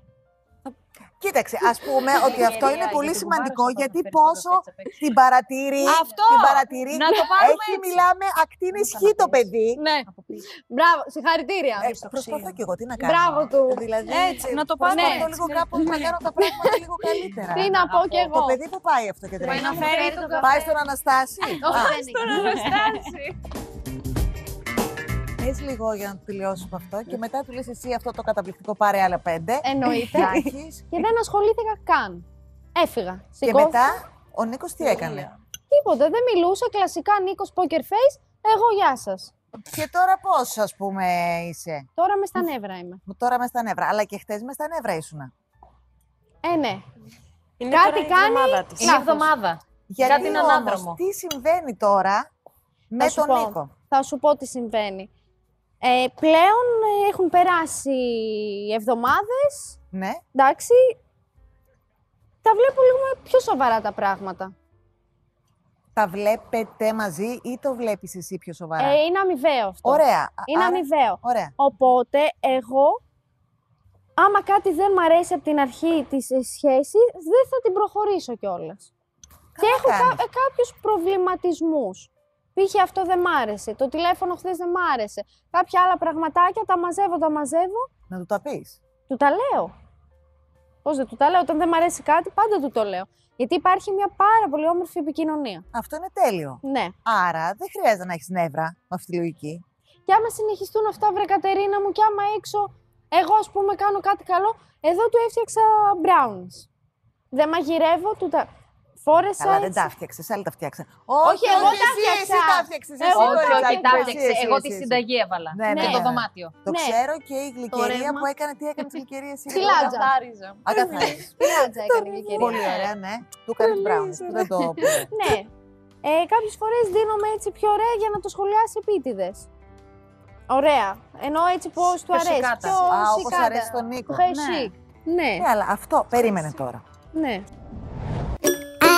Κοίταξε, ας πούμε ότι αυτό είναι Ευκαιρία, πολύ γιατί σημαντικό κουμπάρος θα γιατί το φέρεις πόσο το πέτσα απ' έξω. την παρατηρεί. Αυτό! Την παρατηρεί. Να το πάρουμε Έχει, έτσι. μιλάμε, ακτίνη χ το παιδί. Ναι. Μπράβο, συγχαρητήρια. Ε, προσπαθώ κι εγώ, τι να κάνω. Μπράβο του. Δηλαδή, Έτσι, να το προσπαθώ πάρουμε λίγο κάπως να κάνω τα πράγματα λίγο καλύτερα. Τι να πω κι εγώ. Το παιδί που πάει αυτό και Πάει τρέχει. να φέρει το καφέ. Πάει στον Αναστάση. Όχι, Α. στον Αναστάση. Πες λίγο για να το τελειώσουμε αυτό και μετά του λες εσύ αυτό το καταπληκτικό πάρε άλλα πέντε. Εννοείται. Να έχεις. Και δεν ασχολήθηκα καν. Έφυγα. Και Σηκώθηκα. μετά ο Νίκος τι έκανε; Τίποτα. Δεν μιλούσα. Κλασικά Νίκος Poker Face. Εγώ γεια σας. Και τώρα πώς ας πούμε είσαι; Τώρα μες στα νεύρα είμαι. Τώρα μες στα νεύρα. Αλλά και χτες μες στα νεύρα ήσουνα. Ε, ναι. Είναι Κάτι τώρα η κάνεις. εβδομάδα της. Είναι λάθος. εβδομάδα. Γιατί Κάτι είναι όμως, ανάδρομο. τι συμβαίνει τώρα με Θα σου τον πω. Νίκο; Θα σου πω τι συμβαίνει. Ε, πλέον ε, έχουν περάσει εβδομάδες. Ναι. Εντάξει. Τα βλέπω λίγο με πιο σοβαρά τα πράγματα. Τα βλέπετε μαζί ή το βλέπεις εσύ πιο σοβαρά; Ε, είναι αμοιβαίο αυτό. Ωραία. Είναι Άρα- αμοιβαίο. Ωραία. Οπότε εγώ, άμα κάτι δεν μ' αρέσει από την αρχή της ε, σχέσης, δεν θα την προχωρήσω κιόλας. Και έχω κα, κάνεις. ε, κάποιους προβληματισμούς. Π.χ. αυτό δεν μ' άρεσε, το τηλέφωνο χθες δεν μ' άρεσε. Κάποια άλλα πραγματάκια τα μαζεύω, τα μαζεύω, Να του τα πεις. του τα λέω. Πώς δεν του τα λέω, όταν δεν μ' αρέσει κάτι πάντα του το λέω. Γιατί υπάρχει μια πάρα πολύ όμορφη επικοινωνία. Αυτό είναι τέλειο. Ναι. Άρα δεν χρειάζεται να έχεις νεύρα με αυτή τη λογική. Και άμα συνεχιστούν αυτά, βρε Κατερίνα μου, και άμα έξω, εγώ ας πούμε κάνω κάτι καλό, εδώ του έφτιαξα brownies. Δεν μαγειρεύω, του τα φόρεσα Καλά, δεν έτσι. τα φτιάξες, άλλοι τα φτιάξαν. Όχι, εγώ τα εσύ, εσύ φτιάξα. τα φτιάξες. εσύ, Εγώ Όχι, κοριτσάκι όχι, μου, τα εσύ, έφτιαξε. εσύ, Εγώ εσύ, τη εσύ. συνταγή έβαλα. Ναι, Και ναι, το ναι. δωμάτιο. Το Ναι. ξέρω και η γλυκερία ρεύμα. που έκανε, τι έκανε τη γλυκερία εσύ. Τσιλάτζα. Ακαθάριζα. Τσιλάτζα έκανε η γλυκερία. Πολύ ωραία, ναι. Του κάνεις brownies, που δεν το πούμε. Ναι. Ε, κάποιες φορές δίνομαι έτσι πιο ωραία για να το σχολιάσει επίτηδες. Ωραία. Ενώ έτσι πώς του Πιο αρέσει. σικάτα. Πιο Α, όπως σικάτα. αρέσει στον Νίκο. Πιο Ναι. chic. Ναι. Ναι, αλλά αυτό περίμενε τώρα. Ναι.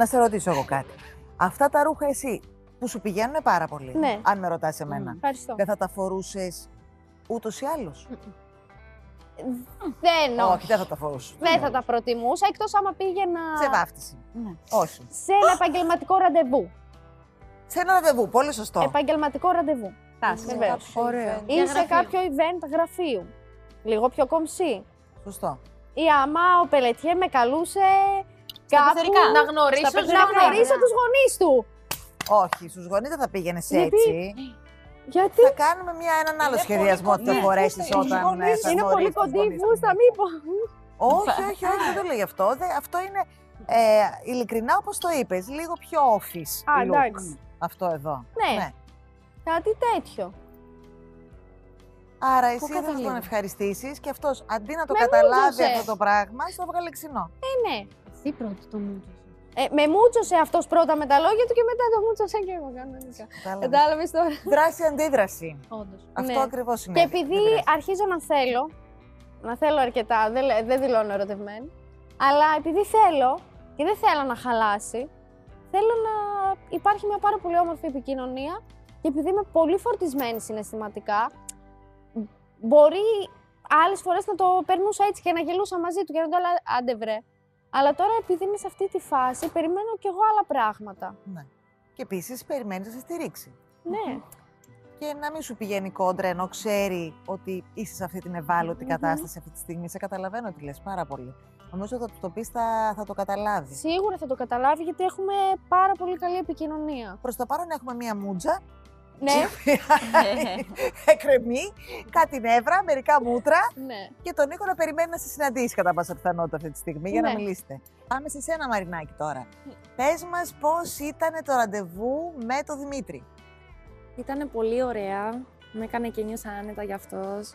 Να σε ρωτήσω εγώ κάτι. Αυτά τα ρούχα εσύ που σου πηγαίνουν πάρα πολύ. Ναι. Αν με ρωτάς εμένα. Ευχαριστώ. Δεν θα τα φορούσες ούτως ή άλλως; Δεν Όχι, δεν θα τα φορούσες. Δεν θα τα προτιμούσα, εκτός άμα πήγαινα Σε βάφτιση. Ναι. Όχι. σε ένα επαγγελματικό ραντεβού. Σε ένα ραντεβού, πολύ σωστό. Επαγγελματικό ραντεβού. Βεβαίως. Ωραία. Ή σε κάποιο event γραφείου. Λίγο πιο κομψή. Σωστό. Ή άμα ο Πελετιέ με καλούσε κάπου πεθερικά. Να γνωρίσω Στα τους πεθερικά. να γονείς. γνωρίσω τους γονείς του. Όχι, στους γονείς δεν θα πήγαινε Γιατί; έτσι. Γιατί; Θα κάνουμε μια, έναν άλλο σχεδιασμό ότι θα Ναι. φορέσεις Φούστα, όταν γονείς, ε, θα Είναι γνωρίσεις πολύ τους κοντή η γονείς τους. φούστα, μήπως. Όχι, όχι, όχι, δεν το λέει αυτό. Δε- αυτό είναι ε, ειλικρινά όπως το είπες, λίγο πιο office Α, look. εντάξει. Αυτό εδώ. Ναι. Κάτι τέτοιο. Άρα εσύ δεν θα καταλήγω; τον ευχαριστήσεις και αυτός αντί να το Με καταλάβει μούτσωσε. αυτό το πράγμα, στο έβγαλε ξινό. Ε, ναι. Εσύ πρώτος το μούτσο. Ε, με μούτσωσε αυτός πρώτα με τα λόγια του και μετά το μούτσωσε και εγώ κανονικά. Κατάλαβες. Κατάλαβες τώρα. Δράση-αντίδραση. Όντως. Αυτό Ναι. ακριβώς είναι. Και επειδή αρχίζω να θέλω, να θέλω αρκετά, δεν, λέ- δεν δηλώνω ερωτευμένη, αλλά επειδή θέλω και δεν θέλω να χαλάσει, θέλω να υπάρχει μια πάρα πολύ όμορφη επικοινωνία και επειδή είμαι πολύ φορτισμένη συναισθηματικά, μπορεί άλλες φορές να το περνούσα έτσι και να γελούσα μαζί του και να το έλεγα άντε βρε. Αλλά τώρα επειδή είμαι σε αυτή τη φάση, περιμένω κι εγώ άλλα πράγματα. Ναι. Και επίσης περιμένεις να σε στηρίξει. Ναι. Και να μην σου πηγαίνει κόντρα ενώ ξέρει ότι είσαι σε αυτή την ευάλωτη κατάσταση αυτή τη στιγμή. Σε καταλαβαίνω τι λες πάρα πολύ. Νομίζω ότι θα του το πεις θα, θα το καταλάβεις. Σίγουρα θα το καταλάβει γιατί έχουμε πάρα πολύ καλή επικοινωνία. Προς το παρόν έχουμε μία μούτζα. Ναι. Εκρεμεί, κάτι νεύρα, μερικά μούτρα. ναι. Και τον Νίκο να περιμένει να σε συναντήσει κατά πάσα πιθανότητα αυτή τη στιγμή για να Ναι. μιλήσετε. Πάμε σε σένα, Μαρινάκη, τώρα. Πες μας πώς ήταν το ραντεβού με τον Δημήτρη. Ήταν πολύ ωραία. Με έκανε και νιώσα άνετα γι' αυτός.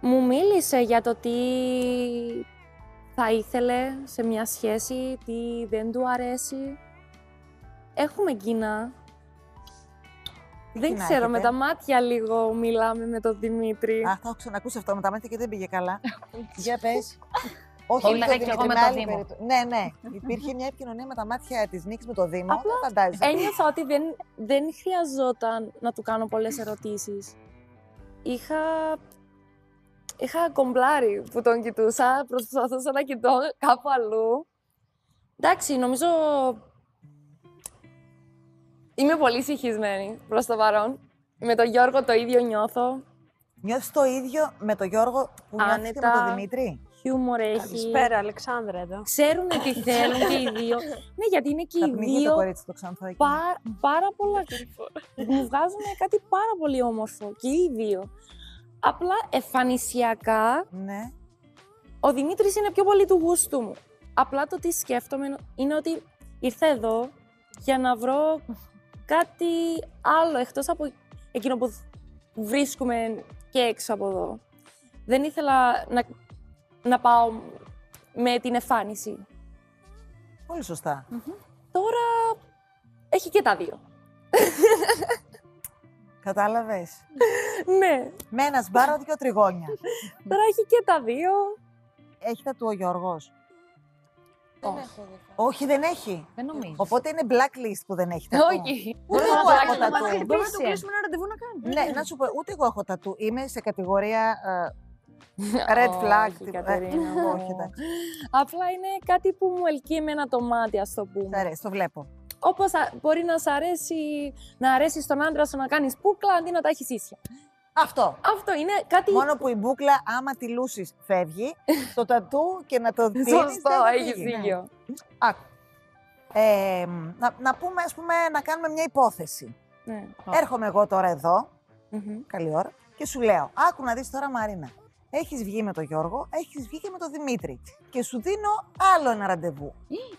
Μου μίλησε για το τι θα ήθελε σε μια σχέση, τι δεν του αρέσει. Έχουμε κοινά. Δεν κοινά ξέρω, με έχετε; τα μάτια λίγο μιλάμε με τον Δημήτρη. Αχ, το έχω ξανακούσει αυτό με τα μάτια και δεν πήγε καλά. Για πες. Όχι, Όχι, με είχα τον και εγώ Δημήτρη, με με το άλλη Δήμο. περίπτωση. Ναι, ναι. Υπήρχε μια επικοινωνία με τα μάτια της Νίκης με το Δήμο. Απλά δεν φαντάζεσαι. Ένιωθα ότι δεν, δεν χρειαζόταν να του κάνω πολλές ερωτήσεις. Είχα, είχα κομπλάρει που τον κοιτούσα, προσπαθούσα να κοιτώ κάπου αλλού. Εντάξει, νομίζω είμαι πολύ συγχυσμένη προς το παρόν. Με τον Γιώργο το ίδιο νιώθω. Νιώθεις το ίδιο με τον Γιώργο που νιώθεις και με τον Δημήτρη; Χιούμορ έχει. Καλησπέρα, Αλεξάνδρα εδώ. Ξέρουν τι θέλουν και οι δύο. ναι, γιατί είναι και Θα οι πνίγει το δύο κορίτσι το ξανθό εκεί. πά- πάρα πολλά. μου βγάζουν κάτι πάρα πολύ όμορφο και οι δύο. Απλά εμφανισιακά Ναι. ο Δημήτρης είναι πιο πολύ του γούστου μου. Απλά το τι σκέφτομαι είναι ότι ήρθα εδώ για να βρω κάτι άλλο εκτός από εκείνο που βρίσκουμε και έξω από εδώ. Δεν ήθελα να, να πάω με την εμφάνιση. Πολύ σωστά. Τώρα έχει και τα δύο. Κατάλαβες. ναι. Με ένα σπάρο, δύο τριγώνια. Τώρα έχει και τα δύο. Έχει τα του ο Γιώργος. Όχι. Όχι, δεν έχει. Δεν νομίζω. Οπότε είναι blacklist που δεν έχει τα του. Όχι. Ούτε Μπορούμε εγώ να έχω το τα κάνουμε του. Μπορούμε να του κλείσουμε ένα ραντεβού να κάνουμε. Ναι, να σου πω, ούτε εγώ έχω τα του. Είμαι σε κατηγορία ε, red flag. Όχι, τύπου. Κατερίνα Ε, μου. Όχι, εντάξει. Απλά είναι κάτι που μου ελκύει εμένα το μάτι, ας το πούμε. Σ' αρέσει, το βλέπω. Όπως μπορεί να σ' αρέσει να αρέσει στον άντρα σου να κάνεις μπούκλα αντί να τα έχεις ίσια. Αυτό. Αυτό είναι κάτι. Μόνο που η μπούκλα, άμα τη λούσεις, φεύγει. το τατού και να το δίνεις. Σωστό, έχεις δίκιο. Άκου. Ε, να, να πούμε, ας πούμε, να κάνουμε μια υπόθεση. Ναι. Έρχομαι εγώ τώρα εδώ, Μμμ. καλή ώρα, και σου λέω, άκου να δεις τώρα Μαρίνα, έχεις βγει με τον Γιώργο, έχεις βγει και με τον Δημήτρη και σου δίνω άλλο ένα ραντεβού.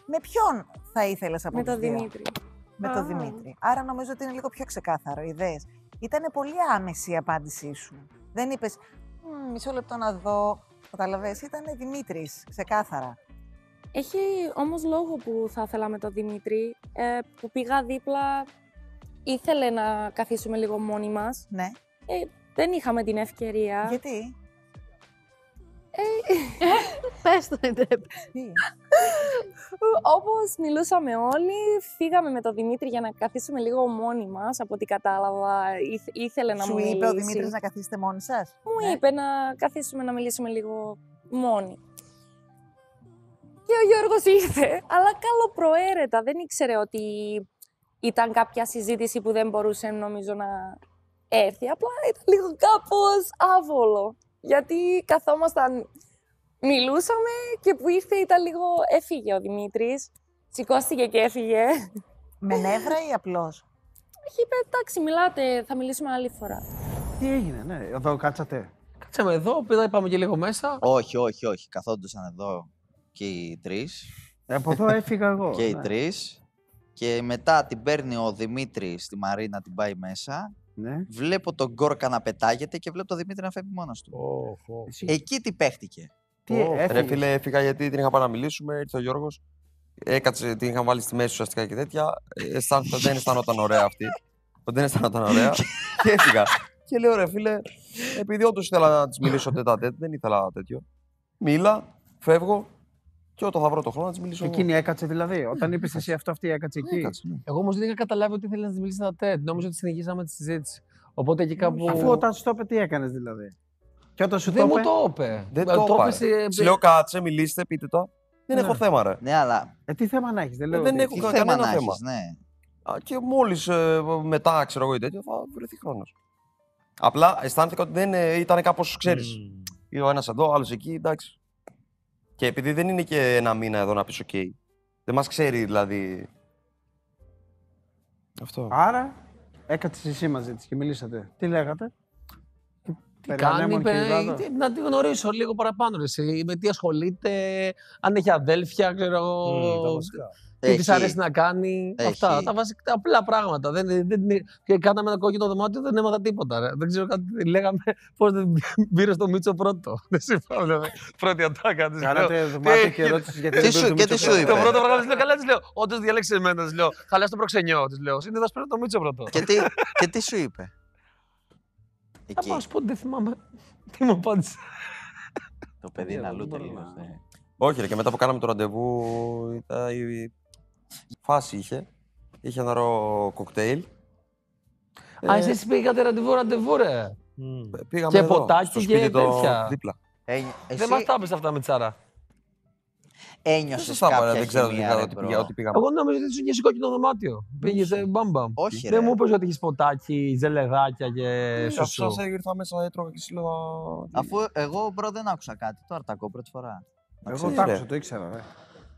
με ποιον θα ήθελες από Με τους τον δύο; Δημήτρη. Με Α. τον Δημήτρη. Άρα νομίζω ότι είναι λίγο πιο ξεκάθαρο, ιδέες. Ήταν πολύ άμεση η απάντησή σου. Δεν είπες, «Μμ, μισό λεπτό να δω, καταλαβες, ήταν Δημήτρης, ξεκάθαρα. Έχει όμως λόγο που θα ήθελα με τον Δημήτρη, ε, που πήγα δίπλα, ήθελε να καθίσουμε λίγο μόνοι μας. Ναι. Ε, δεν είχαμε την ευκαιρία. Γιατί; Πες το, δεν Όπως μιλούσαμε όλοι, φύγαμε με τον Δημήτρη για να καθίσουμε λίγο μόνοι μας, από ό,τι κατάλαβα, ήθε- ήθελε να Σου μου είπε μιλήσει. ο Δημήτρης να καθίσετε μόνοι σας; Μου Ναι. είπε να καθίσουμε να μιλήσουμε λίγο μόνοι. Και ο Γιώργος ήρθε, αλλά καλοπροαίρετα. Δεν ήξερε ότι ήταν κάποια συζήτηση που δεν μπορούσε νομίζω να έρθει. Απλά ήταν λίγο κάπως άβολο. Γιατί καθόμασταν, μιλούσαμε και που ήρθε ήταν λίγο... Έφυγε ο Δημήτρης, σηκώστηκε και έφυγε. Με νεύρα ή απλώς; Έχει είπε, εντάξει, μιλάτε, θα μιλήσουμε άλλη φορά. Τι έγινε, ναι, εδώ κάτσατε. Κάτσαμε εδώ, πήρα, πάμε και λίγο μέσα. Όχι, όχι, όχι. Καθόντουσαν εδώ και οι τρεις. Ε, από εδώ έφυγα εγώ. και οι ναι. τρεις. Και μετά την παίρνει ο Δημήτρης στη Μαρίνα, την πάει μέσα. Ναι. Βλέπω τον Γκόρκα να πετάγεται και βλέπω τον Δημήτρη να φεύγει μόνος του. Εκεί τι παίχτηκε; Τι Ω, Ρε έφυγες; φίλε, έφυγα γιατί την είχα πάει να μιλήσουμε, ήρθε ο Γιώργος. Έκατσε, την είχα βάλει στη μέση ουσιαστικά και τέτοια. Ε, αισθάνθηκα ότι δεν αισθανόταν ωραία αυτή. Ότι δεν αισθανόταν ωραία. και έφυγα. Και λέω ρε φίλε, επειδή όντως ήθελα να της μιλήσω τετά τέτ, δεν ήθελα τέτοιο. Μίλα, φεύγω και όταν θα βρω το χρόνο να της μιλήσω. εγώ. Εκείνη έκατσε δηλαδή. Όταν είπες εσύ αυτό, αυτή έκατσε εκεί. Έκατσε, ναι. Εγώ όμως δεν είχα καταλάβει ότι ήθελες να της μιλήσεις ένα τέτ. Νόμιζα ότι συνεχίσαμε τη συζήτηση. Οπότε εκεί κάπου. Αφού όταν σου το είπε, τι έκανες δηλαδή; Και όταν σου Δεν το μου είπε. το είπε. Δεν Ε, το είπα. έπεσε, ρε. ε, Της λέω κάτσε, μιλήστε, πείτε το. Δεν Ναι. έχω θέμα, ρε. Ναι, αλλά. Ε, τι θέμα να έχεις, δεν λέω. δεν ότι- έχω Τι κα- θέμα κανένα να θέμα. έχεις, ναι. Α, Και μόλις μετά, ξέρω εγώ ή τέτοιο, θα βρεθεί χρόνος. Απλά αισθάνθηκα ότι δεν ε, ήταν κάπως, ξέρεις. Ο ένας εδώ, άλλος εκεί, εντάξει. Και επειδή δεν είναι και ένα μήνα εδώ να πεις: OK. Δεν μας ξέρει δηλαδή. Αυτό. Άρα έκατσε εσύ μαζί της και μιλήσατε. Τι λέγατε; Τι Περί κάνει, ανέμων και παι- υδάτων. τι- να τη γνωρίσω λίγο παραπάνω. Ρε, εσύ, με τι ασχολείται, αν έχει αδέλφια, ξέρω εγώ. Μμμ, τα βασικά. τι της Έχει. αρέσει να κάνει. Έχει. Αυτά τα βασικά, τα απλά πράγματα. Δεν, δεν, δεν- και κάναμε ένα κόκκινο δωμάτιο, δεν έμαθα τίποτα. Ρε. Δεν ξέρω κάτι. Λέγαμε πώς δεν πήρε το Μίτσο πρώτο. Δεν συμφωνώ. δηλαδή. Πρώτη ατάκα της. Κάνατε δωμάτιο και ερώτηση γιατί δεν πήρε το Μίτσο πρώτο. Το πρώτο πράγμα της λέω, καλά της λέω. Όντως διαλέξει εμένα, της λέω. Χαλά το προξενιό, της λέω. Συνήθως παίρνω το Μίτσο πρώτο. Και τι, και τι σου είπε; Θα Εκεί. πάω να σου πω, δεν θυμάμαι. Τι μου απάντησε. Το παιδί είναι αλλού τελείως. ε. Όχι, ρε, και μετά που κάναμε το ραντεβού, ήταν η φάση είχε. Είχε ένα ρο κοκτέιλ. Α, Ε, εσείς πήγατε ραντεβού, ραντεβού, ρε. Πήγαμε Και εδώ, ποτάκι στο και σπίτι το τέτοια. δίπλα. Ε, Δεν μας τα είπες αυτά με τσάρα. Ένιωσες Δεν σας τα είπα, ρε, κάποια δεν ξέρω χημεία, τι- ρε, ότι μπρο. πήγα- ότι πήγαμε. Εγώ νόμιζα ότι σου είχε κόκκινο δωμάτιο. Πήγε μπαμπαμ. Όχι, Δεν ρε. μου είπες ότι έχεις ποτάκι, ζελεδάκια και Ε, σωσού. Αφού σας ήρθα μέσα, έτρωγα και σου λέω... Αφού εγώ μπρο δεν άκουσα κάτι, τώρα τα ακούω πρώτη φορά. Να Εγώ ξέρεις. το άκουσα, το ήξερα. ρε.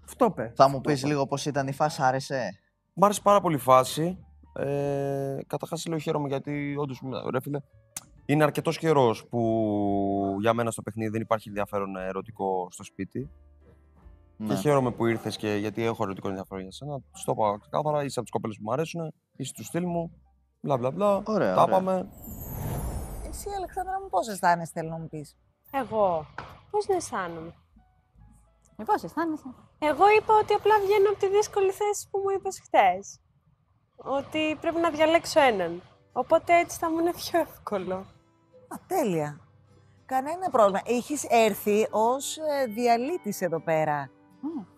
Αυτό πες. Θα μου πεις λίγο πώς ήταν η φάση, άρεσε; Μ' άρεσε πάρα πολύ η φάση. Ε, Καταρχάς, λέω χαίρομαι γιατί όντως, ρε φίλε, είναι αρκετός καιρός που για μένα στο παιχνίδι δεν υπάρχει ενδιαφέρον ερωτικό στο σπίτι. Και Ναι. χαίρομαι που ήρθες και γιατί έχω ερωτικό ενδιαφέρον για σένα. Του το είπα ξεκάθαρα, είσαι από τις κοπέλες που μου αρέσουν, είσαι του στυλ μου. Μπλα μπλα μπλα. Ωραία, Τα ωραία. είπαμε. Εσύ, Αλεξάνδρα μου, πώς αισθάνεσαι, θέλω να μου πεις; Εγώ. Πώς να αισθάνομαι; Ε, πώς αισθάνεσαι. Εγώ είπα ότι απλά βγαίνω από τη δύσκολη θέση που μου είπες χτες. Ότι πρέπει να διαλέξω έναν. Οπότε έτσι θα μου είναι πιο εύκολο. Α, τέλεια. Κανένα πρόβλημα. Έχεις έρθει ως ε, διαλύτης εδώ πέρα.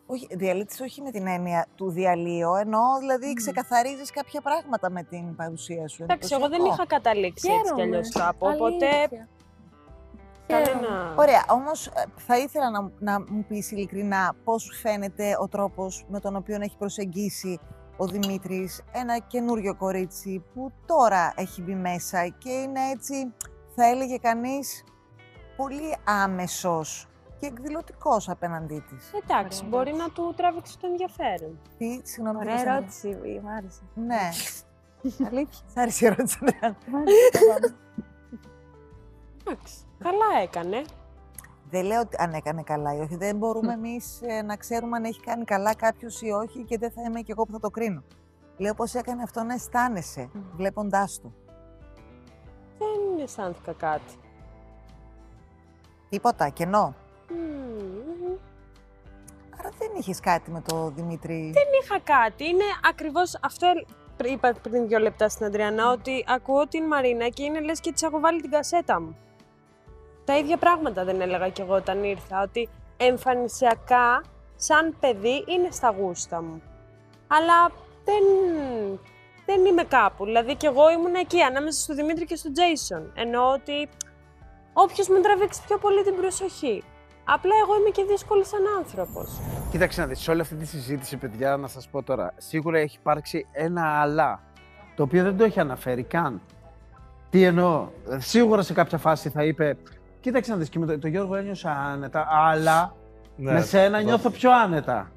Όχι, διαλύτης όχι με την έννοια του διαλύω, ενώ δηλαδή ξεκαθαρίζεις κάποια πράγματα με την παρουσία σου. Εντάξει, εγώ δεν Εντυπωσιακό. είχα καταλήξει έτσι κι Χαίρομαι. αλλιώς κάπου. Οπότε. Αλήθεια. Κανένα. Ωραία, όμως ε, θα ήθελα να, να μου πεις ειλικρινά πώς σου φαίνεται ο τρόπος με τον οποίο έχει προσεγγίσει ο Δημήτρης ένα καινούριο κορίτσι που τώρα έχει μπει μέσα και είναι έτσι, θα έλεγε κανείς, πολύ άμεσος και εκδηλωτικός απέναντί της. Εντάξει, μπορεί να του τράβηξει το ενδιαφέρον. Τι, συγγνώμη. τι Ωραία είπες, Ανδρέα; ερώτηση, μ' άρεσε. Ναι. Αλήθεια. Σ' άρεσε η ερώτηση, Ανδρέα. Εντάξει, καλά έκανε. Δεν λέω ότι αν έκανε καλά ή όχι. Δεν μπορούμε εμείς να ξέρουμε αν έχει κάνει καλά κάποιος ή όχι και δεν θα είμαι και εγώ που θα το κρίνω. Λέω πώς έκανε αυτό να αισθάνεσαι βλέποντάς το. Δεν αισθάνθηκα κάτι. Τίποτα, κενό. Μμμ. Άρα δεν είχες κάτι με το Δημήτρη. Δεν είχα κάτι. Είναι ακριβώς αυτό πρι- είπα πριν δύο λεπτά στην Αντριανά, ότι ακούω την Μαρίνα και είναι λες και της έχω βάλει την κασέτα μου. Τα ίδια πράγματα δεν έλεγα κι εγώ όταν ήρθα, ότι εμφανισιακά, σαν παιδί, είναι στα γούστα μου. Αλλά δεν, δεν είμαι κάπου. Δηλαδή κι εγώ ήμουν εκεί, ανάμεσα στο Δημήτρη και στον Τζέισον. Εννοώ ότι όποιος μου τραβήξει πιο πολύ την προσοχή. Απλά εγώ είμαι και δύσκολη σαν άνθρωπος. Κοίταξε να δεις, σε όλη αυτή τη συζήτηση, παιδιά, να σας πω τώρα, σίγουρα έχει υπάρξει ένα αλλά, το οποίο δεν το έχει αναφέρει καν. Τι εννοώ, ε, σίγουρα σε κάποια φάση θα είπε, κοίταξε να δεις, και με τον το Γιώργο ένιωσα άνετα, αλλά Ναι, με σένα το- νιώθω πιο άνετα.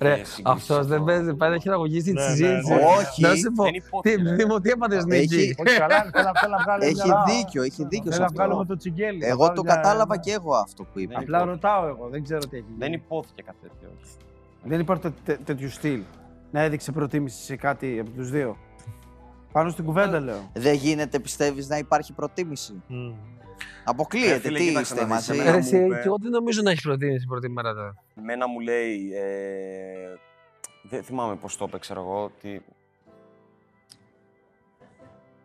Ρε, αυτός δεν παίζει, πάει να χειραγωγήσει τη Ναι, ναι, συζήτηση. ναι. Όχι. Να σου πω, Δεν υπόθηκε, τι, ρε. Δήμο, τι έπαθες Έχει- νίκη; Όχι καλά, θέλω θέλω να βγάλω Έχει μια- δίκιο, έχει δίκιο σε Θέλω να βγάλουμε αυτό. το τσιγκέλι. να Εγώ βάλω το μια- κατάλαβα και εγώ αυτό που είπε. Απλά ρωτάω εγώ, δεν ξέρω τι έχει γίνει. Δεν υπόθηκε κάτι τέτοιο. Δεν υπάρχει τέ- τέ- τέτοιου στυλ. Να έδειξε προτίμηση σε κάτι από τους δύο. Πάνω στην κουβέντα λέω. Δεν γίνεται, πιστεύεις, να υπάρχει προτίμηση; Μμ. Αποκλείεται, Ε, φίλε, τι κοίταξε είστε να δεις, μαζί. εμένα Ρε, μου εσύ, είπε- και εγώ δεν νομίζω να έχει προτείνει την πρώτη μέρα τώρα. Μένα μου λέει, ε, δεν θυμάμαι πώς το είπε, ξέρω εγώ, ότι...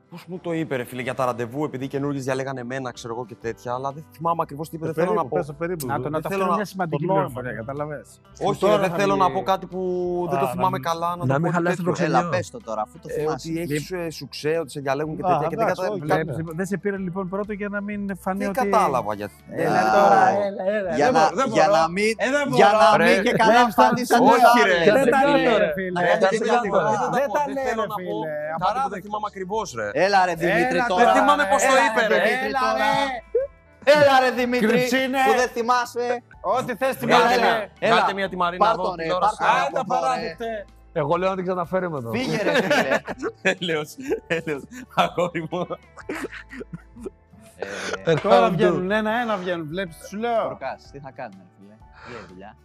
Πώς μου το είπε ρε φίλε για τα ραντεβού, επειδή οι καινούργιες διαλέγανε εμένα, ξέρω εγώ και τέτοια, αλλά δεν θυμάμαι ακριβώς τι είπε, Το δεν θέλω να περίπου, πω. πες το περίπου. Να το, να Δεν το θέλω αυτό να- μια σημαντική το νόημα. πληροφορία, καταλαβες. Όχι, Τώρα ρε, δεν θα θέλω βγει- να πω κάτι που δεν το Α, θυμάμαι να- καλά, να, να το μην πω χαλάσει το τέτοιο. προξενιό. Έλα, πες το τώρα, αφού το Ε, θυμάσαι. ότι έχεις σου, σου ξέρω ότι σε διαλέγουν και Α, τέτοια και δεν εντάξει, κατα- όχι, κάτι- ναι. Δεν σε πήρε λοιπόν πρώτο για να μην φανεί Δεν ότι... κατάλαβα γιατί. Έλα Α, τώρα, έλα, έλα. Για δεν να- μπορώ, δεν για μπορώ. να μην- Ε, δεν Για μπορώ. να Ρε, μην και δεν καλά φτάνει φτάνει στο Όχι, ρε. Δεν τα Φίλε. λέω, ρε φίλε. Ρε, Δεν δεν τα θέλω να λέω, πω, Δεν τα δεν λέω, θέλω ρε να πω. φίλε. Κάτι που δεν Απαράδεκτο. θυμάμαι ακριβώς, ρε. Έλα ρε Δημήτρη Έλα, τώρα. Δεν θυμάμαι πώς το έλα, είπε, ρε. Δημήτρη, Έλα, τώρα. ρε. Έλα ρε Δημήτρη, Κρυψίνε. που δεν θυμάσαι. Ό,τι θες την Έλα, πάρε. έλα. Έλα. Βγάλτε μια τη Μαρίνα Πάρ' εδώ, τον, ρε, τηλεόραση. πάρ' τον Άντε, από εδώ, ρε. απαράδεκτε. Εγώ λέω να την ξαναφέρουμε εδώ. Φύγε ρε φίλε. Έλεος, έλεος, αγόρι μου. Ε, Τώρα βγαίνουν ένα-ένα βγαίνουν. Βλέπεις, σου λέω. Προκάς, τι θα κάνουμε, φίλε. Τι είναι δουλειά;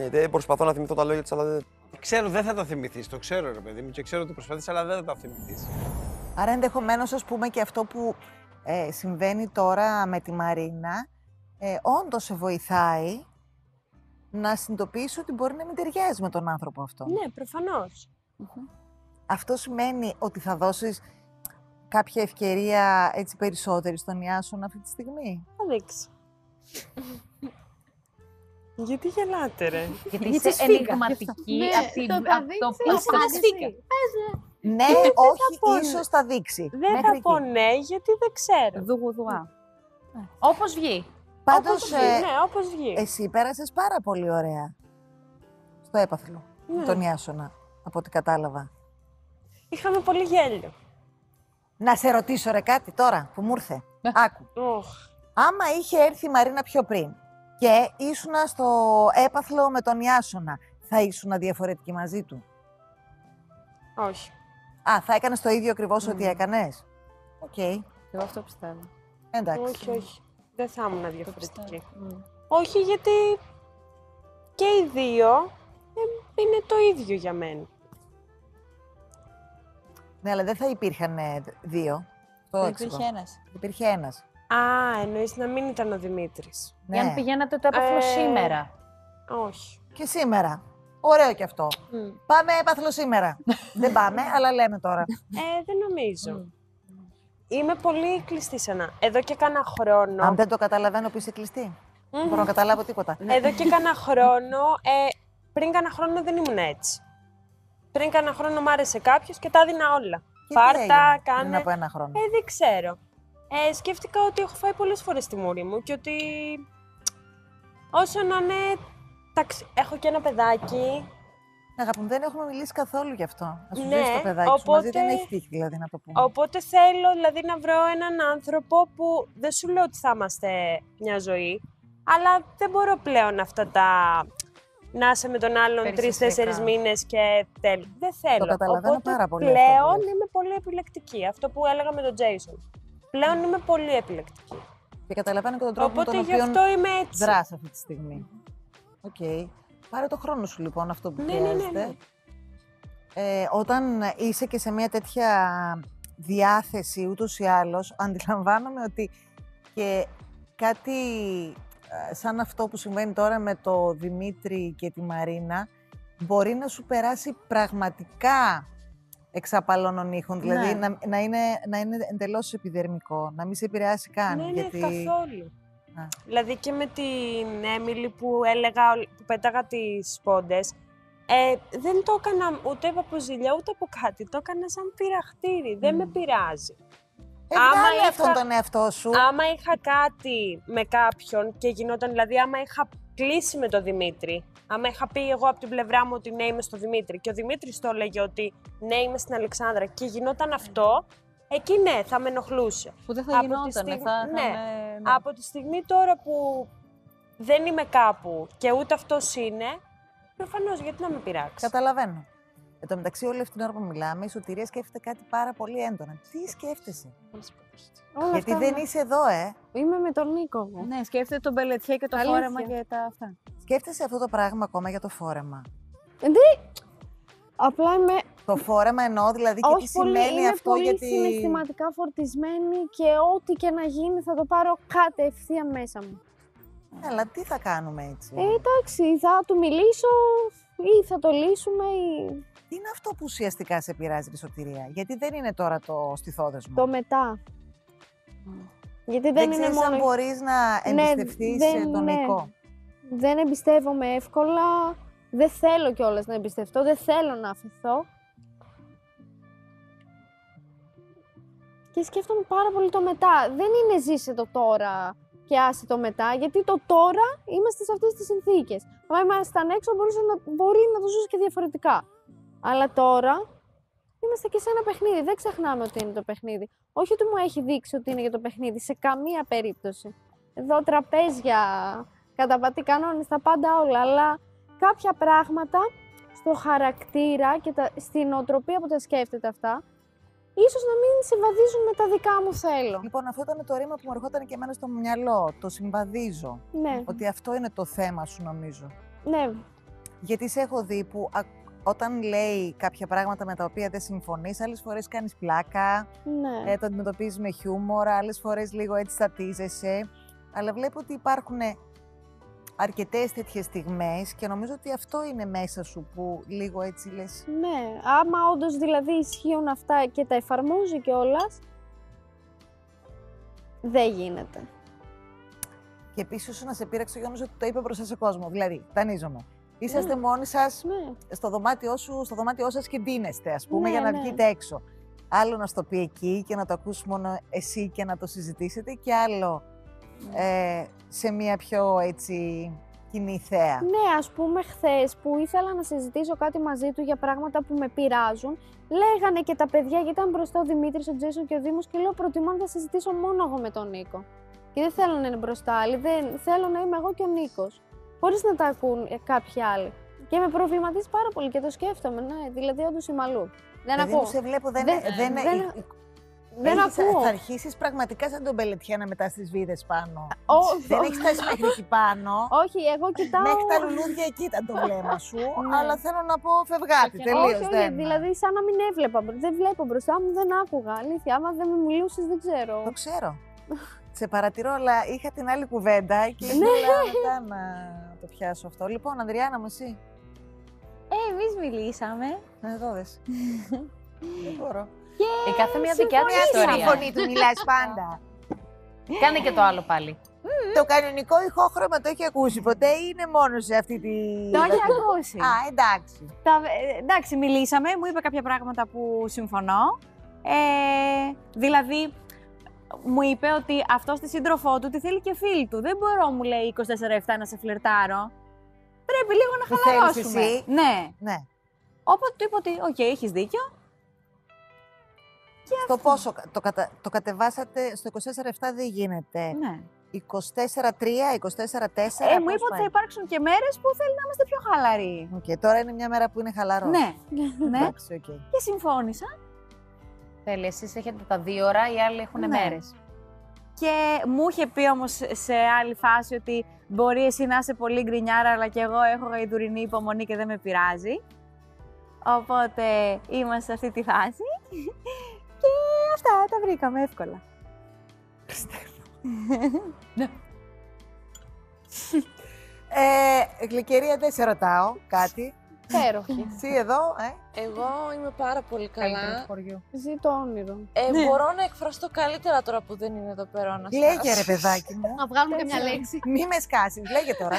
Ναι, δεν προσπαθώ να θυμηθώ τα λόγια της, αλλά δεν. Ξέρω, δεν θα τα θυμηθείς. Το ξέρω, ρε παιδί μου, και ξέρω ότι προσπαθείς, αλλά δεν θα τα θυμηθείς. Άρα ενδεχομένως, ας πούμε, και αυτό που ε, συμβαίνει τώρα με τη Μαρίνα, ε, όντως σε βοηθάει να συνειδητοποιήσει ότι μπορεί να μην ταιριάζει με τον άνθρωπο αυτό. Ναι, προφανώς. Αυτό σημαίνει ότι θα δώσεις κάποια ευκαιρία έτσι περισσότερη στον Ιάσον αυτή τη στιγμή; Θα δείξει. Γιατί γελάτε, ρε; Γιατί είσαι ενηγματική Ναι, από την- το θα από το δείξει, που θα είσαι δείξει. σφίγγα. Ναι, Δεν θα όχι, πω ναι. ίσως θα δείξει. Δεν Μέχρι θα εκεί. πω ναι, γιατί δεν ξέρω. Δουγουδουά. Όπως βγει. Πάντως, Όπως βγει, ε, ναι, όπως βγει. εσύ πέρασες πάρα πολύ ωραία στο έπαθλο, Ναι. με τον Ιάσονα, από ό,τι κατάλαβα. Είχαμε πολύ γέλιο. Να σε ρωτήσω ρε κάτι τώρα που μου ήρθε. Άκου. Άμα είχε έρθει η Μαρίνα πιο πριν και ήσουν στο έπαθλο με τον Ιάσονα, θα ήσουν διαφορετική μαζί του; Όχι. Α, θα έκανες το ίδιο ακριβώς ό,τι έκανες; Οκ. Εγώ αυτό πιστεύω. Εντάξει. Όχι, όχι. Δεν θα ήμουν διαφορετική. Όχι, γιατί και οι δύο ε, είναι το ίδιο για μένα. Ναι, αλλά δεν θα υπήρχαν ε, δύο. Το Δεν εξηγώ. υπήρχε ένας. Υπήρχε ένας. Α, εννοείς να μην ήταν ο Δημήτρης. Ναι. Για αν πηγαίνατε το έπαθλο Ε, σήμερα. Όχι. Και σήμερα. Ωραίο κι αυτό. Πάμε έπαθλο σήμερα. δεν πάμε, αλλά λέμε τώρα. Ε, δεν νομίζω. Είμαι πολύ κλειστή σε ένα. Εδώ και κάνα χρόνο. Αν δεν το καταλαβαίνω που είσαι κλειστή. Δεν μπορώ να καταλάβω τίποτα. Εδώ και κάνα χρόνο, ε, πριν κάνα χρόνο δεν ήμουν έτσι. Πριν κάνα χρόνο μ' άρεσε κάποιος και τα έδινα όλα. τι Πάρτα, έγινε κάνε. πριν από ένα χρόνο; Ε, δεν ξέρω. Ε, σκέφτηκα ότι έχω φάει πολλές φορές τη μούρη μου και ότι όσο να είναι... εντάξει, έχω και ένα παιδάκι. Αγάπη μου, δεν έχουμε μιλήσει καθόλου γι' αυτό. Να σου Ναι, ζήσει το παιδάκι σου μαζί, δεν οπότε- έχει τύχει δηλαδή να το πούμε. Οπότε θέλω δηλαδή να βρω έναν άνθρωπο που δεν σου λέω ότι θα είμαστε μια ζωή, αλλά δεν μπορώ πλέον αυτά τα να είσαι με τον άλλον Περιστασιακά. τρει-τέσσερι μήνες και τέλει. Δεν θέλω. καταλαβαίνω Οπότε πάρα πολύ αυτό Πλέον που λες. είμαι πολύ επιλεκτική. Αυτό που έλεγα με τον Jason. Πλέον είμαι πολύ επιλεκτική. Και καταλαβαίνω και τον τρόπο με Οπότε τον γι' οποίο αυτό είμαι έτσι. δράς αυτή τη στιγμή. Οκ. Πάρε το χρόνο σου λοιπόν αυτό που Ναι, ναι, ναι, χρειάζεται. ναι. Ε, όταν είσαι και σε μια τέτοια διάθεση ούτως ή άλλως, αντιλαμβάνομαι ότι και κάτι ε, σαν αυτό που συμβαίνει τώρα με το Δημήτρη και τη Μαρίνα μπορεί να σου περάσει πραγματικά εξ απαλών ονύχων, δηλαδή Ναι. να, να, είναι, να είναι εντελώς επιδερμικό, να μην σε επηρεάσει καν. Ναι, ναι, γιατί... καθόλου. Α. Δηλαδή και με την Έμιλι που έλεγα, που πέταγα τις πόντες, ε, δεν το έκανα ούτε από ζηλιά ούτε από κάτι. Το έκανα σαν πειραχτήρι. Δεν με πειράζει. Ε, βγάλε αυτόν τον εαυτό σου. Άμα είχα κάτι με κάποιον και γινόταν, δηλαδή άμα είχα κλείσει με τον Δημήτρη, άμα είχα πει εγώ από την πλευρά μου ότι ναι είμαι στο Δημήτρη και ο Δημήτρης το έλεγε ότι ναι είμαι στην Αλεξάνδρα και γινόταν αυτό, εκεί ναι, θα με ενοχλούσε. Που δεν θα Από τη γινότανε, στιγμή- θα ναι. είχαμε- ναι. Από τη στιγμή τώρα που δεν είμαι κάπου και ούτε αυτός είναι, προφανώς γιατί να με πειράξει; Καταλαβαίνω. Εν τω μεταξύ, όλη αυτή την ώρα που μιλάμε, η Σωτηρία σκέφτεται κάτι πάρα πολύ έντονα. Τι σκέφτεσαι; Όλα Γιατί αυτά δεν με- είσαι εδώ, ε. Είμαι με τον Νίκο εγώ. Ναι, σκέφτεται τον Πελετιέ και το Αλήθεια. φόρεμα και τα αυτά. Σκέφτεσαι αυτό το πράγμα ακόμα για το φόρεμα; Δεν... Απλά είμαι... Το φόρεμα εννοώ δηλαδή και τι Όχι πολύ, σημαίνει είμαι αυτό πολύ γιατί... συναισθηματικά φορτισμένη και ό,τι και να γίνει θα το πάρω κατευθείαν μέσα μου. Αλλά τι θα κάνουμε έτσι; Ε, εντάξει, θα του μιλήσω ή θα το λύσουμε ή... Τι είναι αυτό που ουσιαστικά σε πειράζει η Σωτηρία; Γιατί δεν είναι τώρα το στιθόδεσμο. Το μετά. Γιατί δεν, Δεν είναι ξέρεις μόνο... αν μπορείς να εμπιστευτείς, δεν- ε, τον ναι. Νικό. Δεν εμπιστεύομαι εύκολα. Δεν θέλω κιόλας να εμπιστευτώ. Δεν θέλω να αφαιθώ. Και σκέφτομαι πάρα πολύ το μετά. Δεν είναι ζήσε το τώρα και άσε το μετά, γιατί το τώρα είμαστε σε αυτές τις συνθήκες. Αν ήμασταν έξω μπορούσε να, μπορεί να το ζούσε και διαφορετικά. Αλλά τώρα είμαστε και σε ένα παιχνίδι. Δεν ξεχνάμε ότι είναι το παιχνίδι. Όχι ότι μου έχει δείξει ότι είναι για το παιχνίδι, σε καμία περίπτωση. Εδώ τραπέζια, καταπατή κανόνες, τα πάντα όλα, αλλά κάποια πράγματα στο χαρακτήρα και τα, στην οτροπία που τα σκέφτεται αυτά, ίσως να μην συμβαδίζουν με τα δικά μου θέλω. Λοιπόν, αυτό ήταν το ρήμα που μου ερχόταν και εμένα στο μυαλό. Το συμβαδίζω. Ναι. Ότι αυτό είναι το θέμα σου, νομίζω. Ναι. Γιατί σε έχω δει που α- όταν λέει κάποια πράγματα με τα οποία δεν συμφωνείς, άλλες φορές κάνεις πλάκα, Ναι. ε, το αντιμετωπίζεις με χιούμορ, άλλες φορές λίγο έτσι στατίζεσαι. Αλλά βλέπω ότι υπάρχουν αρκετές τέτοιες στιγμές και νομίζω ότι αυτό είναι μέσα σου που λίγο έτσι λες Ναι, άμα όντως δηλαδή ισχύουν αυτά και τα εφαρμόζει κιόλας, δεν γίνεται. Και επίσης, όσο να σε πείραξε ο γεγονό ότι το είπε μπροστά σε κόσμο. Δηλαδή, δανείζομαι. Είσαστε Ναι. μόνοι σας Ναι. στο δωμάτιό σου, στο δωμάτιό σας και ντύνεστε, ας πούμε, Ναι, για να ναι. βγείτε έξω. Άλλο να στο πει εκεί και να το ακούσει μόνο εσύ και να το συζητήσετε, και άλλο ε, σε μια πιο έτσι κοινή θέα. Ναι, ας πούμε χθες που ήθελα να συζητήσω κάτι μαζί του για πράγματα που με πειράζουν, λέγανε και τα παιδιά, γιατί ήταν μπροστά ο Δημήτρης, ο Τζέσον και ο Δήμος και λέω προτιμώ να τα συζητήσω μόνο εγώ με τον Νίκο. Και δεν θέλω να είναι μπροστά άλλοι, δεν, θέλω να είμαι εγώ και ο Νίκος. Χωρίς να τα ακούν ε, κάποιοι άλλοι. Και με προβληματίζει πάρα πολύ και το σκέφτομαι, ναι, δηλαδή όντως είμαι αλλού. Δεν Παιδί ακούω. μου, σε βλέπω, δεν, δεν, δεν, δεν, η- δεν έχεις- ακούω. Θα αρχίσεις πραγματικά σαν τον Πελετιάνα μετάς στι βίδες πάνω. Ω, δεν ω. έχεις φτάσει μέχρι εκεί πάνω. Όχι, εγώ κοιτάω. Μέχρι τα λουλούδια εκεί ήταν το βλέμμα σου. Ναι. Αλλά θέλω να πω φευγάτη. Τελείως. όχι, όχι, δηλαδή σαν να μην έβλεπα. μπρο- Δεν βλέπω μπροστά μου, δεν άκουγα. Αλήθεια, άμα δεν με μιλούσες, δεν ξέρω. Το ξέρω. Σε παρατηρώ, αλλά είχα την άλλη κουβέντα και Ναι. ήθελα μετά να το πιάσω αυτό. Λοιπόν, Ανδριάννα μου, εσύ. Ε, εμείς μιλήσαμε. Εδώ δες. Δεν μπορώ. Η κάθε μία δικιά της Μια ιστορία. φωνή του μιλάς πάντα. Κάνε και το άλλο πάλι. Το κανονικό ηχόχρωμα το έχει ακούσει ποτέ ή είναι μόνο σε αυτή τη. Το έχει ακούσει. Α, εντάξει. Τα, ε, εντάξει, μιλήσαμε, μου είπε κάποια πράγματα που συμφωνώ. Ε, δηλαδή, μου είπε ότι αυτό στη σύντροφό του τη θέλει και φίλη του. Δεν μπορώ, μου λέει, 24-7 να σε φλερτάρω. Πρέπει λίγο να Που θέλεις χαλαρώσουμε. εσύ; Ναι. Ναι. Οπότε του είπα ότι, οκ, έχεις δίκιο. Στο πόσο το, κατα... το κατεβάσατε στο 24-7 δεν γίνεται. Ναι. 24-3, 24-4. Ε, μου πώς είπε ότι πάει; θα υπάρξουν και μέρες που θέλει να είμαστε πιο χαλαροί. Οκ, τώρα είναι μια μέρα που είναι χαλαρός. Ναι. ναι. Εντάξει, οκ. Και συμφώνησα. Τέλεια, εσείς έχετε τα δύο ώρα, οι άλλοι έχουν Ναι. μέρες. Και μου είχε πει όμως σε άλλη φάση ότι μπορεί εσύ να είσαι πολύ γκρινιάρα, αλλά και εγώ έχω γαϊδουρινή υπομονή και δεν με πειράζει. Οπότε είμαστε σε αυτή τη φάση. και αυτά τα βρήκαμε εύκολα. Ε, γλυκερία, δεν σε ρωτάω κάτι. Υπέροχη. Εσύ εδώ, ε. Εγώ είμαι πάρα πολύ καλά. Ζει το όνειρο. Ε, Ναι. Μπορώ να εκφραστώ καλύτερα τώρα που δεν είναι εδώ πέρα ο Αναστάσης. Λέγε ρε παιδάκι μου. Να βγάλουμε και μια λέξη. Μη με σκάσεις, λέγε τώρα.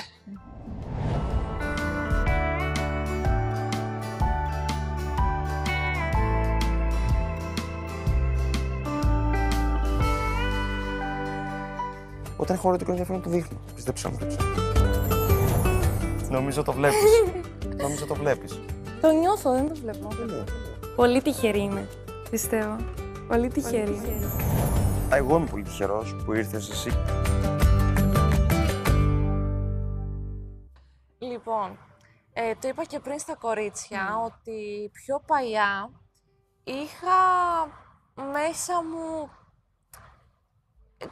Όταν έχω ερωτικό ενδιαφέρον το δείχνω. Πιστέψτε μου. Νομίζω το βλέπεις. Νομίζω το βλέπεις. Το νιώθω, δεν το βλέπω. Πολύ τυχερή είμαι, πιστεύω. Πολύ τυχερή. Εγώ είμαι πολύ τυχερός που ήρθες εσύ. Λοιπόν, ε, το είπα και πριν στα κορίτσια ότι πιο παλιά είχα μέσα μου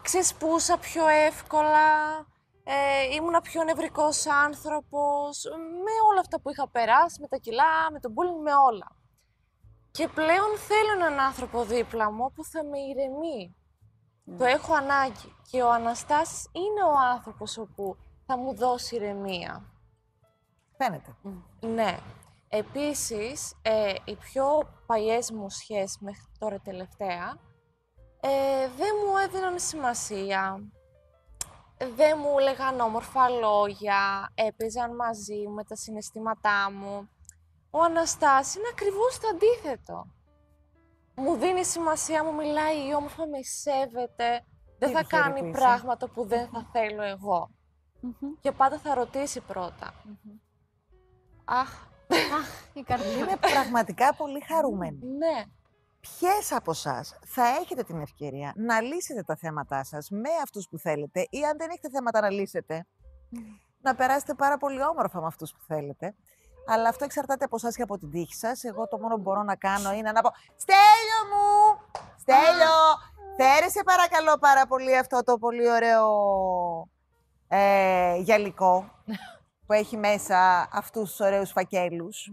ξεσπούσα πιο εύκολα, ε, ήμουνα πιο νευρικός άνθρωπος, με όλα αυτά που είχα περάσει, με τα κιλά, με τον bullying, με όλα. Και πλέον θέλω έναν άνθρωπο δίπλα μου που θα με ηρεμεί. Το έχω ανάγκη. Και ο Αναστάσης είναι ο άνθρωπος όπου θα μου δώσει ηρεμία. Φαίνεται. Ναι. Επίσης, ε, οι πιο παλιές μου σχέσεις μέχρι τώρα τελευταία ε, δεν μου έδιναν σημασία. Δεν μου έλεγαν όμορφα λόγια, έπαιζαν μαζί μου με τα συναισθήματά μου. Ο Αναστάσης είναι ακριβώς το αντίθετο. Μου δίνει σημασία, μου μιλάει όμορφα, με σέβεται. Δεν Τι θα τυχερή κάνει που είσαι; πράγματα που δεν θα θέλω εγώ. Και πάντα θα ρωτήσει πρώτα. Αχ, η καρδιά. Είμαι πραγματικά πολύ χαρούμενη. ναι. Ποιες από εσάς θα έχετε την ευκαιρία να λύσετε τα θέματά σας με αυτούς που θέλετε ή αν δεν έχετε θέματα να λύσετε, να περάσετε πάρα πολύ όμορφα με αυτούς που θέλετε. Αλλά αυτό εξαρτάται από εσάς και από την τύχη σας. Εγώ το μόνο που μπορώ να κάνω είναι να πω Στέλιο μου! Στέλιο, φέρε παρακαλώ πάρα πολύ αυτό το πολύ ωραίο ε, γυαλικό που έχει μέσα αυτούς τους ωραίους φακέλους.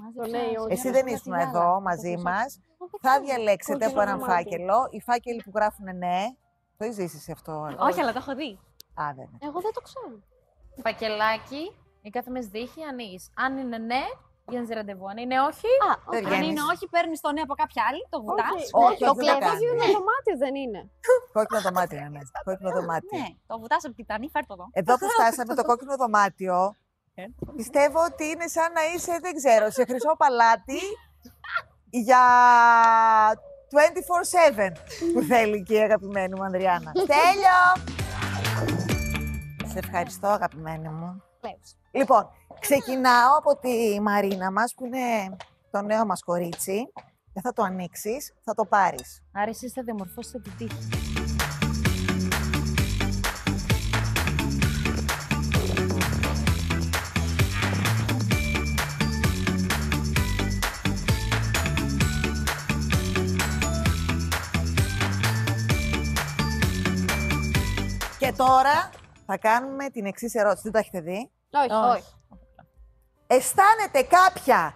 Εσύ δεν ήσουν εδώ μαζί μας. Θα διαλέξετε από έναν φάκελο. Οι φάκελοι που γράφουν ναι. Το έχεις ζήσει εσύ αυτό. Όχι, αλλά το έχω δει. Α, δεν. Εγώ δεν το ξέρω. Φακελάκι, η κάθε μεσδίχη ανοίγεις. Αν είναι ναι, βγαίνεις ραντεβού. Αν είναι όχι, Α, Δεν Αν βγαίνεις. είναι όχι, παίρνεις το ναι από κάποια άλλη, το βουτάς. όχι, το όχι, δεν το κλέβω. κάνεις. Είναι δωμάτιο, δεν είναι. Κόκκινο δωμάτιο, ναι. Κόκκινο δωμάτιο. Ναι, το βουτάς από την τανή, φέρ το εδώ. Εδώ που φτάσαμε το κόκκινο δωμάτιο, πιστεύω ότι είναι σαν να είσαι, δεν ξέρω, σε χρυσό παλάτι για 24-7 που θέλει και η αγαπημένη μου Ανδριάννα. Στέλιο! Σε ευχαριστώ αγαπημένη μου. Λοιπόν, ξεκινάω από τη Μαρίνα μας που είναι το νέο μας κορίτσι. Δεν θα το ανοίξεις, θα το πάρεις. Άρα εσείς θα διαμορφώσετε την τύχη. Και τώρα θα κάνουμε την εξής ερώτηση. Δεν το έχετε δει; Όχι, όχι. Αισθάνεται κάποια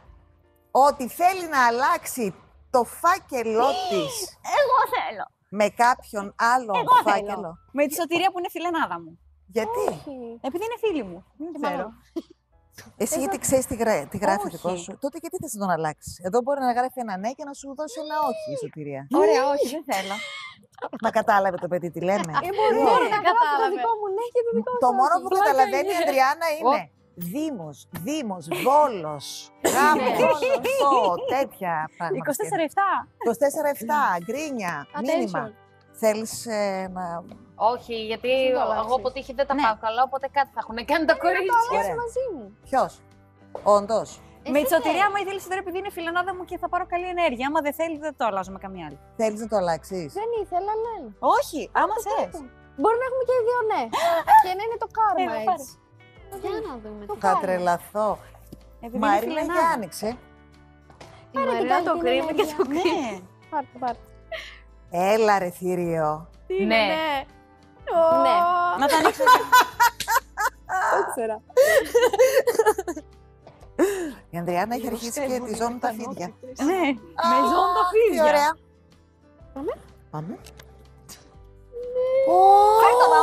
ότι θέλει να αλλάξει το φάκελό της Εγώ θέλω. με κάποιον άλλο Εγώ φάκελο; θέλω. Με τη σωτηρία που είναι φιλενάδα μου. Γιατί; Επειδή είναι φίλη μου. Δεν ξέρω. Εσύ γιατί ξέρεις τι, γρα... τι γράφει ο Όχι. δικός σου, τότε γιατί θες να τον αλλάξεις; Εδώ μπορεί να γράφει ένα ναι και να σου δώσει ένα όχι η σωτηρία. Ωραία, όχι, δεν θέλω. Μα κατάλαβε το παιδί τι λέμε. Ε, μπορεί Ναι. να καταλάβει το δικό μου ναι και το δικό Το σας. μόνο που Πλάκα καταλαβαίνει η είναι. Ανδριάννα είναι Δήμος, Δήμος, Βόλος, Γάμος, αυτό, τέτοια πράγματα. 24-7. 24-7, γκρίνια, Attention. μήνυμα. Θέλεις ε, να... Όχι, γιατί Δεν το εγώ αλλάξεις. από τύχη δεν τα πάω καλά, οπότε κάτι θα έχουν κάνει τα κορίτσια. Ωραία. μαζί μου. Ποιος, όντως. Με τη σωτηρία, άμα ήθελες τώρα επειδή είναι φιλενάδα μου και θα πάρω καλή ενέργεια. Άμα δεν θέλεις, δεν το αλλάζω με καμία άλλη. Θέλεις να το αλλάξεις; Δεν ήθελα, ναι. Όχι, άμα θες. Μπορεί να έχουμε και οι δύο ναι. και να είναι το κάρμα Έλα, έτσι. Για να δούμε. τι Θα κάνει. τρελαθώ. Επειδή είναι Μαρίνα, φιλενάδα. για άνοιξε. Η Μαρίνα το έχει κρύβει την και το ενέργεια. κρύβει. Πάρτε, πάρτε. Έλα ρε θηρίο. Ναι. Ναι. Να τα ανοίξω. Το ήξερα. Η Ανδριάννα έχει αρχίσει και τη ζώνη τα φίδια. Ναι, με ζώντα Τι φίδια. ωραία. Πάμε. Πάμε. Φέρ το εδώ.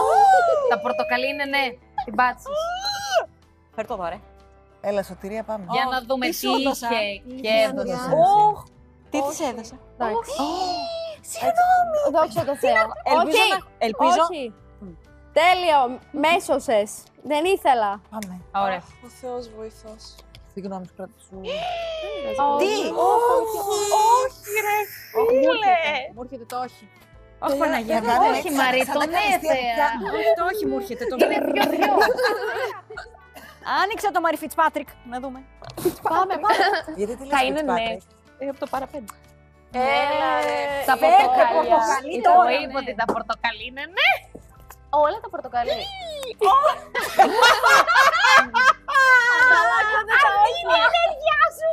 Τα πορτοκαλί είναι ναι. Την πάτση. Φέρ το εδώ, ρε. Έλα, σωτηρία, πάμε. Για να δούμε τι τι σου έδωσα. είχε και έδωσε. Ανδριάννα. Ωχ, τι της έδωσα. Εντάξει. Συγγνώμη. Δόξα τω Θεώ. Ελπίζω Όχι, να- ελπίζω- όχι. Τέλειο, μέσωσες. Δεν ήθελα. Πάμε. Ωραία. Ο Θεός βοηθός. Συγγνώμη, σκράτη σου. Τι, όχι ρε φίλε. Μου έρχεται το όχι. Όχι Παναγία, να κάνουμε Όχι έτσι, Μαρή, σαν το τα ναι καλυστία που θέα. πιάνουν. Όχι, το όχι μου έρχεται. Το Είναι πιο πιο. Άνοιξε το Μαρι Φιτσπάτρικ, να δούμε. Πάμε, πάμε. Γιατί τι λες, Θα είναι ναι. Fitzpatrick? Ε, από το παραπέντε. Έλα ρε. Τα Φέρτε πορτοκαλιά. πορτοκαλί Το τώρα, είπε ναι. ότι τα πορτοκαλί είναι ναι. Όλα τα πορτοκαλί. Αυτή είναι η ενέργειά σου.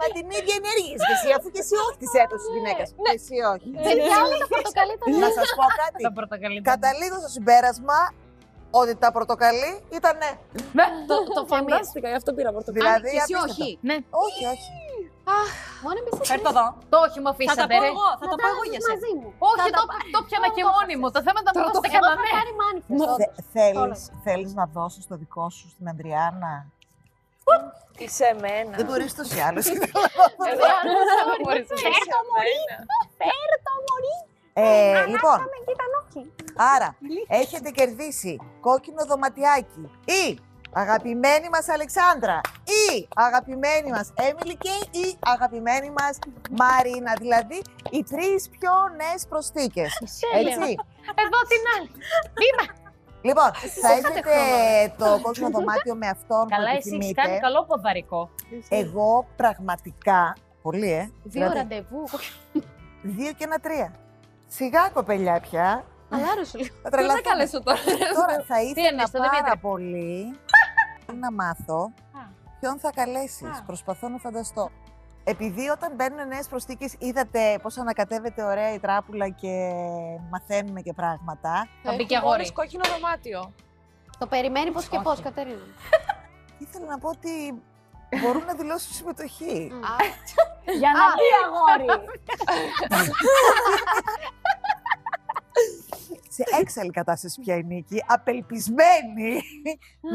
Μα την ίδια ενέργεια είσαι και εσύ, αφού και εσύ όχι τη έδωσε της γυναίκας σου. Και εσύ όχι. Παιδιά, όλα τα πορτοκαλί ήταν Να σας πω κάτι. Τα πορτοκαλί. Καταλήγω στο συμπέρασμα ότι τα πορτοκαλί ήταν ναι. Το, το φαντάστηκα, γι' αυτό πήρα πορτοκαλί. Δηλαδή, και εσύ απίστευτο. όχι. Ναι. Όχι, όχι. Μόνο εμπιστοσύνη. Φέρ το εδώ. Το όχι μου Θα τα αφήσατε πω ρε. εγώ, θα Να το τα πω εγώ έχεις για σένα. μαζί μου. Όχι, το, το πιάνα και μόνη μου. Το θέμα ήταν να δώσετε κανένα Εγώ ναι. θα πάρει manifest. Θε- Θέλεις, θέλεις να δώσεις το δικό σου στην Αντριάννα. Είσαι εμένα. Δεν μπορείς τόσο ή άλλως. Μπορείς να Φέρ το μωρί. Φέρ το μωρί. Ε, λοιπόν, Και ήταν όχι. άρα έχετε κερδίσει κόκκινο δωματιάκι ή αγαπημένη μας Αλεξάνδρα ή αγαπημένη μας Έμιλι και η αγαπημένη μας Μαρίνα. Δηλαδή οι τρεις πιο νέες προσθήκες. Έτσι. Εδώ την άλλη. Βήμα. Λοιπόν, θα Είχατε έχετε το κόκκινο δωμάτιο με αυτόν που Καλά, εσύ έχεις επιθυμείτε. κάνει καλό ποδαρικό. Εγώ πραγματικά, πολύ ε, Δύο δηλαδή, ραντεβού. δύο και ένα τρία. Σιγά κοπελιά πια. Χαλάρωσε λίγο. Θα τρελαθώ. καλέσω τώρα. Τώρα θα ήθελα εννοείς, το πάρα Δημήτρη; πολύ να μάθω ποιον θα καλέσεις. Προσπαθώ να φανταστώ. επειδή όταν μπαίνουν νέες προσθήκες, είδατε πώς ανακατεύεται ωραία η τράπουλα και μαθαίνουμε και πράγματα. Θα μπει και αγόρι. κόκκινο δωμάτιο. Το περιμένει πώς και πώς, Κατερίνα. Ήθελα να πω ότι μπορούν να δηλώσουν συμμετοχή. Για να μπει αγόρι. σε έξαλλη κατάσταση πια η Νίκη, απελπισμένη,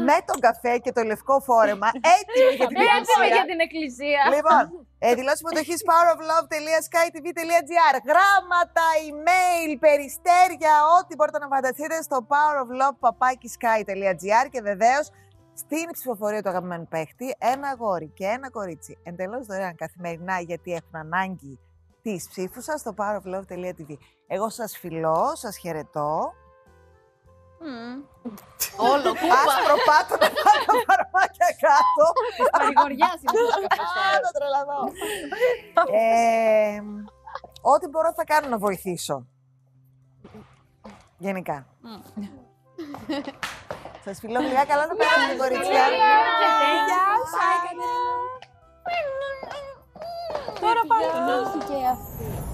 με τον καφέ και το λευκό φόρεμα, έτοιμη για την Έτοιμη εκκλησία. για την εκκλησία. Λοιπόν, ε, δηλώσεις συμμετοχή poweroflove.skytv.gr. Γράμματα, email, περιστέρια, ό,τι μπορείτε να φανταστείτε στο poweroflove.sky.gr και βεβαίως στην ψηφοφορία του αγαπημένου παίχτη ένα αγόρι και ένα κορίτσι εντελώς δωρεάν καθημερινά γιατί έχουν ανάγκη της ψήφου σας στο poweroflove.tv. Εγώ σας φιλώ, σας χαιρετώ. Όλο κούπα. Άσπρο πάτο να πάω τα φαρμάκια κάτω. Της παρηγοριάς είναι αυτός ο καφές. Α, να τρελαθώ. Ε, Ό,τι μπορώ θα κάνω να βοηθήσω. Γενικά. Σας φιλώ γλυκά, καλά να περάσετε κορίτσια. Γεια Τώρα πάμε.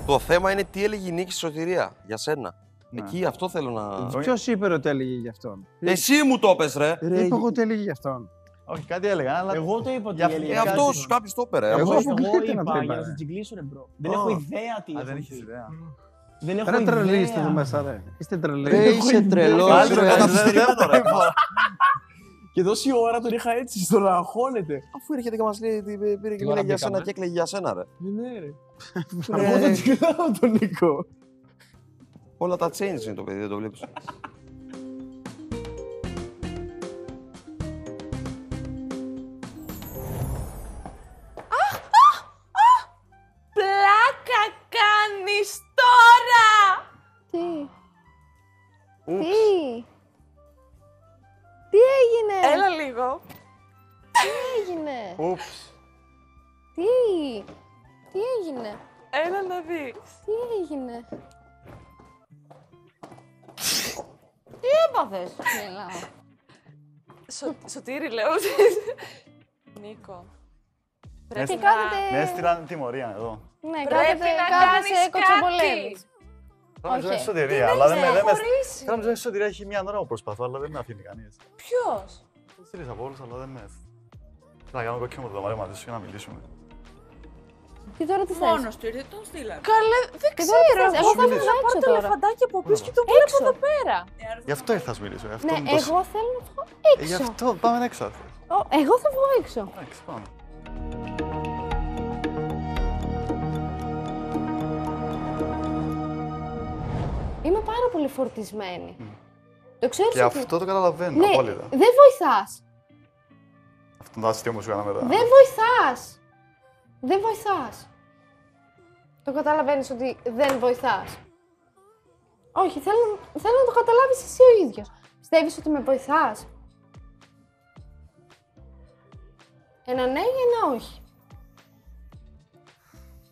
Το θέμα είναι τι έλεγε η νίκη στη σωτηρία για σένα. Εκεί αυτό θέλω να. Ποιος είπε ότι έλεγε γι' αυτόν; Εσύ μου το πες, ρε. Ρε, είπα εγώ ότι έλεγε γι' αυτόν. Όχι, κάτι έλεγα, αλλά. Εγώ το είπα ότι Για- έλεγε. Ε, κάτι. αυτός κάποιος το είπε, ρε. Εγώ Εγώ, αποκλείεται να είπα το είπα, για να ρε. σε τσιγκλίσω, ρε bro. Δεν Ω. έχω ιδέα τι Α, έχω δεν έχεις πει. ιδέα. Δεν έχω Ρε ιδέα. τρελή είστε εδώ μέσα, ρε. Είστε τρελοί. Ρε, είσαι τρελός, Πάλι το ρε. καταπιστευμένο, ρε. Και τόση ώρα τον είχα έτσι, στον αγχώνεται. Αφού έρχεται και μας λέει ότι πήρε και ώρα μίλα για μπήκαμε; σένα και έκλαιγε για σένα, ρε. Ναι, ρε. Εγώ τον τσιγκλάω τον Νίκο. Όλα τα changes είναι το παιδί, δεν το βλέπεις. Έπαθες, μιλάω. Σω, σωτήρι λέω. Νίκο. Με Πρέπει έστειλαν- κάθεται- Μες έστειλαν τιμωρία εδώ. Ναι, Πρέπει κάθεται, να κάθεσαι κάνεις κοτσομπολέμης. Θέλω να ζω Όχι. στη σωτηρία, Δεν αλλά δεν με. έχεις δεν με- χωρίσει. Θέλω να ζω στη σωτηρία, έχει μία ώρα που προσπαθώ, αλλά δεν με αφήνει κανείς. Ποιος; Στείλεις από όλους, αλλά δεν με. Θέλω να κάνω κόκκινο με το δωμάτιο μαζί σου για να μιλήσουμε. Τι τώρα τι θες; Μόνος του ήρθε, τον στείλα. Καλέ, δεν Και τώρα τι ξέρω. θες, εγώ θα μιλήσω. βγω πάρω έξω το τώρα. λεφαντάκι από πίσω και το βλέπω εδώ πέρα. Γι' αυτό ήρθα να σου μιλήσω. γι' αυτό Ναι, μου το- εγώ θέλω να βγω Ε, Γι' έξω. αυτό πάμε έξω. αν θες. Ω, Εγώ θα βγω έξω. Εντάξει, πάμε. Είμαι πάρα πολύ φορτισμένη. Το ξέρεις Και ότι... αυτό το καταλαβαίνω Ναι, απόλυτα. δεν βοηθάς. Αυτό το αστείο μου σου έκανα μετά. Δεν βοηθάς. Δεν βοηθάς. Το καταλαβαίνεις ότι δεν βοηθάς. Όχι, θέλω, θέλω να το καταλάβεις εσύ ο ίδιος. Πιστεύεις ότι με βοηθάς; Ένα ναι ή ένα όχι.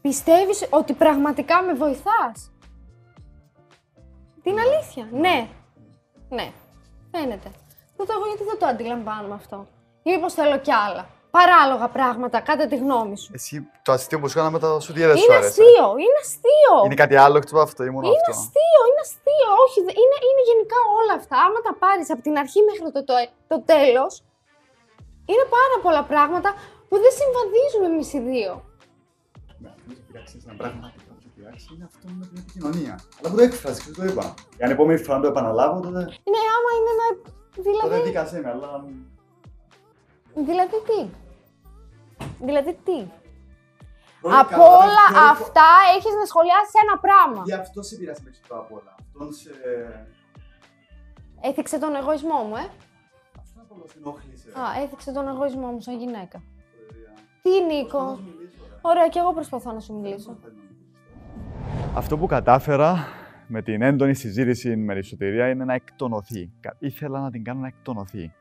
Πιστεύεις ότι πραγματικά με βοηθάς; Την αλήθεια. Ναι. Ναι. Φαίνεται. Τότε εγώ γιατί δεν το αντιλαμβάνομαι αυτό. Ή μήπως θέλω κι άλλα. Παράλογα πράγματα, κατά τη γνώμη σου. Εσύ το αστείο που σου έκανα μετά σου τι δεν σου Είναι άρεσε. αστείο, είναι αστείο. Είναι κάτι άλλο εκτός από αυτό ή μόνο Είναι αυτό; αστείο, είναι αστείο. Όχι, δε- είναι, είναι γενικά όλα αυτά. Άμα τα πάρεις από την αρχή μέχρι το, το, το τέλος, είναι πάρα πολλά πράγματα που δεν συμβαδίζουμε εμείς οι δύο. Ένα πράγμα που θα σου πειράξει είναι αυτό με την επικοινωνία. Αλλά που το έκφρασες και το είπα. Αν επόμενη φορά να το επαναλάβω, τότε. Ναι, άμα είναι να. Τότε Δηλαδή. δίκασέ με, αλλά. Δηλαδή τι; Δηλαδή τι; Πρώτα Από καλά, όλα πρώτη φο- αυτά έχεις να σχολιάσεις ένα πράγμα. Γι' αυτό σε πειράζει περισσότερο από όλα. Αυτόν σε. Έθιξε τον εγωισμό μου, ε. Αυτό που σε ενόχλησε. Α, έθιξε τον εγωισμό μου σαν γυναίκα. Τι, Νίκο; Ωραία, και εγώ προσπαθώ να σου μιλήσω. Αυτό που κατάφερα με την έντονη συζήτηση με τη σωτηρία είναι να εκτονωθεί. Κα- Ήθελα να την κάνω να εκτονωθεί.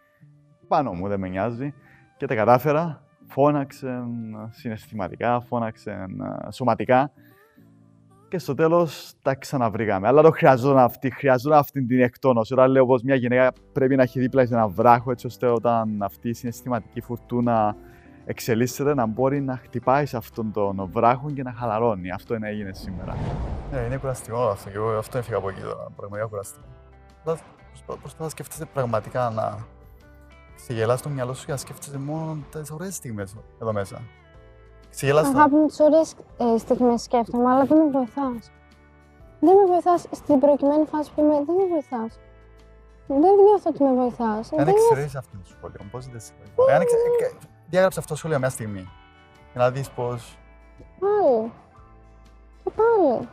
Πάνω μου δεν με νοιάζει και τα κατάφερα. Φώναξε συναισθηματικά, φώναξε ε, σωματικά και στο τέλος τα ξαναβρήκαμε. Αλλά το χρειαζόταν αυτή, χρειαζόταν αυτή την εκτόνωση. Όταν λέω πως μια γυναίκα πρέπει να έχει δίπλα σε ένα βράχο έτσι ώστε όταν αυτή η συναισθηματική φουρτούνα εξελίσσεται να μπορεί να χτυπάει σε αυτόν τον βράχο και να χαλαρώνει. Αυτό είναι έγινε σήμερα. Ναι, είναι κουραστικό αυτό και εγώ αυτό έφυγα από εκεί τώρα. Πραγματικά κουραστικό. Αλλά προσπα- Προσπαθώ να σκέφτεσαι πραγματικά να ξεγελάς το μυαλό σου και να σκέφτεσαι μόνο τις ωραίες στιγμές εδώ μέσα. Ξεγελάς τα. Αγάπη μου, τις ωραίες ε, στιγμές σκέφτομαι, αλλά δεν με βοηθάς. Δεν με βοηθάς στην προκειμένη φάση που είμαι, δεν με βοηθάς. Δεν νιώθω ότι με βοηθάς. Αν Δεν νιώθω- εξαιρέσεις αυτό το σχόλιο, πώς δεν σε βοηθάει. Αν εξε- ε, Διάγραψε αυτό το σχόλιο μια στιγμή. Για να δεις πώς... Πάλι. Και πάλι.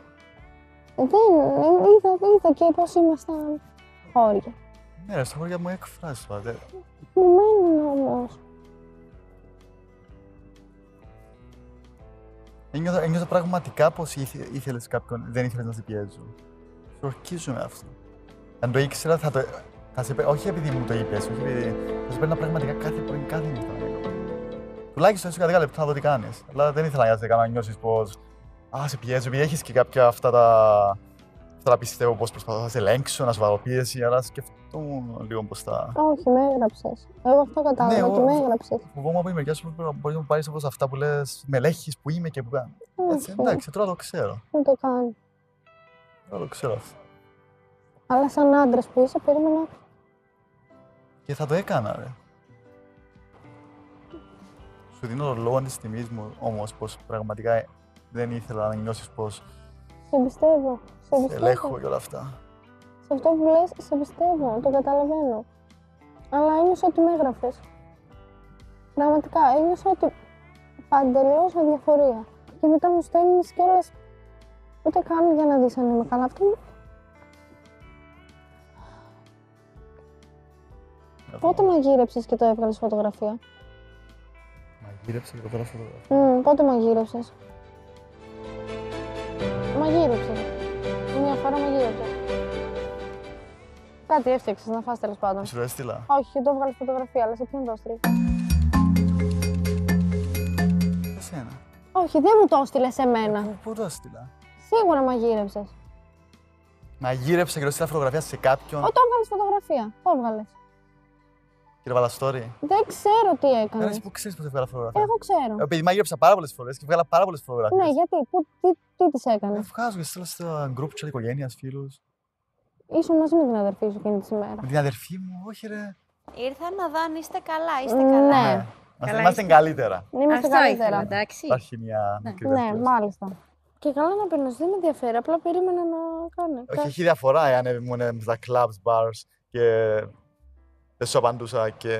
Δεν, ε, είδα, είδα και πώς ήμασταν χώρια. Ναι, ρε, στα χώρια μου εκφράσει τώρα. δεν- Μου μένουν όμως. Ένιωθα, ένιωθα πραγματικά πως ήθε, ήθελες κάποιον, δεν ήθελες να σε πιέζω. Σε ορκίζομαι αυτό. Αν το ήξερα θα το... Θα σε, πέ- όχι επειδή μου το είπες, όχι επειδή... Θα σε παίρνα πραγματικά κάθε πρωί, κάθε νύχτα. να κάνω. Τουλάχιστον έστω για 10 λεπτά να δω τι κάνεις. Αλλά δεν ήθελα να σε κάνω να νιώσεις πως... Α, σε πιέζω, επειδή έχεις και κάποια αυτά τα... Αυτά τα πιστεύω πως προσπαθώ να σε ελέγξω, να σου βάλω πίεση, αλλά σκεφτόμουν λίγο πως τα... Όχι, με έγραψες. Εγώ αυτό κατάλαβα Ναι, και εγώ- με έγραψες. Φοβόμαι από η μεριά σου μπορεί να μου πάρεις όπως αυτά που λες με ελέγχει που είμαι και που κάνω. Έτσι, Όχι. εντάξει, τώρα το ξέρω. Δεν το κάνω. Τώρα το ξέρω αυτό. Αλλά σαν άντρας που είσαι, περίμενα. Και θα το έκανα, ρε. Σου δίνω το λόγο της τιμής μου όμως πως πραγματικά δεν ήθελα να νιώσεις πως Σε πιστεύω. Σε σε πιστεύω. ελέγχω και όλα αυτά. Σε αυτό που λες, σε πιστεύω, το καταλαβαίνω. Αλλά ένιωσα ότι με έγραφες. Πραγματικά, ένιωσα ότι παντελώς αδιαφορία. Και μετά μου στέλνεις κιόλας ούτε καν για να δεις αν είμαι καλά. Αυτό μου- Πότε μαγείρεψες και το έβγαλες φωτογραφία; Μαγείρεψε και το τώρα φωτογραφία. Μμμ, πότε μαγείρεψες; Μαγείρεψες. Μια φορά μαγείρεψες. Κάτι έφτιαξες να φας τέλος πάντων. Σου το έστειλα. Όχι, το έβγαλες φωτογραφία, αλλά σε ποιον το έστειλες; Εσένα. Όχι, δεν μου το έστειλες σε μένα. Πού το έστειλα; Σίγουρα μαγείρεψες. Μαγείρεψα και το έστειλα φωτογραφία σε κάποιον. Όταν έβγαλες φωτογραφία, το έβγαλες. Και το βάλα story. Δεν ξέρω τι Ρε, έκανες. εσύ που ξέρει πώς έβγαλα φωτογραφία. Εγώ ξέρω. Ε, Επειδή μαγείρεψα πάρα πολλές φορές και βγάλα πάρα πολλές φωτογραφίες. Ναι, γιατί, πού, τι, τι της έκανες; Βγάζω και στέλνω στο group chat οικογένειας, φίλους. Ήσουν μαζί με την αδερφή σου εκείνη τη ημέρα. Με την αδερφή μου, όχι ρε. Ήρθα να δω αν είστε καλά. Είστε Ναι. καλά. Ναι. Είμαστε, Καλά είμαστε είστε. καλύτερα. Είμαστε Αυτό καλύτερα. ήθελα, εντάξει. Υπάρχει μια μικρή Ναι, βελτίωση. μάλιστα. Και καλά να περνάς, δεν με ενδιαφέρει, απλά περίμενα να κάνει. Όχι, έχει διαφορά εάν ήμουν στα clubs, bars και δεν σου απαντούσα και...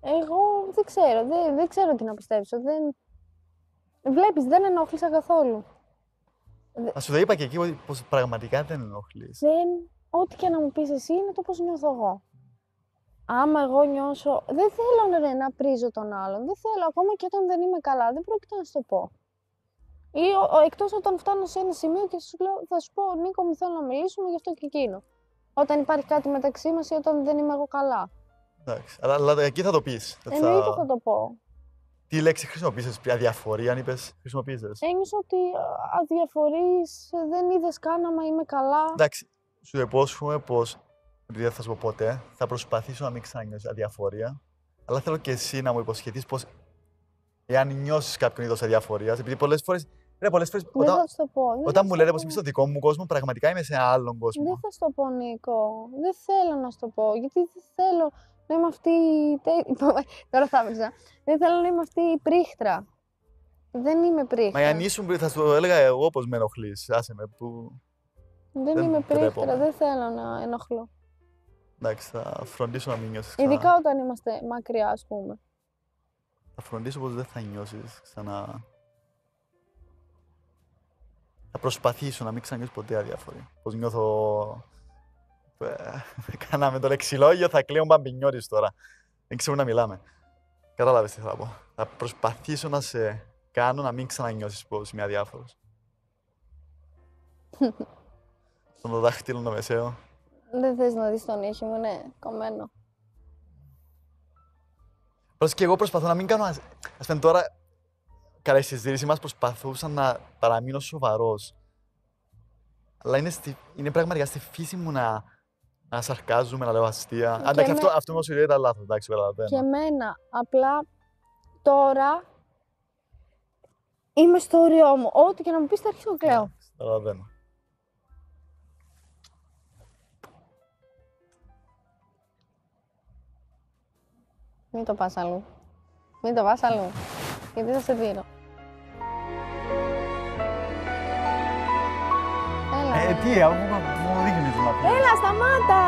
Εγώ δεν ξέρω, δεν, δεν ξέρω τι να πιστέψω. Δεν... Βλέπεις, δεν ενόχλησα καθόλου. Α σου το είπα και εκεί ότι πως πραγματικά δεν ενοχλείς. Δεν, ό,τι και να μου πεις εσύ είναι το πώς νιώθω εγώ. Άμα εγώ νιώσω, δεν θέλω ρε, να πρίζω τον άλλον. Δεν θέλω, ακόμα και όταν δεν είμαι καλά, δεν πρόκειται να σου το πω. Ή ο, ο, εκτός όταν φτάνω σε ένα σημείο και σου λέω, θα σου πω, Νίκο μου θέλω να μιλήσουμε γι' αυτό και εκείνο. Όταν υπάρχει κάτι μεταξύ μας ή όταν δεν είμαι εγώ καλά. Εντάξει, αλλά, αλλά εκεί θα το πεις. Θα- Εννοείται θα το πω. Τι λέξη χρησιμοποίησες, ποια διαφορία αν είπες χρησιμοποίησες; Ένιωσα ότι α, αδιαφορείς, δεν είδες καν άμα είμαι καλά. Εντάξει, σου υπόσχομαι πως, επειδή δεν θα σου πω ποτέ, θα προσπαθήσω να μην ξανανιώσεις αδιαφορία, αλλά θέλω και εσύ να μου υποσχεθείς πως εάν νιώσεις κάποιον είδος αδιαφορίας, επειδή πολλές φορές, ρε, πολλές φορές, Δεν όταν, θα σου το πω. δεν θα όταν σου μου το λένε πω. πως είμαι στο δικό μου κόσμο, πραγματικά είμαι σε ένα άλλον κόσμο. Δεν θα σου το πω, Νίκο. Δεν θέλω να σου το πω. Γιατί δεν θέλω να είμαι αυτή. η τε- Τώρα θα έβριζα. Δεν θέλω να είμαι αυτή η πρίχτρα. Δεν είμαι πρίχτρα. Μα αν ήσουν, πριν, θα σου έλεγα εγώ πως με ενοχλείς, άσε με, που... Δεν δεν είμαι πρίχτρα. τρέπομαι. Δεν θέλω να ενοχλώ. Εντάξει, θα φροντίσω να μην νιώσεις ξανά. Ειδικά όταν είμαστε μακριά, ας πούμε. Θα φροντίσω πως δεν θα νιώσεις ξανά. Θα προσπαθήσω να μην ξανανιώσεις ποτέ αδιάφορη. Πως νιώθω... Ε, κάναμε το λεξιλόγιο, θα κλείω μπαμπινιώτης τώρα. Δεν ξέρω να μιλάμε. Κατάλαβες τι θα πω. Θα προσπαθήσω να σε κάνω να μην ξανανιώσεις πω είμαι αδιάφορο. διάφορος. το δάχτυλο το μεσαίο. Δεν θες να δεις τον ήχη μου, είναι κομμένο. Προς και εγώ προσπαθώ να μην κάνω. Α πούμε τώρα, καλά, η συζήτηση μας προσπαθούσα να παραμείνω σοβαρός. Αλλά είναι, στη... είναι πραγματικά στη φύση μου να να σαρκάζουμε, να λέω αστεία. Και Αν εντάξει, με- αυτό, αυτό όμω ήταν λάθος. Εντάξει, καταλαβαίνω. Και εμένα, απλά τώρα είμαι στο όριό μου. Ό,τι και να μου πεις θα αρχίσω να κλαίω. Καταλαβαίνω. Μην το πας αλλού. Μην το πας αλλού. Γιατί θα σε δίνω. Έλα. Ε, τι, αφού μου μου δείχνεις μάτια. Έλα, σταμάτα!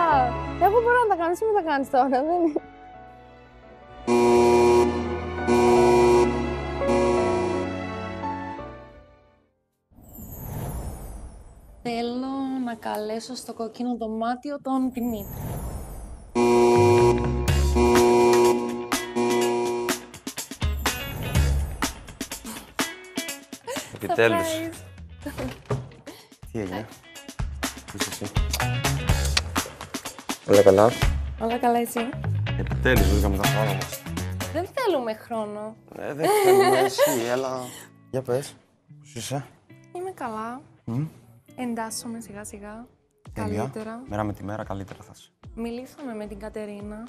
Εγώ μπορώ να τα κάνω, εσύ μην τα κάνεις τώρα. Δεν... είναι- Θέλω να καλέσω στο κοκκίνο δωμάτιο τον Δημήτρη. Επιτέλους. Surprise. Τι έγινε; Όλα καλά. Όλα καλά εσύ; Επιτέλους βρήκαμε τα χρόνο μας. Δεν θέλουμε χρόνο. Ε, δεν θέλουμε εσύ, έλα. Για πες. Πώς είσαι; Είμαι καλά. Μμ. Εντάσσομαι σιγά σιγά. Τέλεια. Καλύτερα. Μέρα με τη μέρα καλύτερα θα είσαι. Μιλήσαμε με την Κατερίνα.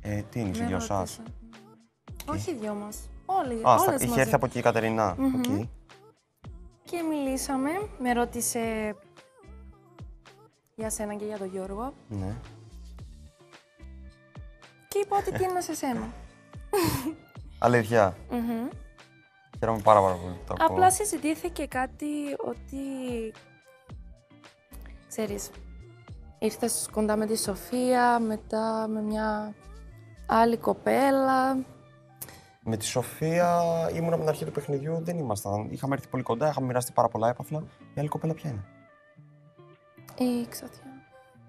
Ε, τι είναι, οι Με δυο ρώτησε. σας; Όχι οι δυο μας. Όλοι, Α, στα- όλες είχε μαζί. έρθει από εκεί η Κατερινά. Μμμ. Οκ. Και μιλήσαμε. Με ρώτησε για σένα και για τον Γιώργο. Ναι. Και είπα ότι τι είναι σε σένα. Αλήθεια. Μμμ. Χαίρομαι πάρα, πάρα πολύ. που το ακούω. Απλά συζητήθηκε κάτι ότι... Ξέρεις, ήρθες κοντά με τη Σοφία, μετά με μια άλλη κοπέλα. Με τη Σοφία ήμουν από την αρχή του παιχνιδιού, δεν ήμασταν. Είχαμε έρθει πολύ κοντά, είχαμε μοιραστεί πάρα πολλά έπαθλα. Η άλλη κοπέλα ποια είναι, Η Ξαθιά.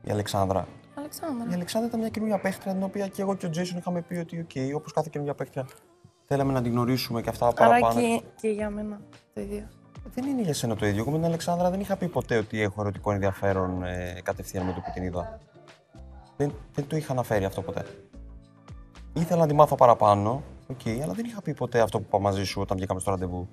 η Αλεξάνδρα. Αλεξάνδρα. Η Αλεξάνδρα ήταν μια καινούργια παίχτρια, την οποία και εγώ και ο Τζέισον είχαμε πει ότι, οκ, όπως κάθε καινούργια παίχτρια, θέλαμε να την γνωρίσουμε και αυτά Άρα παραπάνω. και, και για μένα το ίδιο. Δεν είναι για σένα το ίδιο. Εγώ με την Αλεξάνδρα δεν είχα πει ποτέ ότι έχω ερωτικό ενδιαφέρον ε, κατευθείαν με το που την είδα. Δεν, δεν το είχα αναφέρει αυτό ποτέ. Ήθελα να τη μάθω παραπάνω, οκ, αλλά δεν είχα πει ποτέ αυτό που είπα μαζί σου όταν βγήκαμε στο ραντεβού.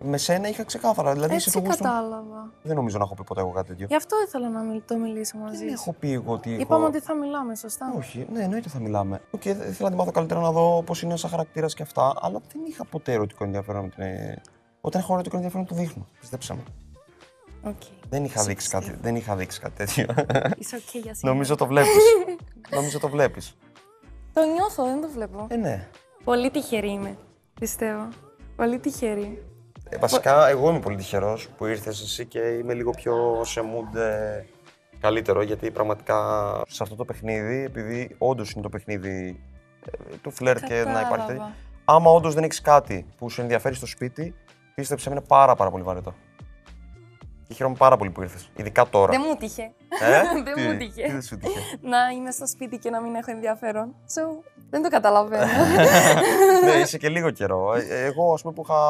Με σένα είχα ξεκάθαρα. Δηλαδή, Έτσι είσαι το γούστο. κατάλαβα. Δεν νομίζω να έχω πει ποτέ εγώ κάτι τέτοιο. Γι' αυτό ήθελα να μιλ- το μιλήσω μαζί Δεν σου. έχω πει εγώ ότι. Είπαμε έχω... ότι θα μιλάμε, σωστά; Όχι, ναι, εννοείται θα μιλάμε. Οκ, okay, ήθελα να τη μάθω καλύτερα να δω πώς είναι σαν χαρακτήρας και αυτά, αλλά δεν είχα ποτέ ερωτικό ενδιαφέρον με την. ε, Όταν έχω ερωτικό ενδιαφέρον, το δείχνω. Πιστέψτε με. Οκ. Δεν είχα, Σε δείξει κάτι, δεν είχα δείξει κάτι τέτοιο. Είσαι οκ για σήμερα. Νομίζω το βλέπεις. Νομίζω το βλέπεις. Το νιώθω, δεν το βλέπω. Ε, ναι. Πολύ τυχερή είμαι, πιστεύω. Πολύ τυχερή. Ε, βασικά, εγώ είμαι πολύ τυχερός που ήρθες εσύ και είμαι λίγο πιο σε mood ε, καλύτερο γιατί πραγματικά σε αυτό το παιχνίδι, επειδή όντως είναι το παιχνίδι ε, του φλερτ και να υπάρχει τέτοιο. Κατάλαβα. Άμα όντως δεν έχεις κάτι που σε ενδιαφέρει στο σπίτι, πίστεψε με είναι πάρα, πάρα πολύ βαρετό. Και χαίρομαι πάρα πολύ που ήρθες. Ειδικά τώρα. Δεν μου τύχε. Ε, δεν τι- μου τι τύχε. δεν σου τύχε; να είμαι στο σπίτι και να μην έχω ενδιαφέρον. So, δεν το καταλαβαίνω. ναι, είσαι και λίγο καιρό. Ε, Εγώ, ας πούμε, που είχα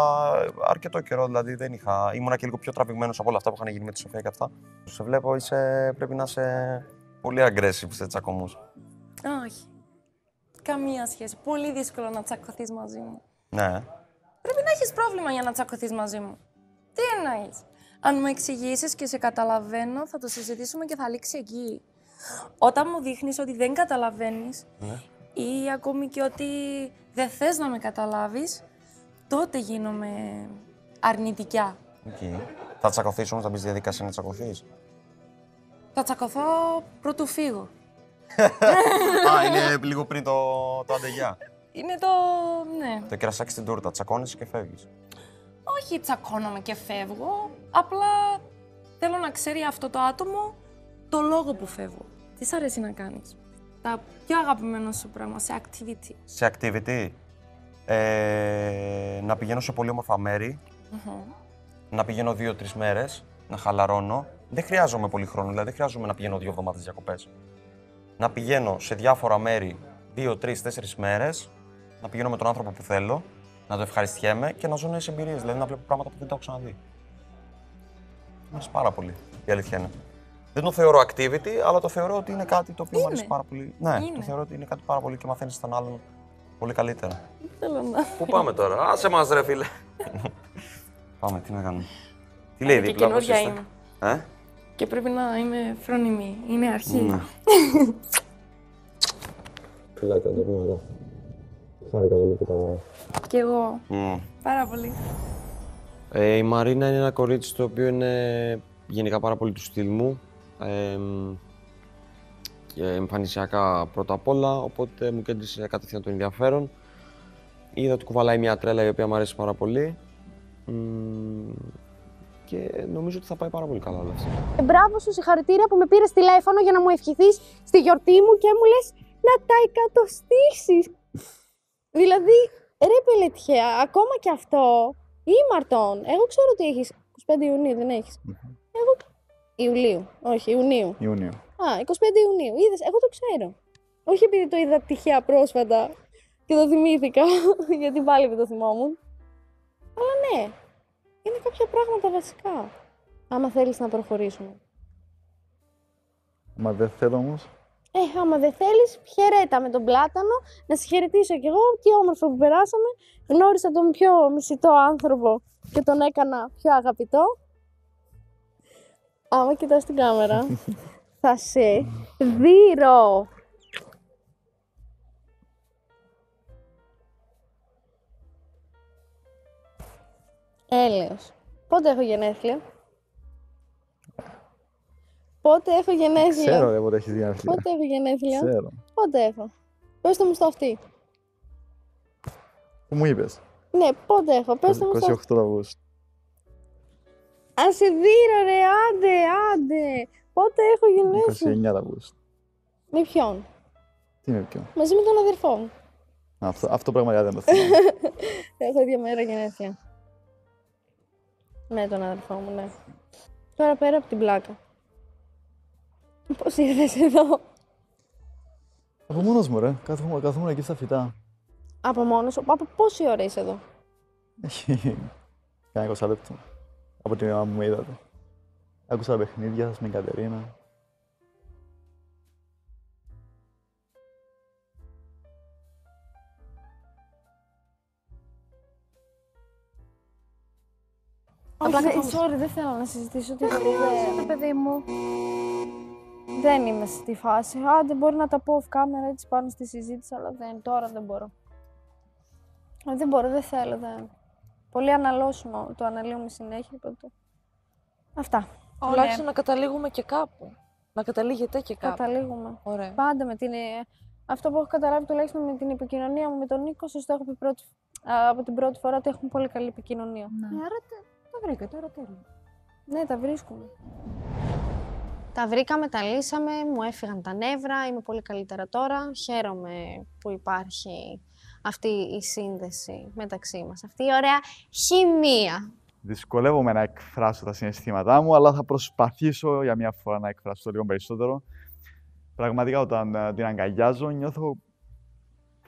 αρκετό καιρό, δηλαδή δεν είχα. ήμουνα και λίγο πιο τραβηγμένος από όλα αυτά που είχαν γίνει με τη Σοφία και αυτά. Σε βλέπω, είσαι, πρέπει να είσαι πολύ aggressive σε τσακωμούς. Όχι. Καμία σχέση. Πολύ δύσκολο να τσακωθείς μαζί μου. Ναι. Πρέπει να έχεις πρόβλημα για να τσακωθείς μαζί μου. Τι εννοείς; Αν μου εξηγήσεις και σε καταλαβαίνω, θα το συζητήσουμε και θα λήξει εκεί. Όταν μου δείχνεις ότι δεν καταλαβαίνεις ναι. ή ακόμη και ότι δεν θες να με καταλάβεις, τότε γίνομαι αρνητικά. Okay. Θα τσακωθεί όμω, θα μπεις στη διαδικασία να τσακωθείς; Θα τσακωθώ πρωτού φύγω. Α, είναι λίγο πριν το, το αντεγιά. Είναι το... ναι. Το κερασάκι στην τούρτα. Τσακώνεσαι και φεύγεις. Όχι τσακώνομαι και φεύγω, απλά θέλω να ξέρει αυτό το άτομο το λόγο που φεύγω. Τι σ' αρέσει να κάνεις; Τα πιο αγαπημένα σου πράγμα, σε activity. Σε activity. Ε, να πηγαίνω σε πολύ όμορφα μέρη. Μμμ. να πηγαίνω δύο-τρεις μέρες, να χαλαρώνω. Δεν χρειάζομαι πολύ χρόνο, δηλαδή δεν χρειάζομαι να πηγαίνω δύο εβδομάδες διακοπές. Να πηγαίνω σε διάφορα μέρη δύο, τρεις, τέσσερις μέρες, να πηγαίνω με τον άνθρωπο που θέλω, να το ευχαριστιέμαι και να ζω νέε εμπειρίε. Δηλαδή να βλέπω πράγματα που δεν τα έχω ξαναδεί. Μου αρέσει πάρα πολύ. Η αλήθεια είναι. Δεν το θεωρώ activity, αλλά το θεωρώ ότι είναι κάτι το οποίο μου αρέσει Είναι. πάρα πολύ. Ναι, Είναι. το θεωρώ ότι είναι κάτι πάρα πολύ και μαθαίνεις τον άλλον πολύ καλύτερα. Θέλω να... Πού πάμε τώρα, άσε μας ρε φίλε. πάμε, τι να κάνουμε. Τι λέει Ε, και δίπλα, πώς καινούρια είστε; είμαι. Ε; Και πρέπει να είμαι φρόνιμη. Είναι αρχή. Ναι. Φιλάκια, το πούμε Χάρηκα πολύ που ήταν. Κι εγώ. Mm. Πάρα πολύ. Ε, η Μαρίνα είναι ένα κορίτσι το οποίο είναι γενικά πάρα πολύ του στυλ μου. Ε, μ, και εμφανισιακά πρώτα απ' όλα, οπότε μου κέντρισε κατευθείαν το ενδιαφέρον. Είδα ότι κουβαλάει μια τρέλα η οποία μου αρέσει πάρα πολύ. Μ, και νομίζω ότι θα πάει πάρα πολύ καλά όλα αυτά. Ε, μπράβο σου, συγχαρητήρια που με πήρες τηλέφωνο για να μου ευχηθείς στη γιορτή μου και μου λες να τα εκατοστήσεις. Δηλαδή, ρε πελετιαία, ακόμα και αυτό ήμαρτον. Εγώ ξέρω ότι έχεις 25 Ιουνίου, δεν έχεις. Εγώ. Ιουλίου. Όχι, Ιουνίου. Ιούνιο. Α, 25 Ιουνίου. Είδες, εγώ το ξέρω. Όχι επειδή το είδα τυχαία πρόσφατα και το θυμήθηκα, γιατί πάλι δεν το θυμόμουν. Αλλά ναι, είναι κάποια πράγματα βασικά. Άμα θέλεις να προχωρήσουμε. Μα δεν θέλω όμως. Ε, άμα δεν θέλεις, χαιρέτα με τον πλάτανο, να σε χαιρετήσω κι εγώ, τι όμορφο που περάσαμε. Γνώρισα τον πιο μισητό άνθρωπο και τον έκανα πιο αγαπητό. Άμα κοιτάς την κάμερα, θα σε δείρω. Έλεος. Πότε έχω γενέθλια; Πότε έχω γενέθλια; Ξέρω ρε πότε έχεις γενέθλια. Πότε έχω γενέθλια; Ξέρω. Πότε έχω; Πες το μου στο αυτή. Πού μου είπες; Ναι, πότε έχω; Πες το μου στο 28 Αυγούστου. Α σε δείρω ρε, άντε, άντε. Πότε έχω γενέθλια; 29 Αυγούστου. Με ποιον; Τι είναι ποιο. Μαζί με τον αδερφό μου. Αυτό, αυτό πραγματικά δεν το θυμάμαι. έχω ίδια μέρα γενέθλια. Με τον αδερφό μου, ναι. Τώρα πέρα από την πλάκα. Πώς ήρθες εδώ; Από μόνος μου ρε. Κάθομαι, καθόμουν εκεί στα φυτά. Από μόνος σου; Από πόση ώρα είσαι εδώ; Έχει κάνα 20 λεπτό. Από την ώρα που με είδατε. Άκουσα τα παιχνίδια σας με την Κατερίνα. Απλά Όχι, καθόμουν. sorry, δεν θέλω να συζητήσω τίποτα. Δεν, παιδί μου. Δεν είμαι στη φάση. Άντε, μπορεί να τα πω off camera έτσι πάνω στη συζήτηση, αλλά δεν, τώρα δεν μπορώ. Ε, Δεν μπορώ, δεν θέλω. Δεν. Πολύ αναλώσιμο. Το αναλύουμε συνέχεια, οπότε. Αυτά. Τουλάχιστον να καταλήγουμε και κάπου. Να καταλήγετε και κάπου. Καταλήγουμε. Ωραία. Πάντα με την. ε, Αυτό που έχω καταλάβει τουλάχιστον με την επικοινωνία μου με τον Νίκο, σας το έχω πει πρώτη, α, από την πρώτη φορά ότι έχουμε πολύ καλή επικοινωνία. Ναι, άρα τε- τα βρήκατε, τώρα τέλειο. Ναι, τα βρίσκουμε. Τα βρήκαμε, τα λύσαμε, μου έφυγαν τα νεύρα, είμαι πολύ καλύτερα τώρα. Χαίρομαι που υπάρχει αυτή η σύνδεση μεταξύ μας, αυτή η ωραία χημεία. Δυσκολεύομαι να εκφράσω τα συναισθήματά μου, αλλά θα προσπαθήσω για μια φορά να εκφράσω το λίγο περισσότερο. Πραγματικά όταν ε, την αγκαλιάζω νιώθω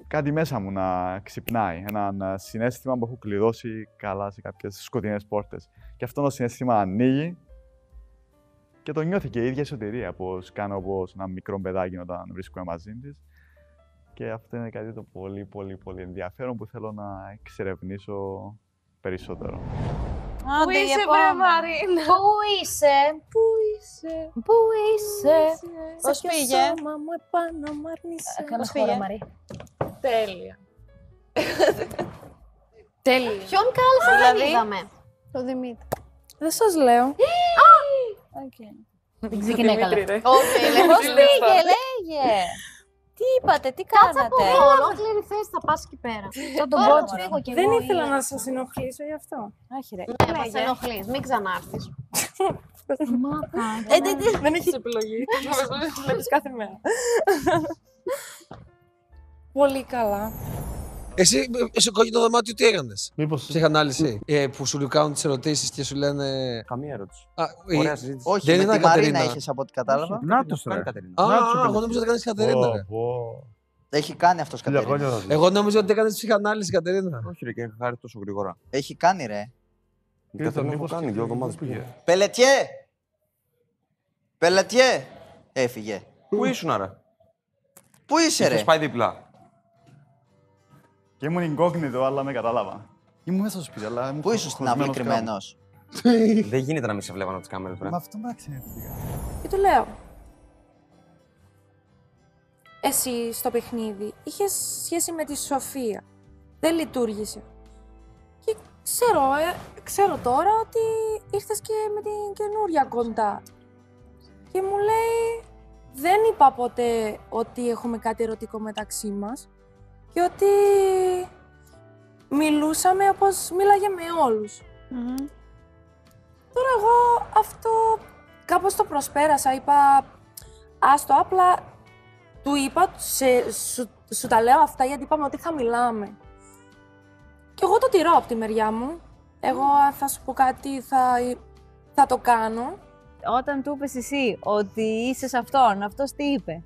κάτι μέσα μου να ξυπνάει. Ένα συνέστημα που έχω κλειδώσει καλά σε κάποιες σκοτεινές πόρτες. Και αυτό το συνέστημα ανοίγει και το νιώθει και η ίδια η σωτηρία, πως κάνω όπως ένα μικρό παιδάκι όταν βρίσκομαι μαζί της. Και αυτό είναι κάτι το πολύ, πολύ, πολύ ενδιαφέρον που θέλω να εξερευνήσω περισσότερο. Πού είσαι, βρε Μαρίνα; Πού είσαι, Πού είσαι, πού είσαι; Πώς Ποιο πήγε; σώμα μου επάνω μ' αρνείσαι. Κάνε Πώς χώρα, πήγε; Μαρή. Τέλεια. Τέλειο. Ποιον κάλεσε, δεν Δηλαδή; είδαμε. Το Δημήτρη. Δεν σας λέω. Okay. Δεν ξεκινάει καλά. Όχι, λέει, Πώς πώς πήγε, λέγε. Τι είπατε, τι Κάτσε από κάνατε. εδώ, ολόκληρη θέση θα πας εκεί πέρα. Σαν τον Τώρα Μπότζο. θα φύγω κι Δεν εγώ, ήθελα ή- να σας ενοχλήσω γι' αυτό. Όχι ρε. Ναι, μας ενοχλείς, μην ξανάρθεις. Δεν έχεις επιλογή. Με βλέπεις κάθε μέρα. Πολύ καλά. Εσύ, στο κόκκινο δωμάτιο, τι έκανες; Μήπω. Ψυχανάλυση. Ε, που σου κάνουν τις ερωτήσεις και σου λένε. Καμία ερώτηση. Α, Ωραία η- συζήτηση. Όχι, Δεν με ήταν τη Μαρίνα Κατερίνα. είχες από ό,τι κατάλαβα. Νάτος ρε. Α, Νάτος ο εγώ νόμιζα ότι έκανε Κατερίνα. ρε. Έχει κάνει αυτός Χίλια Κατερίνα. χρόνια θα ζήσει. Εγώ νόμιζα ότι έκανες ψυχανάλυση, Κατερίνα. Όχι, ρε, και είχα χάρη τόσο γρήγορα. Έχει κάνει ρε. Η Κατερίνα έχω κάνει δύο εβδομάδες πήγε. Πελετιέ! Πελετιέ! Έφυγε. Πού ήσουν, ρε. Πού είσαι ρε; Είχες πάει δίπλα. Και ήμουν incognito, αλλά με κατάλαβα. Ήμουν μέσα στο σπίτι, αλλά ήμουν Πού ήσουν στην αυλή χωσμένος κάπου. κρυμμένος; Δεν γίνεται να μην σε βλέπανε από τις κάμερες, ρε. Μα αυτό με ξενεύτηκα. Και το λέω. εσύ στο παιχνίδι είχες σχέση με τη Σοφία. Δεν λειτουργήσε. Και ξέρω, ε, ξέρω τώρα ότι ήρθες και με την καινούρια κοντά. Και μου λέει, δεν είπα ποτέ ότι έχουμε κάτι ερωτικό μεταξύ μας και ότι μιλούσαμε όπως μίλαγε με όλους. Τώρα εγώ αυτό κάπως το προσπέρασα, είπα άστο απλά του είπα, σε, σου, σου τα λέω αυτά γιατί είπαμε ότι θα μιλάμε. Και εγώ το τηρώ από τη μεριά μου. Εγώ αν θα σου πω κάτι θα, θα το κάνω. Όταν του είπες εσύ ότι είσαι σε αυτόν, αυτός τι είπε;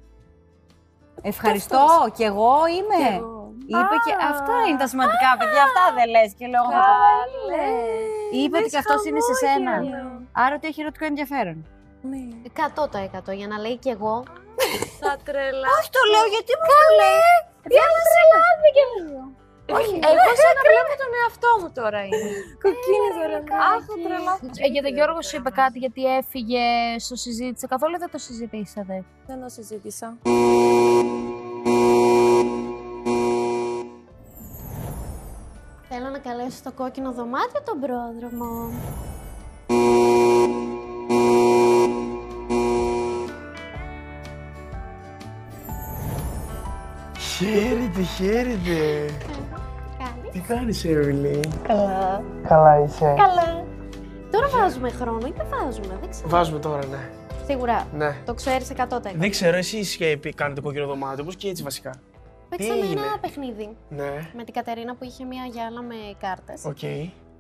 Ευχαριστώ, αυτός. κι εγώ είμαι. Κι εγώ. Είπε και Α. αυτά είναι τα σημαντικά, παιδιά. Αυτά δεν λες και λέω εγώ. Καλές. Είπε ότι Δες και αυτός είναι σε σένα. χαμόγελο. Άρα ότι έχει ερωτικό ενδιαφέρον. Ναι. 100% για να λέει κι εγώ. Θα τρελά. Όχι το λέω γιατί μου το λέει. Διάβασε λάθη λίγο. Όχι, εγώ σαν να βλέπω τον εαυτό μου τώρα είναι. Κοκκίνη τώρα. Αχ, θα τρελά. Ε, για τον Γιώργο σου είπε κάτι γιατί έφυγε, στο συζήτησε. Καθόλου δεν το συζητήσατε. Δεν το συζήτησα. Θέλω να καλέσω στο κόκκινο δωμάτιο τον πρόδρομο. Χαίρετε, χαίρετε. Τι κάνεις, Εύηλη. Καλά. Καλά είσαι. Καλά. Τώρα βάζουμε χρόνο ή δεν βάζουμε, δεν ξέρω. Βάζουμε τώρα, ναι. Σίγουρα. Ναι. Το ξέρεις 100%. Δεν ξέρω, εσείς και πει- κάνετε κόκκινο δωμάτιο, πώς και έτσι βασικά. Παίξαμε έγινε; ένα παιχνίδι Ναι, με την Κατερίνα που είχε μία γυάλα με κάρτες. οκ.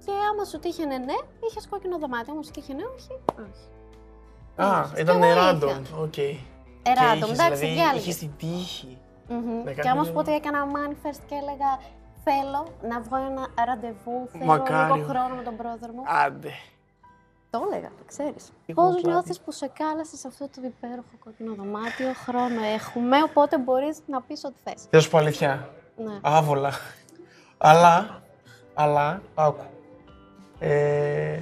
Και άμα σου τύχαινε ναι, είχες κόκκινο δωμάτιο. Άμα σου τύχαινε όχι, όχι. Α, Και ήταν εγώ random, είχα. οκ. Random, Και είχες, εντάξει, δηλαδή, διάλεγες. είχες την τύχη. Μμμ. Να Και κάνουμε άμα σου λίγο- πω ότι έκανα manifest και έλεγα θέλω να βγω ένα ραντεβού, θέλω Μακάρι. λίγο χρόνο με τον πρόδρομο. Άντε. Το έλεγα, το ξέρεις. Εγώ Πώς πλάτη. νιώθεις που σε κάλεσες σε αυτό το υπέροχο κόκκινο δωμάτιο, χρόνο έχουμε, οπότε μπορείς να πεις ό,τι θες. Θα σου πω αλήθεια. Ναι. Άβολα. αλλά, αλλά, άκου. Ε,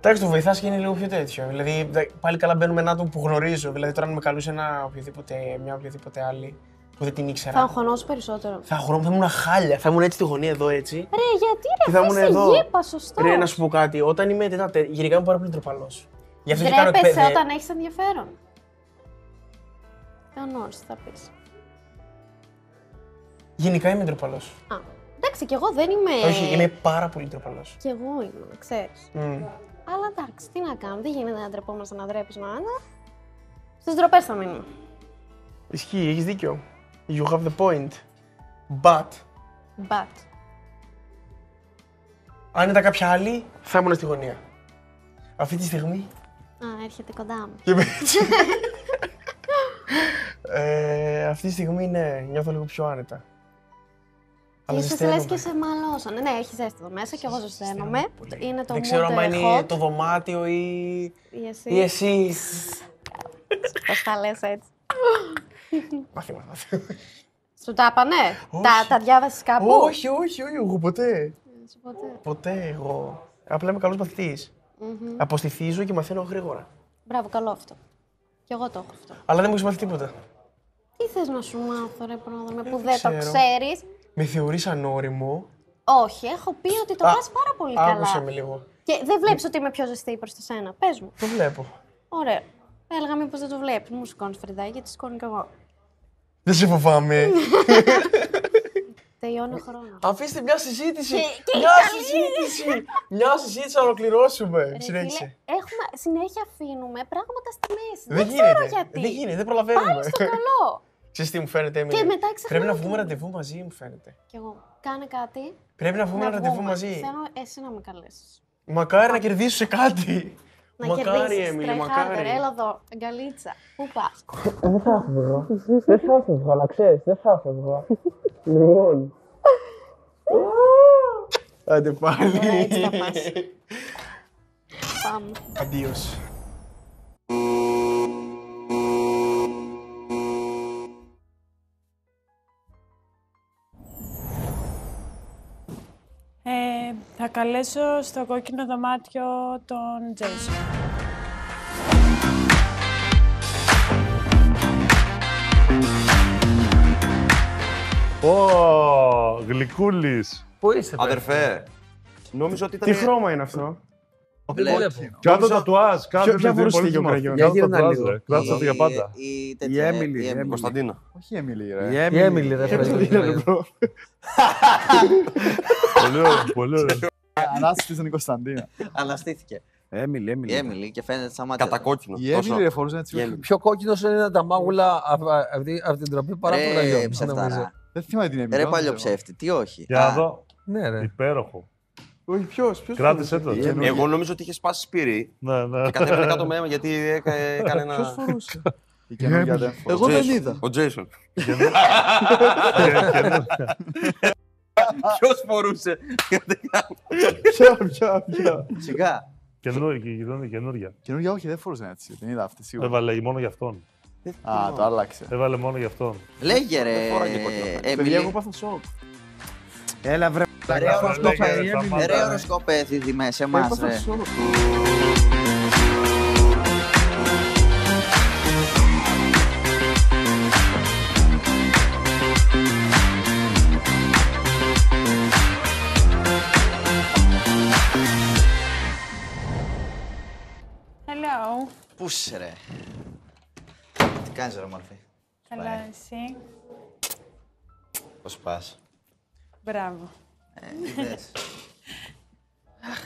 εντάξει, το βοηθάς και είναι λίγο πιο τέτοιο. Δηλαδή, δε- πάλι καλά μπαίνουμε ένα άτομο που γνωρίζω. Δηλαδή, τώρα αν με καλούσε ένα οποιοδήποτε, μια οποιοδήποτε άλλη που δεν την ήξερα. Θα αγχωνώσω περισσότερο. Θα αγχωνόμουν, θα ήμουν χάλια. Θα ήμουν έτσι στη γωνία εδώ έτσι. Ρε, γιατί Και ρε, θα θα ήμουν είσαι εδώ. γήπα, σωστό. Ρε, να σου πω κάτι. Όταν είμαι τέτα, τε- γενικά είμαι πάρα πολύ τροπαλό. Γι' αυτό και κάνω Ντρέπεσαι εκπαίδευση. όταν έχεις ενδιαφέρον. Θεονόρης θα πεις. Γενικά είμαι τροπαλό. Α, εντάξει, κι εγώ δεν είμαι... Όχι, είμαι πάρα πολύ τροπαλό. Κι εγώ είμαι, ξέρεις. Αλλά εντάξει, τι να κάνουμε, δεν γίνεται να ντρεπόμαστε να ντρέπεις τον άντρα. Στις ντροπές θα μείνουμε. Ισχύει, έχεις δίκιο. You have the point. But, But. αν ήταν κάποια άλλη, θα ήμουν στη γωνία. Αυτή τη στιγμή. Α, έρχεται κοντά μου. Και με έτσι. ε, αυτή τη στιγμή, ναι, νιώθω λίγο πιο άνετα. Αλλά Ίσως ζεσταίνομαι. λες και σε μαλώσανε. Ναι, έχει ζέστη εδώ μέσα και εγώ ζεσταίνομαι. Είναι το Δεν ξέρω mood αν είναι hot. το δωμάτιο ή, Ή εσύ. ή εσύ. Πώς τα λες έτσι. Μαθήματα. Σου τα είπανε. Όχι. Τα, τα διάβασες κάπου; όχι, όχι, όχι, εγώ ποτέ. Σου ποτέ. Ποτέ εγώ. Απλά είμαι καλός μαθητής. Μμμ. Αποστηθίζω και μαθαίνω γρήγορα. Μπράβο, καλό αυτό. Κι εγώ το έχω αυτό. Αλλά δεν μου έχεις μάθει τίποτα. Τι θες να σου μάθω, ρε πρόδρομε, που Δεν δεν το ξέρω. ξέρεις; Με θεωρείς ανώριμο; Όχι, έχω πει ότι το Α, πας πάρα πολύ Άκουσε καλά. με λίγο. Και δεν βλέπεις ότι είμαι πιο ζεστή προς το σένα. Πες μου. Το βλέπω. Ωραία. Έλεγα μήπως δεν το βλέπεις. Μου σηκώνεις φρυδάκι, γιατί σηκώνω κι εγώ. Δεν σε φοβάμαι. Τελειώνει ο χρόνος. Αφήστε μια συζήτηση. Και- και μια καλή. συζήτηση. μια συζήτηση να ολοκληρώσουμε. Ρε Συνέχισε. φίλε, έχουμε, συνέχεια αφήνουμε πράγματα στη μέση. Δεν Δεν, ξέρω γίνεται. γιατί. Δεν γίνεται, δεν προλαβαίνουμε. Πάλι στο καλό. Ξέρεις τι μου φαίνεται, Έμιλι. Και μετά ξεχνάμε Πρέπει να τι βγούμε είναι. ραντεβού μαζί, μου φαίνεται. Κι εγώ. Κάνε κάτι. Πρέπει να βγούμε ραντεβού βγούμε. μαζί. Θέλω εσύ να με καλέσεις. Μακάρι να κερδίσω σε κάτι. Να Μακάρι, κερδίσεις. Έμιλι, Try μακάρι. harder. Έλα εδώ, αγκαλίτσα. Πού πας; Δεν θα φεύγω. Δεν θα φεύγω, να ξέρεις, δεν θα φεύγω. Λοιπόν. Άντε πάλι. Ωραία, έτσι θα πας. Πάμε. Αντίος. Θα καλέσω στο κόκκινο δωμάτιο τον Τζέισον. Ω, γλυκούλης. Πού είσαι, Αδερφέ, νόμιζα ότι ήταν... Τι χρώμα είναι αυτό; Κάτω τα τουάζ, κάτω Ποια τα φορούσε πολύ τη σημαντικό. γεωγραφία. Κάτω Για τα γύρνα τουάζ, λίγο. ρε. Κράτησα αυτό για πάντα. Η, Η τέτοια, Έμιλι. η η Έμιλι. Κωνσταντίνα. Όχι η Έμιλι, Η ρε. Η Έμιλι, ρε. Ε, φίλε. τι είναι, bro; Πολύ ωραίο, πολύ ωραίο. Ανάστησε η Κωνσταντίνα. Αναστήθηκε. Έμιλι, Η Έμιλι. Έμιλι και φαίνεται σαν μάτια. Κατακόκκινο. Η Έμιλι ρε φορούσε έτσι. Η Έμιλι. Πιο κόκκινο είναι τα μάγουλα αυ- α- αυτή, αυτή την τροπή παρά Ρε, το ραγιό. Δεν ψευταρά. νομίζω. Δεν θυμάμαι την Έμιλι. Ρε όντως, παλιό εγώ. ψεύτη, τι όχι. Για να Α, δω. Ναι, ρε. Υπέροχο. Όχι, ποιος. ποιος Κράτησε το. φορούσε; έτσι. Εγώ νόμιζα ότι είχες σπάσει σπυρί Ναι, ναι. και κατέβαινε κάτω με αίμα γιατί έκα- έκανε ένα. Ποιος φορούσε; Η καινούργια δεν φορούσε. Εγώ δεν είδα. Ο Τζέισον. Ποιος φορούσε; Ποια, ποια, ποια. Σιγά. Καινούργια. καινούργια. Καινούργια όχι, δεν φορούσε έτσι. Δεν είδα αυτή σίγουρα. Έβαλε μόνο για αυτόν. Α, το άλλαξε. Έβαλε μόνο για αυτόν. Λέγε ρε, φοράγε κόκκινο. Παιδιά, Έμιλι. εγώ πάθα σοκ. Έλα, βρε. Ρε λέγε, οροσκόπε, ρε, σταμάτα, ρε ρε. οροσκόπε δίδυμε σε εμάς Έπαθα ρε. σοκ. Hello. Πού είσαι ρε; Τι κάνεις ρε μορφή. Καλά, εσύ; Πώς πας; Μπράβο. Ε, είδες. Αχ.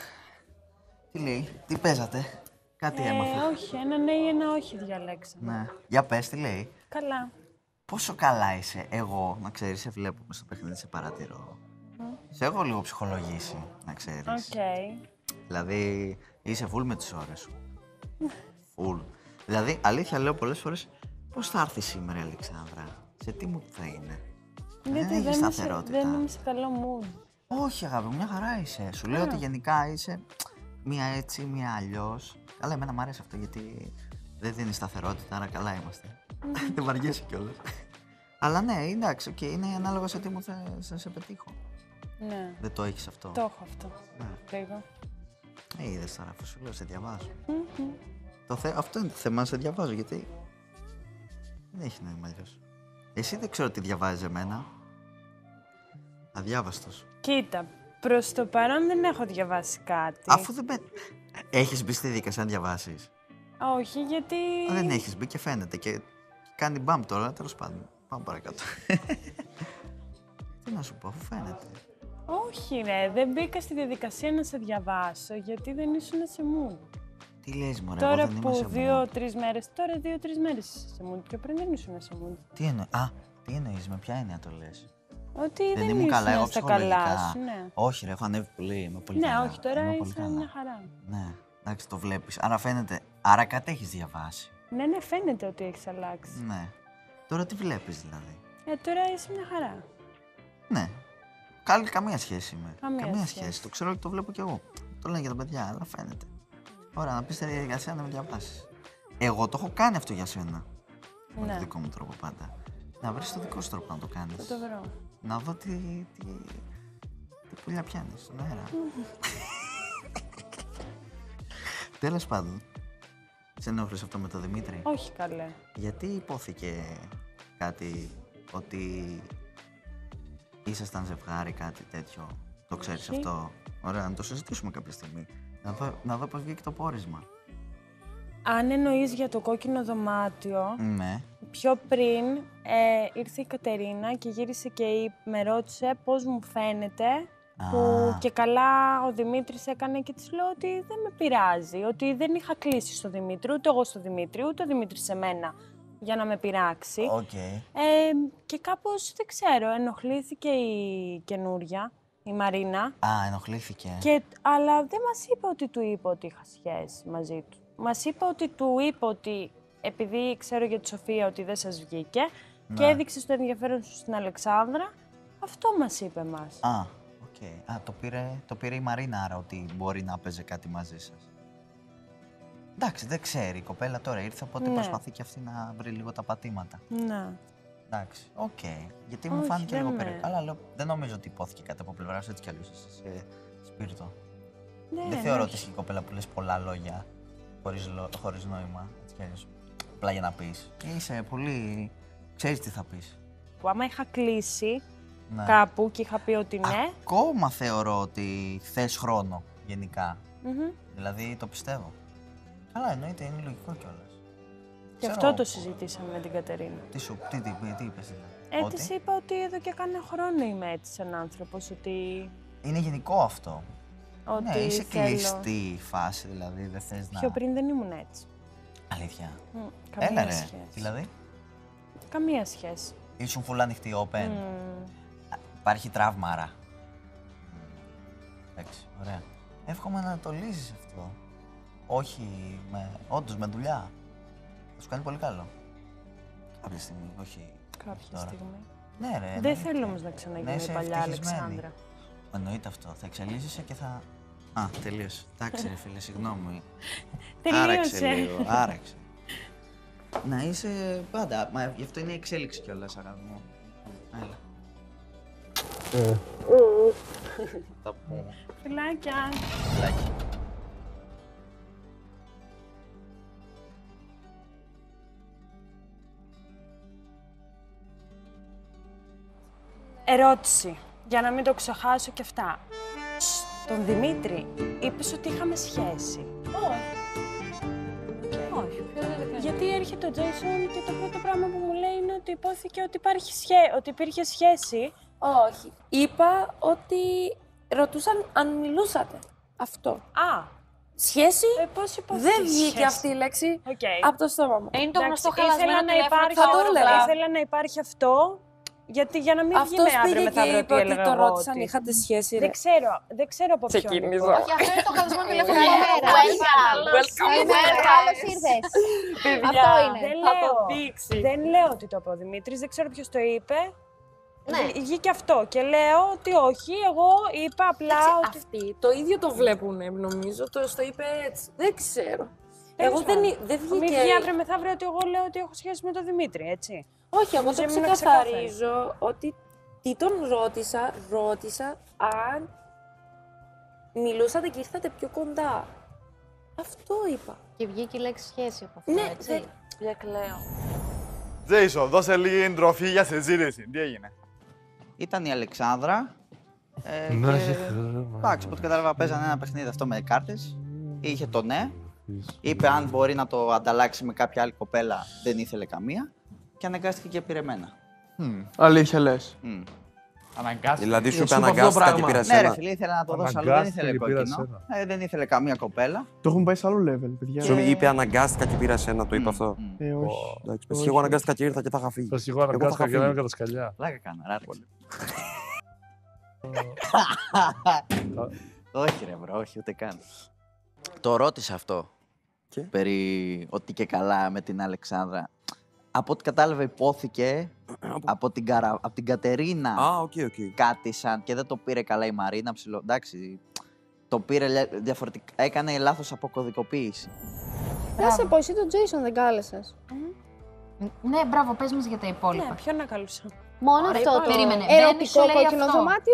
Τι λέει, τι παίζατε; Κάτι Ε, έμαθα. όχι, ένα ναι ή ένα όχι διαλέξαμε. Ναι. Για πες, τι λέει. Καλά. Πόσο καλά είσαι. Εγώ, να ξέρεις, σε βλέπω μες στο παιχνίδι, σε παρατηρώ. Σε έχω λίγο ψυχολογήσει, να ξέρεις. Οκ. Δηλαδή, είσαι full με τις ώρες σου. Full. Δηλαδή, αλήθεια λέω πολλές φορές, πώς θα έρθει σήμερα η Αλεξάνδρα; Σε τι mood θα είναι; Γιατί έχει δεν, είμαι σε, σταθερότητα. δεν είμαι σε καλό mood. Όχι, αγάπη, μου, μια χαρά είσαι. Σου λέω ότι γενικά είσαι μία έτσι, μία αλλιώς. Καλά, εμένα μου αρέσει αυτό γιατί δεν δίνει σταθερότητα, άρα καλά είμαστε. δεν βαριέσαι κιόλας. Αλλά ναι, εντάξει, οκ, είναι ανάλογα σε τι mood θα σε, σε πετύχω. Ναι. Δεν το έχεις αυτό. Το έχω αυτό. Ναι. Λίγο. Ε, είδες τώρα, αφού σου λέω, σε διαβάζω. Το θε... Αυτό είναι το θέμα, σε διαβάζω γιατί. Δεν έχει νόημα αλλιώς. Εσύ δεν ξέρω τι διαβάζεις εμένα. Αδιάβαστος. Κοίτα, προς το παρόν δεν έχω διαβάσει κάτι. Αφού δεν. Έχεις μπει στη δικασία να διαβάσεις. Όχι, γιατί... Δεν έχεις μπει και φαίνεται. Και κάνει μπαμ τώρα, τέλος πάντων. Πάμε παρακάτω. τι να σου πω, αφού φαίνεται. Όχι ρε, δεν μπήκα στη διαδικασία να σε διαβάσω, γιατί δεν ήσουν σε mood. Τι λες, μωρέ, Τώρα εγώ δεν είμαι που σε mood. δύο-τρει μέρες, τώρα δύο-τρει μέρες είσαι σε mood, πιο πριν δεν ήσουν σε mood. Τι εννοεί. Α, τι εννοείς, με ποια έννοια το λες; Ότι δεν, Δεν ήμουν ήσουν καλά, εγώ στα καλά ψυχολογικά. σου, ναι. Όχι, ρε, έχω ανέβει πολύ. Είμαι πολύ ναι, καλά. όχι, τώρα Είμαι πολύ είσαι καλά. μια χαρά. Ναι, εντάξει, το βλέπεις. Άρα φαίνεται. Άρα κάτι έχεις διαβάσει. Ναι, ναι, φαίνεται ότι έχεις αλλάξει. Ναι. Τώρα τι βλέπεις δηλαδή; Ε, τώρα είσαι μια χαρά. Ναι. Καλή, καμία σχέση είμαι. Καμία σχέση. σχέση. Το ξέρω και το βλέπω κι εγώ. Το λένε και τα παιδιά, αλλά φαίνεται. Ωραία, να πεις τη διαδικασία να με διαβάσεις. Εγώ το έχω κάνει αυτό για σένα. Με Ναι. τον δικό μου τρόπο πάντα. Να βρεις το δικό σου τρόπο να το κάνεις. Θα το βρω. Να δω τι. τι, τι πουλιά πιάνει στον αέρα. Τέλος πάντων. Σε ενόχλησε αυτό με τον Δημήτρη; Όχι καλέ. Γιατί υπόθηκε κάτι ότι ήσασταν ζευγάρι, κάτι τέτοιο; Το ξέρεις Όχι. αυτό; Ωραία, να το συζητήσουμε κάποια στιγμή. Να δω, να δω πώς βγήκε το πόρισμα. Αν εννοείς για το κόκκινο δωμάτιο, Ναι. Πιο πριν ε, ήρθε η Κατερίνα και γύρισε και είπε, με ρώτησε πώς μου φαίνεται που Α. και καλά ο Δημήτρης έκανε και της λέω ότι δεν με πειράζει, ότι δεν είχα κλείσει στο Δημήτρη, ούτε εγώ στο Δημήτρη, ούτε ο Δημήτρης σε μένα για να με πειράξει. Οκ. Ε, και κάπως, δεν ξέρω, ενοχλήθηκε η καινούρια, η Μαρίνα. Α, ενοχλήθηκε. Και, αλλά δεν μας είπε ότι του είπε ότι είχα σχέση μαζί του. Μας είπε ότι του είπε ότι επειδή ξέρω για τη Σοφία ότι δεν σας βγήκε και Ναι. έδειξε το ενδιαφέρον σου στην Αλεξάνδρα, αυτό μας είπε μας. Α, οκ. Α, το πήρε, το πήρε η Μαρίνα άρα ότι μπορεί να παίζει κάτι μαζί σας. Εντάξει, δεν ξέρει η κοπέλα τώρα ήρθε, οπότε Ναι. προσπαθεί και αυτή να βρει λίγο τα πατήματα. Ναι. Εντάξει, οκ. Γιατί μου Όχι, φάνηκε δεν λίγο με- περίεργο. Αλλά λέω, δεν νομίζω ότι ειπώθηκε κάτι από πλευράς σου έτσι κι αλλιώς είσαι σε σπίρτο. Ναι, δεν ναι, θεωρώ όχι. ότι είσαι η κοπέλα που λες πολλά λόγια χωρίς χωρίς νόημα. Έτσι κι αλλιώς. Απλά για να πεις. Είσαι πολύ. ξέρεις τι θα πεις. Που άμα είχα κλείσει, Ναι. κάπου και είχα πει ότι ναι. Ακόμα θεωρώ ότι θες χρόνο γενικά. Μμμ. Δηλαδή το πιστεύω. Καλά, εννοείται, είναι λογικό κιόλας. Και αυτό το συζητήσαμε με την Κατερίνα. Τι σου, τι, τι, τι είπες δηλαδή. Ε, Ότι; της είπα ότι εδώ και κάνα χρόνο είμαι έτσι σαν άνθρωπος, ότι... Είναι γενικό αυτό. ότι ναι, είσαι θέλω... κλειστή η φάση, δηλαδή δεν θες να... Πιο πριν δεν ήμουν έτσι. Αλήθεια. Μ, καμία Έλα ρε, σχέση. δηλαδή; Καμία σχέση. Ήσουν full ανοιχτή, open. Μμ. Υπάρχει τραύμα, άρα; Εντάξει, ωραία. Εύχομαι να το λύσεις αυτό. Όχι με, όντως με δουλειά. Θα σου κάνει πολύ καλό. Κάποια στιγμή, όχι Κάποια τώρα. στιγμή. Ναι, ρε. Δεν εννοείται. θέλω όμως να ξαναγίνω Να η είσαι παλιά ευτυχισμένη. Αλεξάνδρα. Εννοείται αυτό. Θα εξελίσσεσαι και θα. Α, τελείωσε. Εντάξει, ρε φίλε, συγγνώμη. Τελείωσε. Άραξε λίγο, άραξε. Να είσαι πάντα. Μα γι' αυτό είναι η εξέλιξη κιόλας, αγάπη μου. Έλα. Τα πούμε. Φιλάκια. Φιλάκια. Ερώτηση. Για να μην το ξεχάσω και αυτά. Τον Δημήτρη είπες ότι είχαμε σχέση. Όχι, ποιο δεν έκανε. Γιατί έρχεται ο Τζέισον και το πρώτο πράγμα που μου λέει είναι ότι ειπώθηκε ότι, υπάρχει σχέ... ότι υπήρχε σχέση. Όχι. Είπα ότι ρωτούσαν αν μιλούσατε. Αυτό. Α. Σχέση; Ε, πώς ειπώθηκε δεν βγήκε σχέση; αυτή η λέξη Οκ. από το στόμα μου. Είναι το Εντάξει, γνωστό χαλασμένο ήθελα να τηλέφωνο υπάρχει, Θα το αυτό, έλεγα. ήθελα να υπάρχει αυτό, γιατί για να μην βγει Αυτός με αύριο πήγε και μεθαύριο είπε τι ότι έλεγα το εγώ ρώτησαν, ότι- είχατε σχέση, ρε. Δεν ξέρω, δεν ξέρω από ποιον. Ξεκίνησα. λοιπόν. Όχι, αυτό είναι το χαλασμένο τηλέφωνο Καλημέρα. Welcome. Καλημέρα, καλώς ήρθες. Παιδιά, Αυτό είναι. Δεν Θα λέω, το δείξει. δεν λέω ότι το είπε ο Δημήτρης, δεν ξέρω ποιος το είπε. Ναι. Βγ- Βγήκε αυτό και λέω ότι όχι, εγώ είπα απλά ότι... Αυτοί το ίδιο το βλέπουν, νομίζω. Το στο είπε έτσι. Δεν ξέρω. Εγώ Τέλος δεν, πάντων. δεν Μην βγήκε. βγει αύριο μεθαύριο ότι εγώ λέω ότι έχω σχέση με τον Δημήτρη, έτσι. Όχι, εγώ το Νομίζω ήμουν ξεκαθαρίζω ότι τι τον ρώτησα, ρώτησα αν μιλούσατε και ήρθατε πιο κοντά. Αυτό είπα. Και βγήκε η λέξη σχέση από αυτό, Ναι, έτσι. δεν- Για κλαίω. Τζέισον, δώσε λίγη τροφή για συζήτηση. Τι έγινε; Ήταν η Αλεξάνδρα. Ε, Ναι, και... έχει χρόνο. Εντάξει, από ό,τι κατάλαβα, παίζανε ένα παιχνίδι αυτό με κάρτες. Είχε το ναι. Είπε αν μπορεί να το ανταλλάξει με κάποια άλλη κοπέλα. Δεν ήθελε καμία. Και αναγκάστηκε και πήρε εμένα. Αλήθεια λες. Μμ. Αναγκάστηκε. Δηλαδή σου Σου είπε είπα αυτό το αναγκάστηκα και πράγμα. πήρας Ναι, ρε εσένα. φίλε, ήθελα να το δώσω αλλού. Δεν Αναγκάστηκε ήθελε και πήρας κόκκινο. εσένα. Ε, δεν ήθελε καμία κοπέλα. Το έχουμε πάει σε άλλο level, παιδιά. Σου είπε αναγκάστηκα και πήρας εσένα, το είπε αυτό. Ε, όχι. Εντάξει, πες, Όχι, και εγώ όχι. αναγκάστηκα και ήρθα και θα είχα φύγει. Πες και εγώ Εγώ θα αναγκάστηκα είχα και να είμαι φύγει. κατά σκαλιά. Πλάκα κάνα, ράρεξε. όχι ρε μπρο, όχι ούτε καν. Το ρώτησα αυτό. Περί ότι και καλά με την Αλεξάνδρα. Από ό,τι κατάλαβα ειπώθηκε από την, Καρα... από την Κατερίνα Α, OK, OK. κάτι σαν και δεν το πήρε καλά η Μαρίνα ψηλό. Εντάξει, το πήρε λε- διαφορετικά. Έκανε λάθος αποκωδικοποίηση. Να σε πω, εσύ τον Jason δεν κάλεσες. Ναι, μπράβο, πες μας για τα υπόλοιπα. Ναι, ποιον να καλούσα. Μόνο Ωραία, αυτό είπα, το περίμενε. Μπαίνει, Ερωτικό σου λέει κόκκινο αυτό. δωμάτιο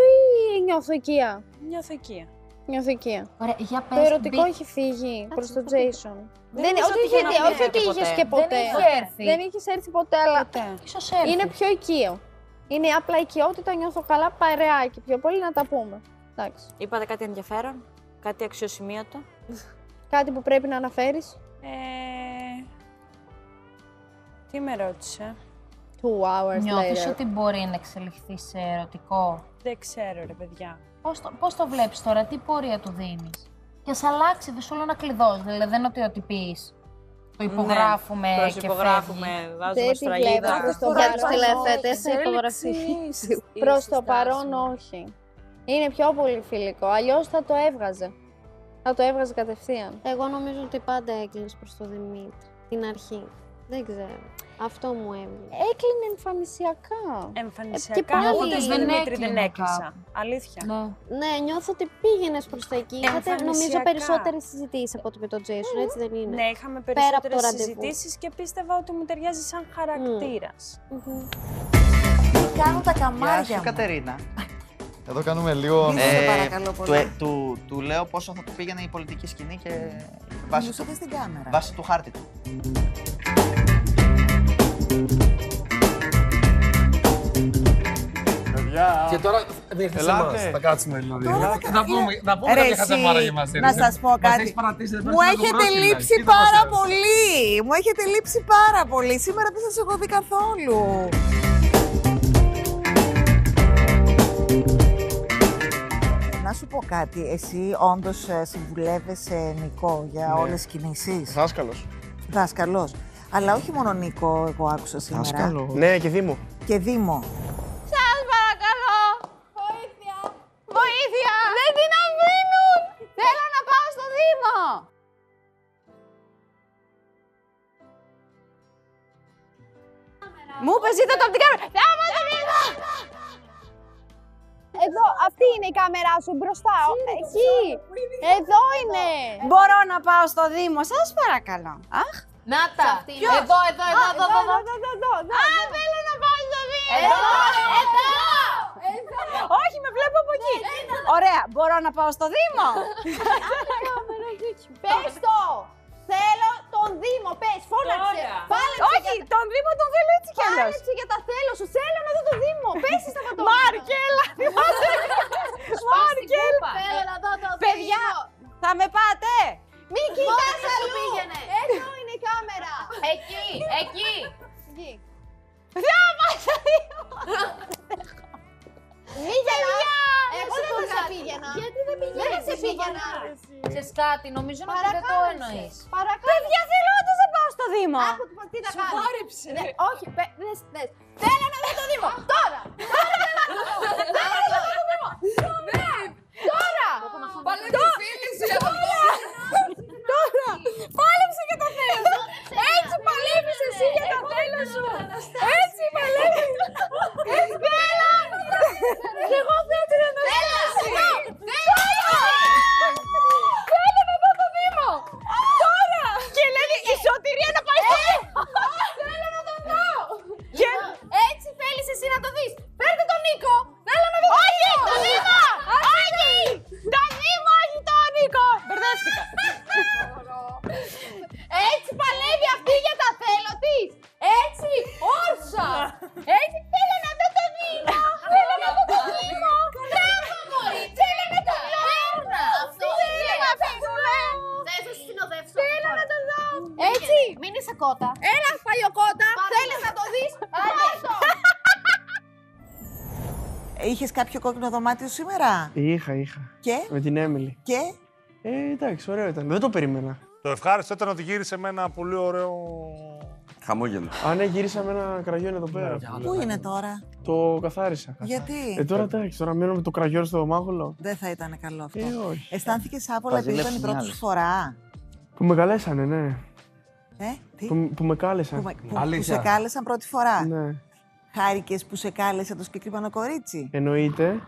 ή νιώθω οικεία. Νιώθω οικία. Νιώθω οικία. Ωραία, για Το πες, ερωτικό μπη- έχει φύγει προς τον Jason. Δεν Δεν, νομίζω όχι, ότι είχε γιατί- να πει όχι ότι ποτέ. είχες και Δεν ποτέ. είχες έρθει. Δεν είχες έρθει ποτέ, αλλά Ίσως έρθει. είναι πιο οικείο. Είναι απλά οικειότητα, νιώθω καλά, παρεάκι πιο πολύ να τα πούμε. Εντάξει. Είπατε κάτι ενδιαφέρον, κάτι αξιοσημείωτο. Κάτι που πρέπει να αναφέρεις. Ε, τι με ρώτησε; Two hours Νιώθεις later. ότι μπορεί να εξελιχθεί σε ερωτικό; Δεν ξέρω ρε παιδιά. Πώς το, πώς το βλέπεις τώρα, τι πορεία του δίνεις; Και ας αλλάξει, δεν σου λέω να κλειδώσεις. Δηλαδή δεν είναι ότι ό,τι πεις. Το υπογράφουμε Ναι, και προσυπογράφουμε, φεύγει. βάζουμε Δεν τη σφραγίδα. βλέπω προς το Για τους παρόν. τηλεθέτες θα υπογραφεί. Προς το παρόν όχι. Είναι πιο πολύ φιλικό. Αλλιώς θα το έβγαζε. Θα το έβγαζε κατευθείαν. Εγώ νομίζω ότι πάντα έκλεινες προς τον Δημήτρη. Την αρχή. Δεν ξέρω. Αυτό μου έμεινε. Έκλεινε εμφανισιακά. Εμφανισιακά. Και πάλι ούτε στον δεν Δημήτρη δεν έκλεινα έκλεισα. κάπου. Αλήθεια. Ναι. Ναι, νιώθω ότι πήγαινες προς τα εκεί. Είχατε νομίζω Εμφανισιακά. περισσότερες συζητήσεις από ότι με τον Τζέισον, έτσι δεν είναι; Ναι, είχαμε Πέρα από το περισσότερες ραντεβού. συζητήσεις και πίστευα ότι μου ταιριάζει σαν χαρακτήρας. Κάνουν τα Γεια καμάρια σου, μου. Κατερίνα. Εδώ κάνουμε λίγο... σε παρακαλώ του, πολύ. ε, του, του λέω πόσο θα του πήγαινε η πολιτική σκηνή και βάσει Μιλούσατε του, στην κάμερα. βάσει του χάρτη του. Γεια. Και τώρα θα έρθεις σε Ελάτε. εμάς. Θα κάτσουμε δηλαδή. Τώρα Να πούμε, να πούμε Ρε, κάποια εσύ, χαζαμάρα για μας. Να σας πω κάτι. Μου Μου έχετε λείψει πάρα πολύ. Μου έχετε λείψει πάρα πολύ. Σήμερα δεν σας έχω δει καθόλου. Να σου πω κάτι. Εσύ όντως ε, συμβουλεύεσαι Νικό για Ναι. όλες τις κινήσεις; Δάσκαλος. Δάσκαλος. Αλλά όχι μόνο Νικό, εγώ άκουσα σήμερα. Ναι, και Δήμο. Και Δήμο. Σας παρακαλώ! Βοήθεια! Βοήθεια! Δεν την αφήνουν! Θέλω να πάω στο Δήμο! Μου είπες ζήτα το από την κάμερα. Θα πάω στο Δήμο! Εδώ, αυτή είναι η κάμερά σου μπροστά. Εκεί! Εδώ είναι! Μπορώ να πάω στο Δήμο, σας παρακαλώ. Αχ. Να τα! Ποιος; Εδώ, εδώ, εδώ, Α, εδώ, εδώ, εδώ. εδώ, εδώ, εδώ. Α, θέλω να πάω στο Δήμο! Εδώ, εδώ! Όχι, με βλέπω από εκεί. Ωραία, μπορώ να πάω στο Δήμο; Πες το! Θέλω τον Δήμο, πες, φώναξε! Τώρα. Πάλεψε Όχι, για- τον Δήμο τον θέλω έτσι κι αλλιώς. Πάλεψε για τα θέλω σου, θέλω να δω τον Δήμο, πες στα φωτογραφία. Μάρκελα, θυμάσαι. Μάρκελα. Θέλω να δω τον Παιδιά, Δήμο. θα με πάτε. Μην κοιτάς Μόνος σου αλλού! πήγαινε. Εδώ είναι η κάμερα! Εκεί, εκεί. Εκεί. Θα πάω στο Δήμο. Μη γελάς! Εγώ σου δεν πω θα σε κάτι. πήγαινα. Γιατί δεν Δεν θα σε πήγαινα. Ξέρεις κάτι, νομίζω ότι δεν το Παρακάλεσε. εννοείς. Παρακάλεσε. Παιδιά, θέλω όντως να πάω στο Δήμο. Άκου τι- τι θα Σου κάνεις. χόρεψε. Ναι, όχι, πε- δες, δες. Θέλω να δω το Δήμο. Τώρα! Τώρα θέλω να δω. Θέλω να δω το Δήμο. Ναι. Τώρα! Παλεύει Τώρα. φίλη σου για το Τώρα! Πάλεψε για το θέλω σου! Έτσι παλεύεις εσύ για το θέλω σου! Έτσι παλεύεις! Έτσι θέλω! Και εγώ θέλω την εννοήση! Θέλω να δω το Δήμο! Τώρα! Και λένε η σωτηρία να πάει στο Δήμο! Θέλω να τον δω. Και... Έτσι θέλεις εσύ να το δεις. Φέρτε τον Νίκο. Θέλω να δω τον Όχι! Νίκο. Το Δήμο! Όχι! Το Δήμο, όχι το Νίκο! Μπερδεύτηκα. Έτσι παλεύει αυτή για τα θέλω της. Έτσι, όρσα. Έτσι θέλω να δω τον Δήμο. Θέλω να δω τον Δήμο. Μπράβο, μωρή. Θέλω να τον δω. Αυτό θέλω να φύγουμε. Θες να σε συνοδεύσω. Θέλω να τον δω. Έτσι. Μην είσαι κότα. Έλα, παλιοκότα. Θέλεις να το δεις; Πάρτο. Είχες κάποιο κόκκινο δωμάτιο σήμερα; Είχα, είχα. και, Με την Έμιλη. και; Ε, εντάξει, ωραίο ήταν. Δεν το περίμενα. Το ευχάριστο ήταν ότι γύρισε με ένα πολύ ωραίο. Χαμόγελο. Α, ναι, γύρισα με ένα κραγιόν εδώ πέρα. πού είναι τώρα, Το καθάρισα. γιατί; Ε, τώρα εντάξει, τώρα μένω με το κραγιόν στο μάγουλο. δεν θα ήταν καλό αυτό. Ε, όχι. Αισθάνθηκες άβολα επειδή ήταν η πρώτη σου άλλες. φορά; Που με καλέσανε, ναι. Ε, τι, Που, που με κάλεσαν. που, με- που- που σε κάλεσαν πρώτη φορά; Ναι. Χάρηκες που σε κάλεσε το συγκεκριμένο κορίτσι; Εννοείται.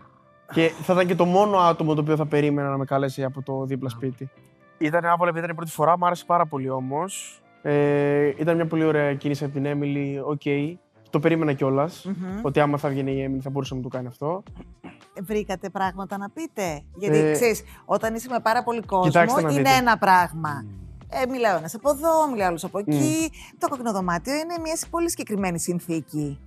Και θα ήταν και το μόνο άτομο το οποίο θα περίμενα να με καλέσει από το δίπλα σπίτι. Ήταν άβολα επειδή ήταν η πρώτη φορά, μου άρεσε πάρα πολύ όμως. Ε, ήταν μια πολύ ωραία κίνηση από την Έμιλι, οκ. Το περίμενα κιόλας. Μμμ. Ότι άμα θα βγαίνει η Έμιλι θα μπορούσε να μου το κάνει αυτό. Βρήκατε πράγματα να πείτε; Γιατί Ε, ξέρεις, όταν είσαι με πάρα πολύ κόσμο, κοιτάξτε να είναι δείτε. ένα πράγμα. Ε, μιλάω ένας από εδώ, μιλάω άλλος από εκεί. Το κόκκινο δωμάτιο είναι μια πολύ συγκεκριμένη συνθήκη.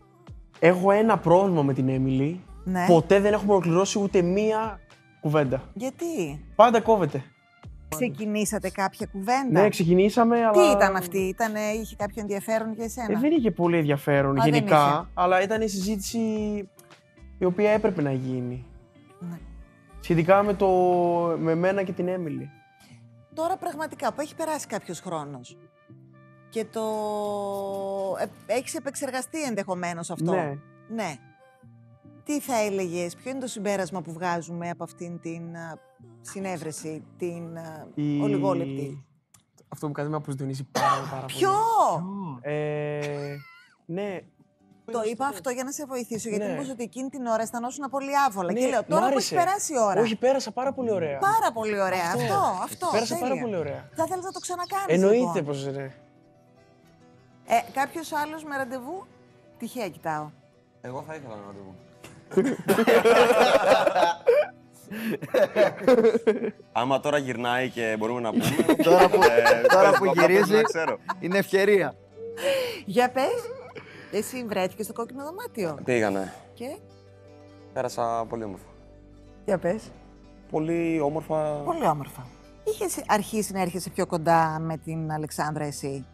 Έχω ένα πρόβλημα με την Έμιλι. Ναι. Ποτέ δεν έχουμε ολοκληρώσει ούτε μία κουβέντα. Γιατί; Πάντα κόβεται. ξεκινήσατε κάποια κουβέντα; Ναι, ξεκινήσαμε, αλλά. Τι ήταν αυτή, ήτανε, είχε κάποιο ενδιαφέρον για εσένα; Ε, δεν είχε πολύ ενδιαφέρον Α, δεν γενικά, είχε. αλλά ήταν η συζήτηση η οποία έπρεπε να γίνει. Ναι. Σχετικά με, το, με μένα και την Έμιλι. Τώρα πραγματικά που έχει περάσει κάποιος χρόνος και το ε, έχεις επεξεργαστεί ενδεχομένως αυτό; Ναι. Ναι. Τι θα έλεγες, ποιο είναι το συμπέρασμα που βγάζουμε από αυτήν την α, συνέβρεση, την α, Η- ολιγόλεπτη; Αυτό που κάνει με αποσυντονίζει πάρα, πάρα πολύ. Ποιο! Ε, ναι. Το είπα αυτό για να σε βοηθήσω, γιατί Ναι. είπες ότι εκείνη την ώρα αισθανόσουν πολύ άβολα. Ναι, και λέω, μ' τώρα που έχει άρεσε. περάσει η ώρα. Όχι, πέρασα πάρα πολύ ωραία. Πάρα πολύ ωραία. Αυτό, αυτό. Πέρασα πάρα τέλεια. πολύ ωραία. Θα ήθελες να το ξανακάνεις. Εννοείται λοιπόν. πως ναι. Ε, κάποιος άλλος με ραντεβού; Τυχαία κοιτάω. Εγώ θα ήθελα να ραντεβού. Άμα τώρα γυρνάει και μπορούμε να πούμε. Τώρα που, ε, τώρα πες που μου, απλά θέλω γυρίζει, να ξέρω. είναι ευκαιρία. Για πες. Εσύ βρέθηκες στο κόκκινο δωμάτιο. Πήγανε. Και; Πέρασα πολύ όμορφα. Για πες. Πολύ όμορφα. Πολύ όμορφα. Είχες αρχίσει να έρχεσαι πιο κοντά με την Αλεξάνδρα εσύ;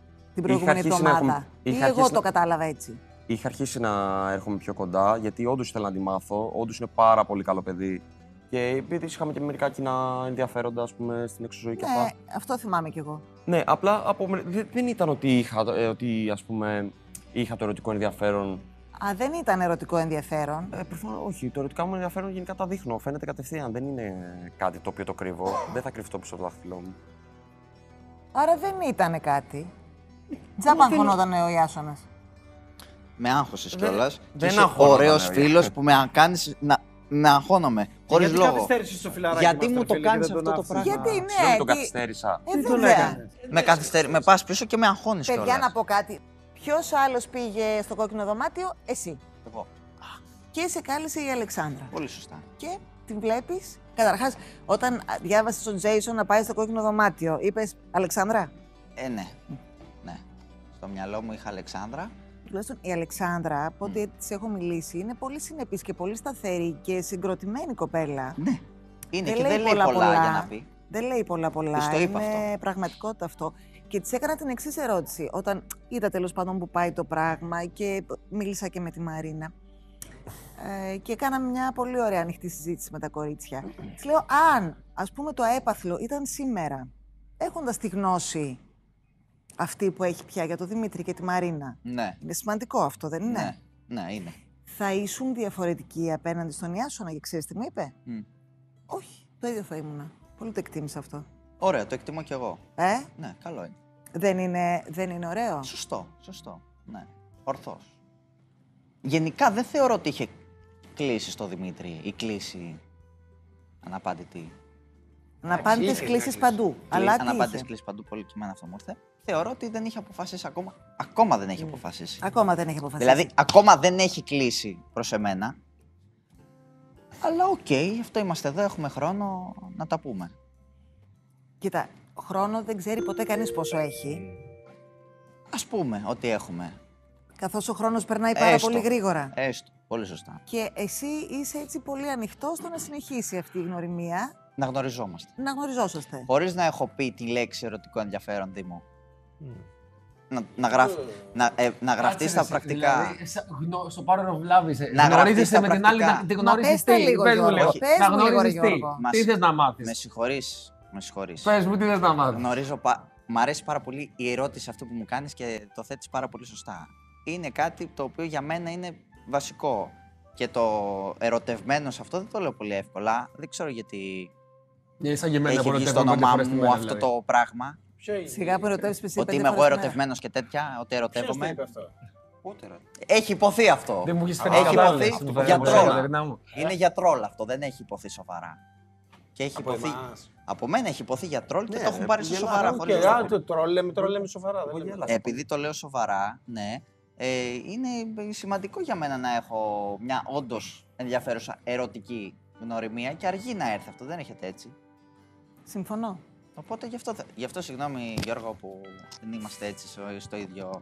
Την προηγούμενη αρχίσει να εβδομάδα. έχουμε- Ή είχα εγώ αρχίσει το να- κατάλαβα έτσι. Είχα αρχίσει να έρχομαι πιο κοντά, γιατί όντως ήθελα να τη μάθω. Όντως είναι πάρα πολύ καλό παιδί. Και επειδή είχαμε και μερικά κοινά ενδιαφέροντα, ας πούμε, στην εξωζωή και αυτά. Ναι, αυτό θυμάμαι κι εγώ. Ναι, απλά από... με- δε- δεν ήταν ότι είχα, ε, ότι, ας πούμε, είχα το ερωτικό ενδιαφέρον. Α, δεν ήταν ερωτικό ενδιαφέρον. Ε, προφανώς όχι. Το ερωτικά μου ενδιαφέρον γενικά τα δείχνω. Φαίνεται κατευθείαν. Δεν είναι κάτι το οποίο το κρύβω. δεν θα κρυφτώ πίσω από το δάχτυλό μου. Άρα δεν ήταν κάτι. Τζάμπα αγχωνόταν ο Ιάσονας. Με άγχωσες Δεν- κιόλας. δεν Είσαι αγχώνομαι, ωραίος ρε. φίλος που με κάνεις να, να αγχώνομαι. Χωρίς γιατί λόγο. καθυστέρησες στο φιλαράκι Γιατί μας, μου ρε το φίλε, και κάνεις δεν τον αυτό το άφησες πράγμα. Γιατί, ναι, Συγγνώμη, τον τι- καθυστέρησα. Ε, Τι τον βέβαια. έκανες; Με καθυστερεί, με πας πίσω και με αγχώνεις Παιδιά, κιόλας. να πω κάτι. Ποιος άλλος πήγε στο κόκκινο δωμάτιο, εσύ. Εγώ. Και σε κάλεσε η Αλεξάνδρα. Πολύ σωστά. Και την βλέπεις; Καταρχάς, όταν διάβασες τον Τζέισον να πάει στο κόκκινο δωμάτιο, είπες Αλεξάνδρα; Ε, ναι. ναι. Στο μυαλό μου είχα Αλεξάνδρα. Τουλάχιστον η Αλεξάνδρα, από ό,τι της έχω μιλήσει, είναι πολύ συνεπής και πολύ σταθερή και συγκροτημένη κοπέλα. Ναι. Είναι και δεν λέει πολλά για να πει. Δεν λέει πολλά πολλά. Της το είπα είναι αυτό. πραγματικότητα αυτό. Και της έκανα την εξής ερώτηση. Όταν είδα τέλος πάντων που πάει το πράγμα και μίλησα και με τη Μαρίνα. Ε, και κάναμε μια πολύ ωραία ανοιχτή συζήτηση με τα κορίτσια. Της λέω, αν ας πούμε το αέπαθλο ήταν σήμερα, έχοντας τη γνώση αυτή που έχει πια για τον Δημήτρη και τη Μαρίνα. Ναι. Είναι σημαντικό αυτό, δεν είναι; Ναι. Ναι, είναι. Θα ήσουν διαφορετική απέναντι στον Ιάσονα και ξέρεις τι μου είπε; Μμ. Όχι, το ίδιο θα ήμουνα. Πολύ το εκτίμησα αυτό. Ωραίο, το εκτιμώ κι εγώ. Ε, Ναι, καλό είναι. δεν είναι, δεν είναι ωραίο; Σωστό, σωστό. Ναι. Ορθώς. Γενικά δεν θεωρώ ότι είχε κλείσει στο Δημήτρη ή κλείσει αναπάντητη. Αναπάντητες κλήσεις παντού. Αλλά τι Αναπάντητες είχε; κλήσει παντού, πολύ και εμένα αυτό μου ήρθε. Θεωρώ ότι δεν είχε αποφασίσει ακόμα. Ακόμα δεν έχει αποφασίσει. Ακόμα δεν έχει αποφασίσει. Δηλαδή, ακόμα δεν έχει κλείσει προς εμένα. Αλλά οκ, αυτό είμαστε εδώ, έχουμε χρόνο να τα πούμε. Κοίτα, χρόνο δεν ξέρει ποτέ κανείς πόσο έχει. Ας πούμε ότι έχουμε. Καθώς ο χρόνος περνάει πάρα Έστω. πολύ γρήγορα. Έστω. Πολύ σωστά. Και εσύ είσαι έτσι πολύ ανοιχτός στο να συνεχίσει αυτή η γνωριμία, Να γνωριζόμαστε. να γνωριζόσαστε. Χωρίς να έχω πει τη λέξη ερωτικό ενδιαφέρον, Δήμο. Να, να, γράφ, να, ε, να γραφτείς Κάτσε, στα ρε, πρακτικά. Δηλαδή, σα- γνω- στο Power of Love είσαι. Να γραφτείς Γνωρίζεσαι στα με την άλλη, πρακτικά. να- τη Μα γνωρίζεις πες τα τι. λίγο, Πες μου Γιώργο. λίγο. Πες Να μου λίγο, γνωρίζεις τι. Γιώργο. Τι θες να μάθεις. Με συγχωρείς. Με συγχωρείς. Πες μου τι θες να μάθεις. Γνωρίζω, πα... μ' αρέσει πάρα πολύ η ερώτηση αυτή που μου κάνεις και το θέτεις πάρα πολύ σωστά. Είναι κάτι το οποίο για μένα είναι βασικό. Και το ερωτευμένο σε αυτό δεν το λέω πολύ εύκολα. Δεν ξέρω γιατί Είναι σαν και εμένα έχει που βγει στο ερωτεύομαι πέντε όνομά φορές τη μου μέρα, αυτό δηλαδή. το πράγμα. Σιγά που ερωτεύεις εσύ Ότι πέντε είμαι εγώ φορές τη μέρα. ερωτευμένος και τέτοια, ότι ερωτεύομαι. είπε αυτό; Πότε, ρε. Έχει υποθεί αυτό. Δεν μου έχεις φέρει Έχει κατάλληλες, υποθεί μου φέρεις για από τρόλ. σένα, Κατερίνα μου. Είναι για τρόλ αυτό, δεν έχει υποθεί σοβαρά. Και έχει Από υποθεί. εμάς. Από μένα έχει υποθεί για τρόλ και Ναι, το έχουν ρε, πάρει που σε γελάω. σοβαρά. Οκ, χωρίς α, λόγο. το τρόλ λέμε, τρόλ λέμε σοβαρά. δεν λέμε. Επειδή το λέω σοβαρά, ναι, ε, είναι σημαντικό για μένα να έχω μια όντως ενδιαφέρουσα ερωτική γνωριμία και αργεί να έρθει αυτό. Δεν έχετε έτσι. Συμφωνώ. Οπότε γι' αυτό, θε- γι' αυτό συγγνώμη Γιώργο που δεν είμαστε έτσι στο, στο ίδιο.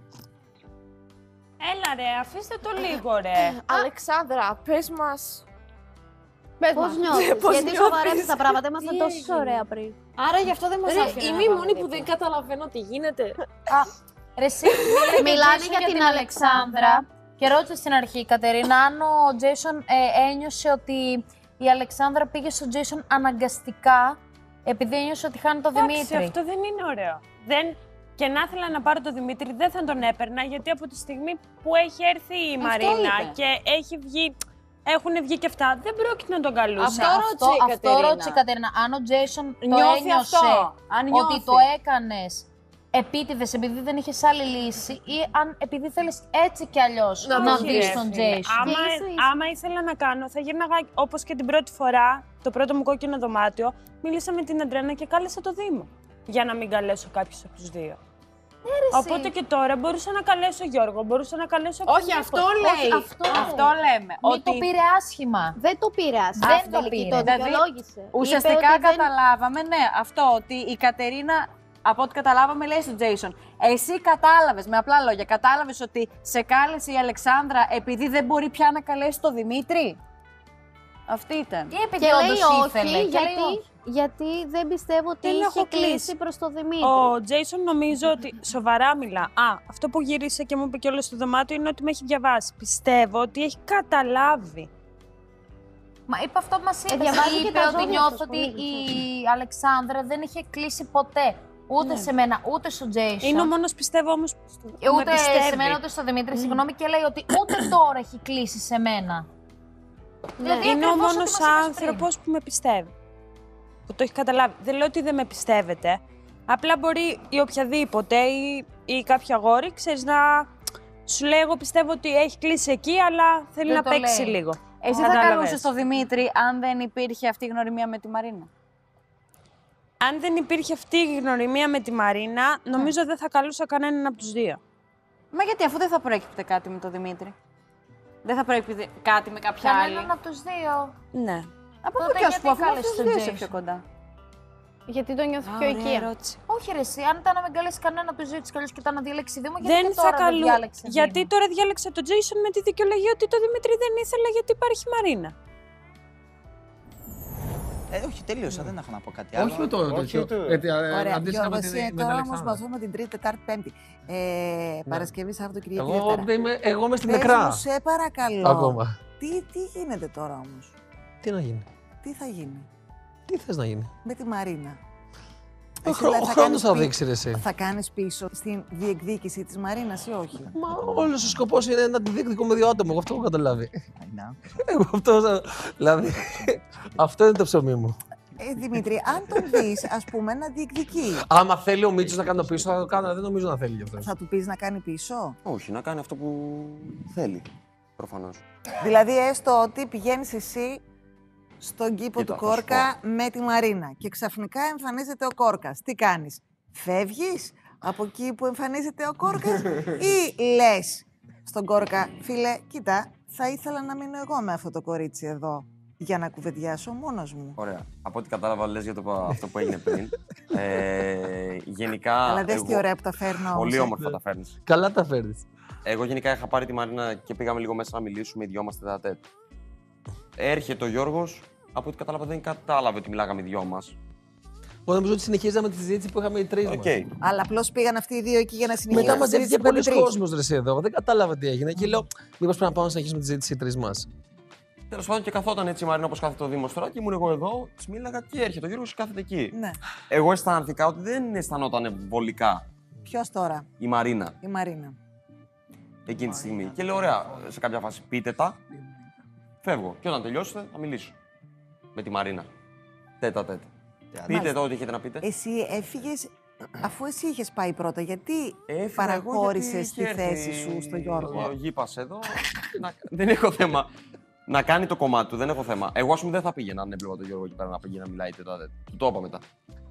Έλα ρε, αφήστε το λίγο ρε. Αλεξάνδρα, πες μας. Πώς μας. νιώθεις, Πώς γιατί νιώθεις; σοβαρέψεις τα πράγματα, ήμασταν Τι τόσο έγινε; ωραία πριν. Άρα γι' αυτό δεν μας Ρε, άφηνε είμαι να η πάμε μόνη που δίπλα. δεν καταλαβαίνω τι γίνεται. Ρε εσύ, Μιλάνε για την Αλεξάνδρα και ρώτησε στην αρχή η Κατερίνα αν ο Τζέισον ε, ένιωσε ότι η Αλεξάνδρα πήγε στον Τζέισον αναγκαστικά επειδή ένιωσε ότι χάνει το Εντάξει, Δημήτρη. αυτό δεν είναι ωραίο. Δεν... Και να ήθελα να πάρω τον Δημήτρη, δεν θα τον έπαιρνα, γιατί από τη στιγμή που έχει έρθει η Αυτό Μαρίνα είπε. και έχει βγει, έχουν βγει και αυτά, δεν πρόκειται να τον καλούσα. Αυτό, αυτό, αυτό ρώτησε η Κατερίνα. Αν ο Τζέισον το Νιώθει ένιωσε αυτό, αν ότι νιώθει. το έκανες επίτηδες επειδή δεν είχες άλλη λύση ή αν επειδή θέλεις έτσι κι αλλιώς να, Όχι, δεις ρε, τον φίλε. Τζέισον. Άμα, άμα ήθελα να κάνω, θα γύρναγα όπως και την πρώτη φορά, το πρώτο μου κόκκινο δωμάτιο, μίλησα με την Αντρένα και κάλεσα το Δήμο. Για να μην καλέσω κάποιους από τους δύο. Οπότε και τώρα μπορούσα να καλέσω Γιώργο, μπορούσα να καλέσω Όχι, οποιονδήποτε. αυτό λέει. Όχι, αυτό, αυτό λέμε. Μην το πήρε άσχημα. Δεν το πήρε άσχημα. Δεν στην το τελική, πήρε. Το Δηλαδή, δικαιολόγησε. Ουσιαστικά Είπε ότι δεν- καταλάβαμε, ναι, αυτό ότι η Κατερίνα, από ό,τι καταλάβαμε, λέει στον Τζέισον. Εσύ κατάλαβες, με απλά λόγια, κατάλαβες ότι σε κάλεσε η Αλεξάνδρα επειδή δεν μπορεί πια να καλέσει τον Δημήτρη; Αυτή ήταν. Και επειδή Και λέει όντως όχι, ήθελε. και λέει γιατί, όχι. γιατί δεν πιστεύω ότι Δεν είχε έχω κλείσει κλείσει. προς το Δημήτρη. Ο Τζέισον νομίζω ότι σοβαρά μιλά. Α, αυτό που γύρισε και μου είπε και όλος στο δωμάτιο είναι ότι με έχει διαβάσει. Πιστεύω ότι έχει καταλάβει. Μα είπε αυτό που μας είπες. διαβάζει και είπε τα ότι ζώδια νιώθω αυτός, ότι πολύ η Αλεξάνδρα δεν είχε κλείσει ποτέ. Ούτε Ναι. σε μένα, ούτε στο Jason. Είναι ο μόνος πιστεύω όμως που με Ούτε πιστεύει. σε μένα, ούτε στο Δημήτρη. Συγγνώμη και λέει ότι ούτε τώρα έχει κλείσει σε μένα. Δηλαδή, είναι ο ακριβώς ό,τι μόνος μας είπες πριν. άνθρωπος που με πιστεύει. Που το έχει καταλάβει. Δεν λέω ότι δεν με πιστεύετε. Απλά μπορεί η οποιαδήποτε ή, ή κάποιο αγόρι, ξέρεις να. Σου λέει, εγώ πιστεύω ότι έχει κλείσει εκεί, αλλά θέλει Δεν να το παίξει λέει. λίγο. Εσύ θα Κατάλαβες. καλούσες τον Δημήτρη αν δεν υπήρχε αυτή η γνωριμία με τη Μαρίνα; Αν δεν υπήρχε αυτή η γνωριμία με τη Μαρίνα, νομίζω δεν θα καλούσα κανέναν από τους δύο. Μα γιατί αφού δεν θα προέκυπτε κάτι με τον Δημήτρη. Δεν θα προέκυπτε κάτι με κάποια άλλη. Κανέναν από τους δύο. Ναι. Από Τότε πού και ως γιατί που αφού κάλεσες αυτούς τον δύο είσαι Jason? πιο κοντά. Γιατί το νιώθει Α, πιο ωραία οικία. ερώτηση. Όχι, ρε, εσύ, αν ήταν να μην καλέσει κανένα από τους δύο τη καλώ και ήταν να διαλέξει Δήμο, γιατί Δεν και θα τώρα δεν καλού... καλού. διάλεξε Γιατί Δήμο. τώρα διάλεξα τον Τζέισον με τη δικαιολογία ότι το Δημήτρη δεν ήθελα γιατί υπάρχει η Μαρίνα. Ε, όχι, τελείωσα, δεν έχω να πω κάτι άλλο. Όχι με το τέτοιο. το- Γιατί, ε, Ωραία, αντίστοιχα Γιώργο, με την- εσύ με την τώρα όμως Αλεξάνδρα. μας με την Τρίτη, Τετάρτη, Πέμπτη. Ε, Παρασκευή, Σάββατο, Κυριακή, Εγώ Δευτέρα. δεν είμαι, εγώ είμαι στην Πες νεκρά. μου, σε παρακαλώ. Ακόμα. Τι, τι γίνεται τώρα όμως; Τι να γίνει; Τι θα γίνει; Τι θες να γίνει; με τη Μαρίνα. Ο, Εσύ, χρό, δηλαδή, ο θα χρόνος κάνεις θα πι- δείξει ρε εσύ. Θα κάνεις πίσω στην διεκδίκηση της Μαρίνας ή όχι; Μα όλος ο σκοπός είναι να τη διεκδικώ με δύο άτομα. Εγώ αυτό έχω καταλάβει. Ναι. Εγώ αυτό, δηλαδή, αυτό είναι το ψωμί μου. Ε, Δημήτρη, αν τον δεις, ας πούμε, να διεκδικεί, Άμα θέλει ο Μίτσος να κάνει το πίσω, θα το κάνω. αλλά Δεν νομίζω να θέλει γι' αυτός. θα του πεις να κάνει πίσω; Όχι, να κάνει αυτό που θέλει. Προφανώς. Δηλαδή, έστω ότι πηγαίνεις εσύ στον κήπο Κοίτα, του θα σου Κόρκα με τη Μαρίνα και ξαφνικά εμφανίζεται ο Κόρκας. Τι κάνεις, φεύγεις από εκεί που εμφανίζεται ο Κόρκας ή λες στον Κόρκα, φίλε, κοίτα, θα ήθελα να μείνω εγώ με αυτό το κορίτσι εδώ για να κουβεντιάσω μόνος μου. Ωραία. Από ό,τι κατάλαβα, λες για το, αυτό που έγινε πριν. ε, γενικά. Αλλά δες τι εγώ- ωραία που τα φέρνω όμως, Πολύ ε. όμορφα τα φέρνεις. Καλά τα φέρνεις. Εγώ γενικά είχα πάρει τη Μαρίνα και πήγαμε λίγο μέσα να μιλήσουμε οι δυο μας fr: tête-à-tête. Έρχεται ο Γιώργος, από ό,τι κατάλαβα δεν κατάλαβε ότι μιλάγαμε οι δυο μας. Εγώ νομίζω ότι συνεχίζαμε τη συζήτηση που είχαμε οι τρεις Οκ. Αλλά απλώς πήγαν αυτοί οι δύο εκεί για να συνεχίσουν. Μετά τη συζήτηση μαζεύτηκε με πολλοί την τρίτη. κόσμος ρε εσύ εδώ. Δεν κατάλαβα τι έγινε και λέω, Μήπως πρέπει να πάμε να συνεχίσουμε τη συζήτηση οι τρεις μας. Τέλος πάντων και καθόταν έτσι η Μαρίνα όπως κάθεται ο Δήμος τώρα και ήμουν εγώ εδώ, της μίλαγα και έρχεται ο Γιώργος και κάθεται εκεί. Ναι. Εγώ αισθάνθηκα ότι δεν αισθανόταν βολικά Ποιος τώρα, η Μαρίνα η Μαρίνα. εκείνη τη στιγμή. Και λέω: Ωραία, σε κάποια φάση πείτε τα. Φεύγω. Και όταν τελειώσετε θα μιλήσω. Με τη Μαρίνα. Τέτα τέτα. Πείτε Μάλιστα. το ό,τι έχετε να πείτε. Εσύ έφυγες αφού εσύ είχες πάει πρώτα. Γιατί Έφυγα εγώ παραχώρησες γιατί τη είχε θέση έρθει σου στον Γιώργο; Ο Γήπας εδώ. να- δεν έχω θέμα. Να κάνει το κομμάτι του, δεν έχω θέμα. Εγώ, ας πούμε, δεν θα πήγαινα αν έβλεπα τον Γιώργο εκεί πέρα να πήγε να μιλάει τέτα τέτα. Του το είπα μετά.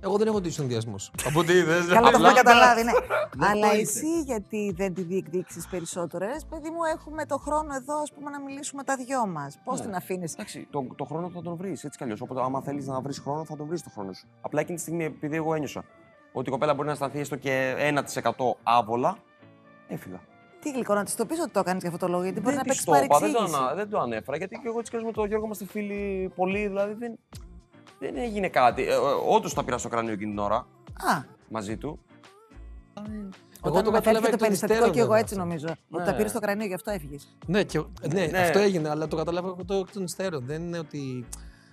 Εγώ δεν έχω τύχει ενδιασμό. Από ό,τι είδες. Καλά, το έχω καταλάβει, ναι. Δεν Αλλά το εσύ γιατί δεν τη διεκδίκησες περισσότερο. Ρε, παιδί μου, έχουμε το χρόνο εδώ, ας πούμε, να μιλήσουμε τα δυο μας. Πώς Ναι. την αφήνεις; Εντάξει, το, το χρόνο θα τον βρεις έτσι κι αλλιώς. Οπότε, άμα θέλεις να βρεις χρόνο, θα τον βρεις το χρόνο σου. Απλά εκείνη τη στιγμή, επειδή εγώ ένιωσα ότι η κοπέλα μπορεί να αισθανθεί έστω και 1% άβολα, έφυγα. Τι γλυκό να της το πεις ότι το έκανες για αυτό το λόγο, γιατί μπορεί να δεν παίξεις της το είπα, δεν το, παρεξήγηση. ανα- δεν το ανέφερα. Γιατί και εγώ έτσι κι αλλιώς με τον Γιώργο είμαστε φίλοι πολύ, δηλαδή δεν, δεν έγινε κάτι. Ε, Όντως τα πήρα στο κρανίο εκείνη την ώρα Α, μαζί του. Εγώ το Όταν κατάλαβα μετέφερε εκ το των περιστατικό υστέρων, και εγώ βέβαια, έτσι αυτό. νομίζω. Ότι Ναι. τα πήρες στο κρανίο, γι' αυτό έφυγες. Ναι, και, ναι, Ναι. αυτό έγινε, αλλά το κατάλαβα εγώ το εκ των υστέρων. Δεν είναι ότι.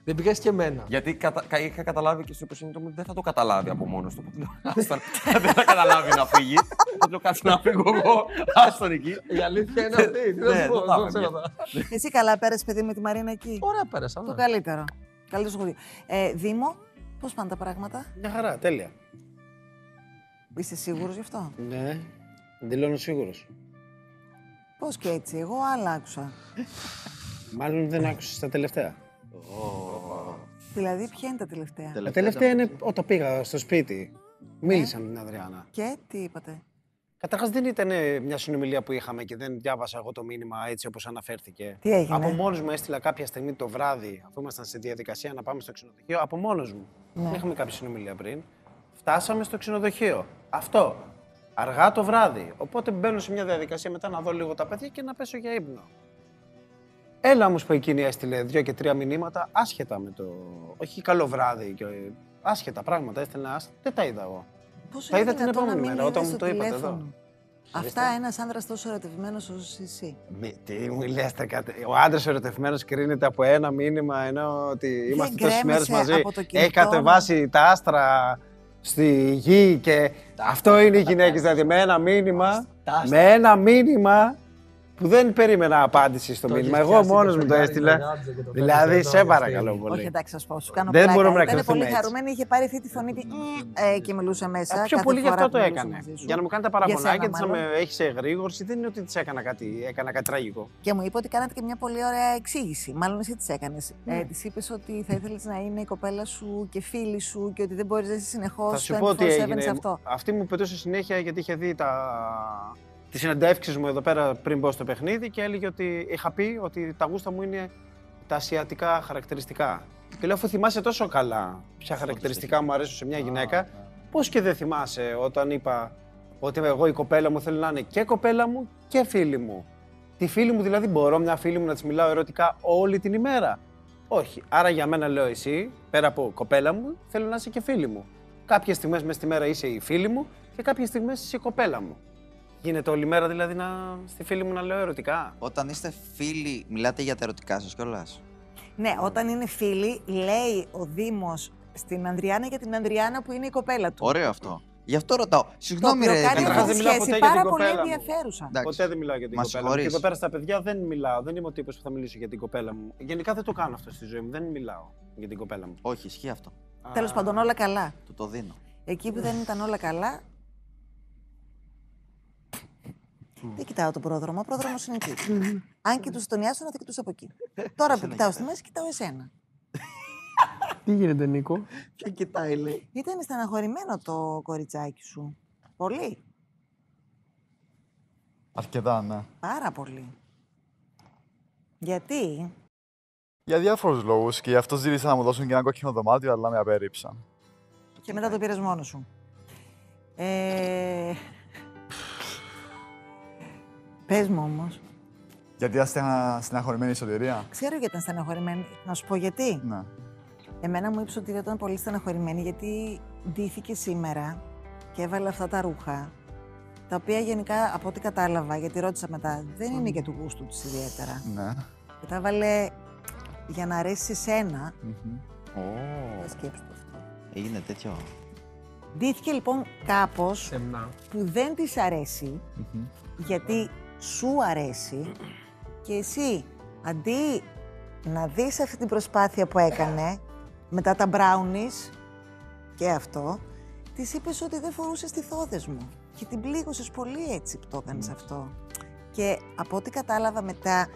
Δεν πήγα και εμένα. Γιατί κατα... κα- είχα καταλάβει και στο υποσυνείδητο μου ότι δεν θα το καταλάβει από μόνος του. Οπότε λέω, «Άστα, δεν θα καταλάβει να φύγει. Οπότε λέω κάτσε να φύγω εγώ. Άστον εκεί. Η αλήθεια είναι αυτή. Τι να Ναι, σου πω, δεν θα δεν έφευγε. ξέρω. Εσύ καλά πέρασες, παιδί με τη Μαρίνα εκεί; Ωραία, πέρασα. Το ναι. καλύτερο. Καλύτερο σχολείο. Ε, Δήμο, πώς πάνε τα πράγματα; Μια χαρά, τέλεια. Είσαι σίγουρος γι' αυτό; Ναι, δηλώνω σίγουρος. Πώς και έτσι, εγώ άλλα άκουσα. Μάλλον δεν άκουσες τα τελευταία. Δηλαδή, ποια είναι τα τελευταία; Τα τελευταία είναι όταν πήγα στο σπίτι. Μίλησα με την Αδριάνα. Και τι είπατε; Καταρχάς δεν ήταν μια συνομιλία που είχαμε και δεν διάβασα εγώ το μήνυμα έτσι όπως αναφέρθηκε. Τι έγινε; Από μόνος μου έστειλα κάποια στιγμή το βράδυ, αφού ήμασταν σε διαδικασία να πάμε στο ξενοδοχείο, από μόνος μου. Ναι. Δεν είχαμε κάποια συνομιλία πριν. Φτάσαμε στο ξενοδοχείο. Αυτό. Αργά το βράδυ. Οπότε μπαίνω σε μια διαδικασία μετά να δω λίγο τα παιδιά και να πέσω για ύπνο. Έλα όμως που εκείνη έστειλε δύο και τρία μηνύματα άσχετα με το. Όχι καλό βράδυ και άσχετα πράγματα έστελνε άσχετα. Δεν τα είδα εγώ. Πόσο τα είναι είδα την δυνατόν να επόμενη μην μέρα όταν είδες μου το το είπατε τηλέφωνο; εδώ. Αυτά ένας άντρα τόσο ερωτευμένος όσο εσύ. Μη, τι μου λέτε κάτι. Ο άντρας ερωτευμένος κρίνεται από ένα μήνυμα ενώ ότι είμαστε τόσες μέρες γκρέμεσαι μαζί. από το κινητό Έχει κατεβάσει τα άστρα στη γη και αυτό είναι οι γυναίκες. Δηλαδή με ένα μήνυμα. Με ένα μήνυμα που δεν περίμενα απάντηση στο Το μήνυμα. έχεις Εγώ πιάσει μόνος το μου το φεγγάρι, έστειλε. το γάτζο και το Δηλαδή, φέρνεις σε εδώ, παρακαλώ Στέλιο. πολύ. Όχι, εντάξει, θα σου πω. Σου κάνω Δεν πλάκα. μπορούμε να Ήταν κρυφθούμε πολύ έτσι. χαρούμενη, είχε πάρει αυτή τη φωνή τη, ε, και μιλούσε μέσα. Ε, Πιο κάθε πολύ γι' φορά αυτό που το μιλούσε έκανε. μαζί σου. Για να μου κάνει τα Για παραπονάκια σένα, τη, να με μάλλον. έχεις σε εγρήγορση. Δεν είναι ότι της έκανα κάτι, έκανα κάτι τραγικό. Και μου είπε ότι κάνατε και μια πολύ ωραία εξήγηση. Μάλλον εσύ της έκανες. Ναι. Ε, της είπες ότι θα ήθελες να είναι η κοπέλα σου και φίλη σου και ότι δεν μπορείς να είσαι συνεχώς Θα σου πω τι 24/7 έγινε. σε αυτό. Αυτή μου πετούσε συνέχεια γιατί είχε δει τα... τι συνεντεύξει μου εδώ πέρα πριν μπω στο παιχνίδι και έλεγε ότι είχα πει ότι τα γούστα μου είναι τα ασιατικά χαρακτηριστικά. Και λέω, αφού θυμάσαι τόσο καλά ποια χαρακτηριστικά μου αρέσουν σε μια γυναίκα, πώς και δεν θυμάσαι όταν είπα ότι εγώ η κοπέλα μου θέλω να είναι και κοπέλα μου και φίλη μου. Τη φίλη μου δηλαδή μπορώ μια φίλη μου να της μιλάω ερωτικά όλη την ημέρα; Όχι. Άρα για μένα λέω εσύ, πέρα από κοπέλα μου, θέλω να είσαι και φίλη μου. Κάποιες στιγμές μέσα στη μέρα είσαι η φίλη μου και κάποιες στιγμές είσαι η κοπέλα μου. Γίνεται όλη μέρα δηλαδή να, στη φίλη μου να λέω ερωτικά. Όταν είστε φίλοι, μιλάτε για τα ερωτικά σας κιόλας; Ναι, όταν είναι φίλοι, λέει ο Δήμος στην Ανδριάνα για την Ανδριάνα που είναι η κοπέλα του. Ωραίο αυτό. Γι' αυτό ρωτάω. Συγγνώμη, οποίο ρε. κάνει Καταρχάς αυτή τη δεν μιλάω σχέση ποτέ για πάρα την πολύ κοπέλα μου. ενδιαφέρουσα. Εντάξει. Ποτέ δεν μιλάω για την Μας κοπέλα μου. Και συγχωρείς. εδώ πέρα στα παιδιά δεν μιλάω. Δεν είμαι ο τύπος που θα μιλήσω για την κοπέλα μου. Γενικά δεν το κάνω αυτό στη ζωή μου. Δεν μιλάω για την κοπέλα μου. Όχι, ισχύει αυτό. Τέλος πάντων, όλα καλά. Του το δίνω. Εκεί που δεν ήταν όλα καλά. Δεν κοιτάω τον πρόδρομο, ο πρόδρομος είναι εκεί. Αν κοιτούσε τον Ιάσονα, θα κοιτούσε από εκεί. Τώρα που κοιτάω στη μέση, κοιτάω εσένα. Τι γίνεται, Νίκο; Ποια κοιτάει, λέει. Ήταν στεναχωρημένο το κοριτσάκι σου. Πολύ. Αρκετά, ναι. Πάρα πολύ. Γιατί; Για διάφορους λόγους και γι' αυτό ζήτησα να μου δώσουν και ένα κόκκινο δωμάτιο, αλλά με απέρριψαν. Και μετά το πήρες μόνος σου. Ε... Πες μου όμως. Γιατί ήταν στεναχωρημένη η σωτηρία; Ξέρω γιατί ήταν στεναχωρημένη. Να σου πω γιατί. Ναι. Εμένα μου είπες ότι ήταν πολύ στεναχωρημένη γιατί ντύθηκε σήμερα και έβαλε αυτά τα ρούχα. Τα οποία γενικά από ό,τι κατάλαβα, γιατί ρώτησα μετά, δεν είναι και του γούστου τη ιδιαίτερα. Ναι. Και τα έβαλε για να αρέσει σε σένα. Ω. Για σκέψου το αυτό. Έγινε τέτοιο. Ντύθηκε λοιπόν κάπως που δεν της αρέσει, γιατί σου αρέσει και εσύ αντί να δεις αυτή την προσπάθεια που έκανε μετά τα brownies και αυτό, της είπες ότι δεν φορούσες τη θόδες μου και την πλήγωσες πολύ έτσι που το έκανες αυτό. Και από ό,τι κατάλαβα μετά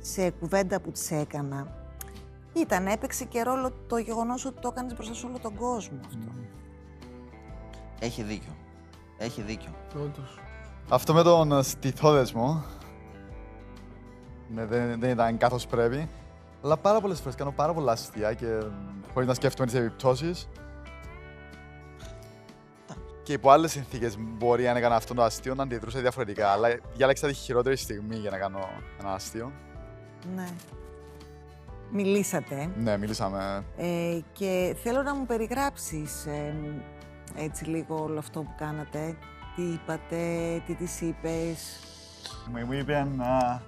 σε κουβέντα που της έκανα, ήταν, έπαιξε και ρόλο το γεγονός ότι το έκανες μπροστά σε όλο τον κόσμο αυτό. Έχει δίκιο. Έχει δίκιο. Αυτό με τον στιθόδεσμο ναι, δεν, δεν ήταν καθώς πρέπει. Αλλά πάρα πολλές φορές κάνω πάρα πολλά αστεία και χωρίς να σκέφτομαι τις επιπτώσεις. Και υπό άλλες συνθήκες μπορεί αν έκανα αυτό το αστείο να αντιδρούσα διαφορετικά. Αλλά διάλεξα τη χειρότερη στιγμή για να κάνω ένα αστείο. Ναι. Μιλήσατε. Ναι, μιλήσαμε. Ε, και θέλω να μου περιγράψεις ε, έτσι λίγο όλο αυτό που κάνατε. Τι είπατε, τι της είπες; Μου, μου είπε να...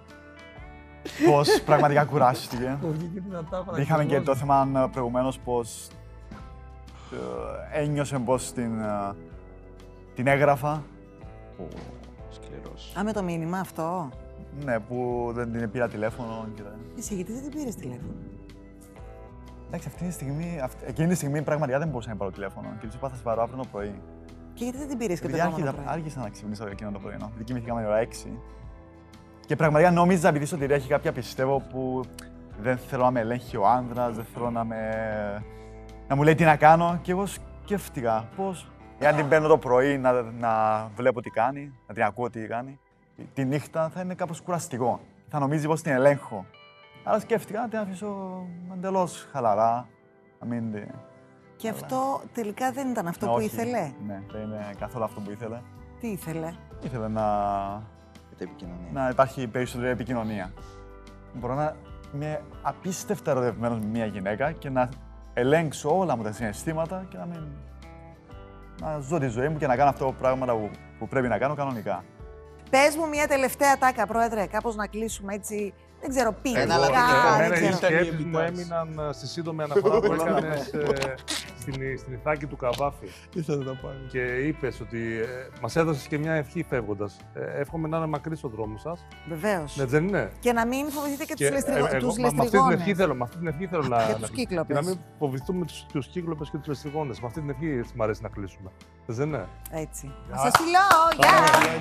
πως πραγματικά κουράστηκε. Είχαμε και το θέμα προηγουμένως πως ε, ένιωσε πως την, ε, την έγραφα. Σκληρός. Α, με το μήνυμα αυτό. Ναι, που δεν την πήρα τηλέφωνο και τα... Εσύ γιατί δεν την πήρες τηλέφωνο; Εντάξει, αυτή τη στιγμή, αυτή, εκείνη τη στιγμή πραγματικά δεν μπορούσα να πάρω τηλέφωνο και της είπα θα σε πάρω αύριο το πρωί. Και γιατί δεν την πήρες και το Επειδή επόμενο άρχισα, πρωί; άρχισα να ξυπνήσω εκείνο το πρωί, επειδή κοιμηθήκαμε η ώρα 6. Και πραγματικά νόμιζα, επειδή η σωτηρία έχει κάποια πιστεύω που δεν θέλω να με ελέγχει ο άνδρας, δεν θέλω να με... να μου λέει τι να κάνω. Και εγώ σκέφτηκα πώς, εάν την παίρνω το πρωί να, να βλέπω τι κάνει, να την ακούω τι κάνει, τη νύχτα θα είναι κάπως κουραστικό. Θα νομίζει πως την ελέγχω. Άρα σκέφτηκα να την αφήσω εντελώς χαλαρά, να μην την... Και αυτό τελικά δεν ήταν αυτό Ναι, που όχι. ήθελε; Ναι, δεν είναι καθόλου αυτό που ήθελε. Τι ήθελε; Ήθελε να, επικοινωνία. να υπάρχει περισσότερη επικοινωνία. Μπορώ να είμαι απίστευτα ερωτευμένος με μια γυναίκα και να ελέγξω όλα μου τα συναισθήματα και να μην... να ζω τη ζωή μου και να κάνω αυτό το πράγματα που, που πρέπει να κάνω κανονικά. Πες μου μια τελευταία τάκα, πρόεδρε, κάπως να κλείσουμε έτσι, δεν ξέρω, ποιητικά, Εμένα δεν οι ξέρω. σκέψεις μου έμειναν ε, στη σύντομη αναφορά που έκανες στην, στην Ιθάκη του Καβάφη. Ήθελα να πάει. Και είπες ότι ε, μας έδωσες και μια ευχή φεύγοντας. Ε, εύχομαι να είναι μακρύς ο δρόμος σας. Βεβαίως. Ναι, δεν είναι. Και να μην φοβηθείτε και, τους, ε, ληστριγο... εγώ, τους μα- με αυτή την ληστριγόνες. ευχή θέλω, με αυτή την ευχή θέλω να, Για να- τους κύκλοπες. και να μην φοβηθούμε τους, τους κύκλοπες και τους ληστριγόνες. Με αυτή την ευχή έτσι μου αρέσει να κλείσουμε. Δεν είναι. Έτσι. Γεια. Σας φιλώ, γεια!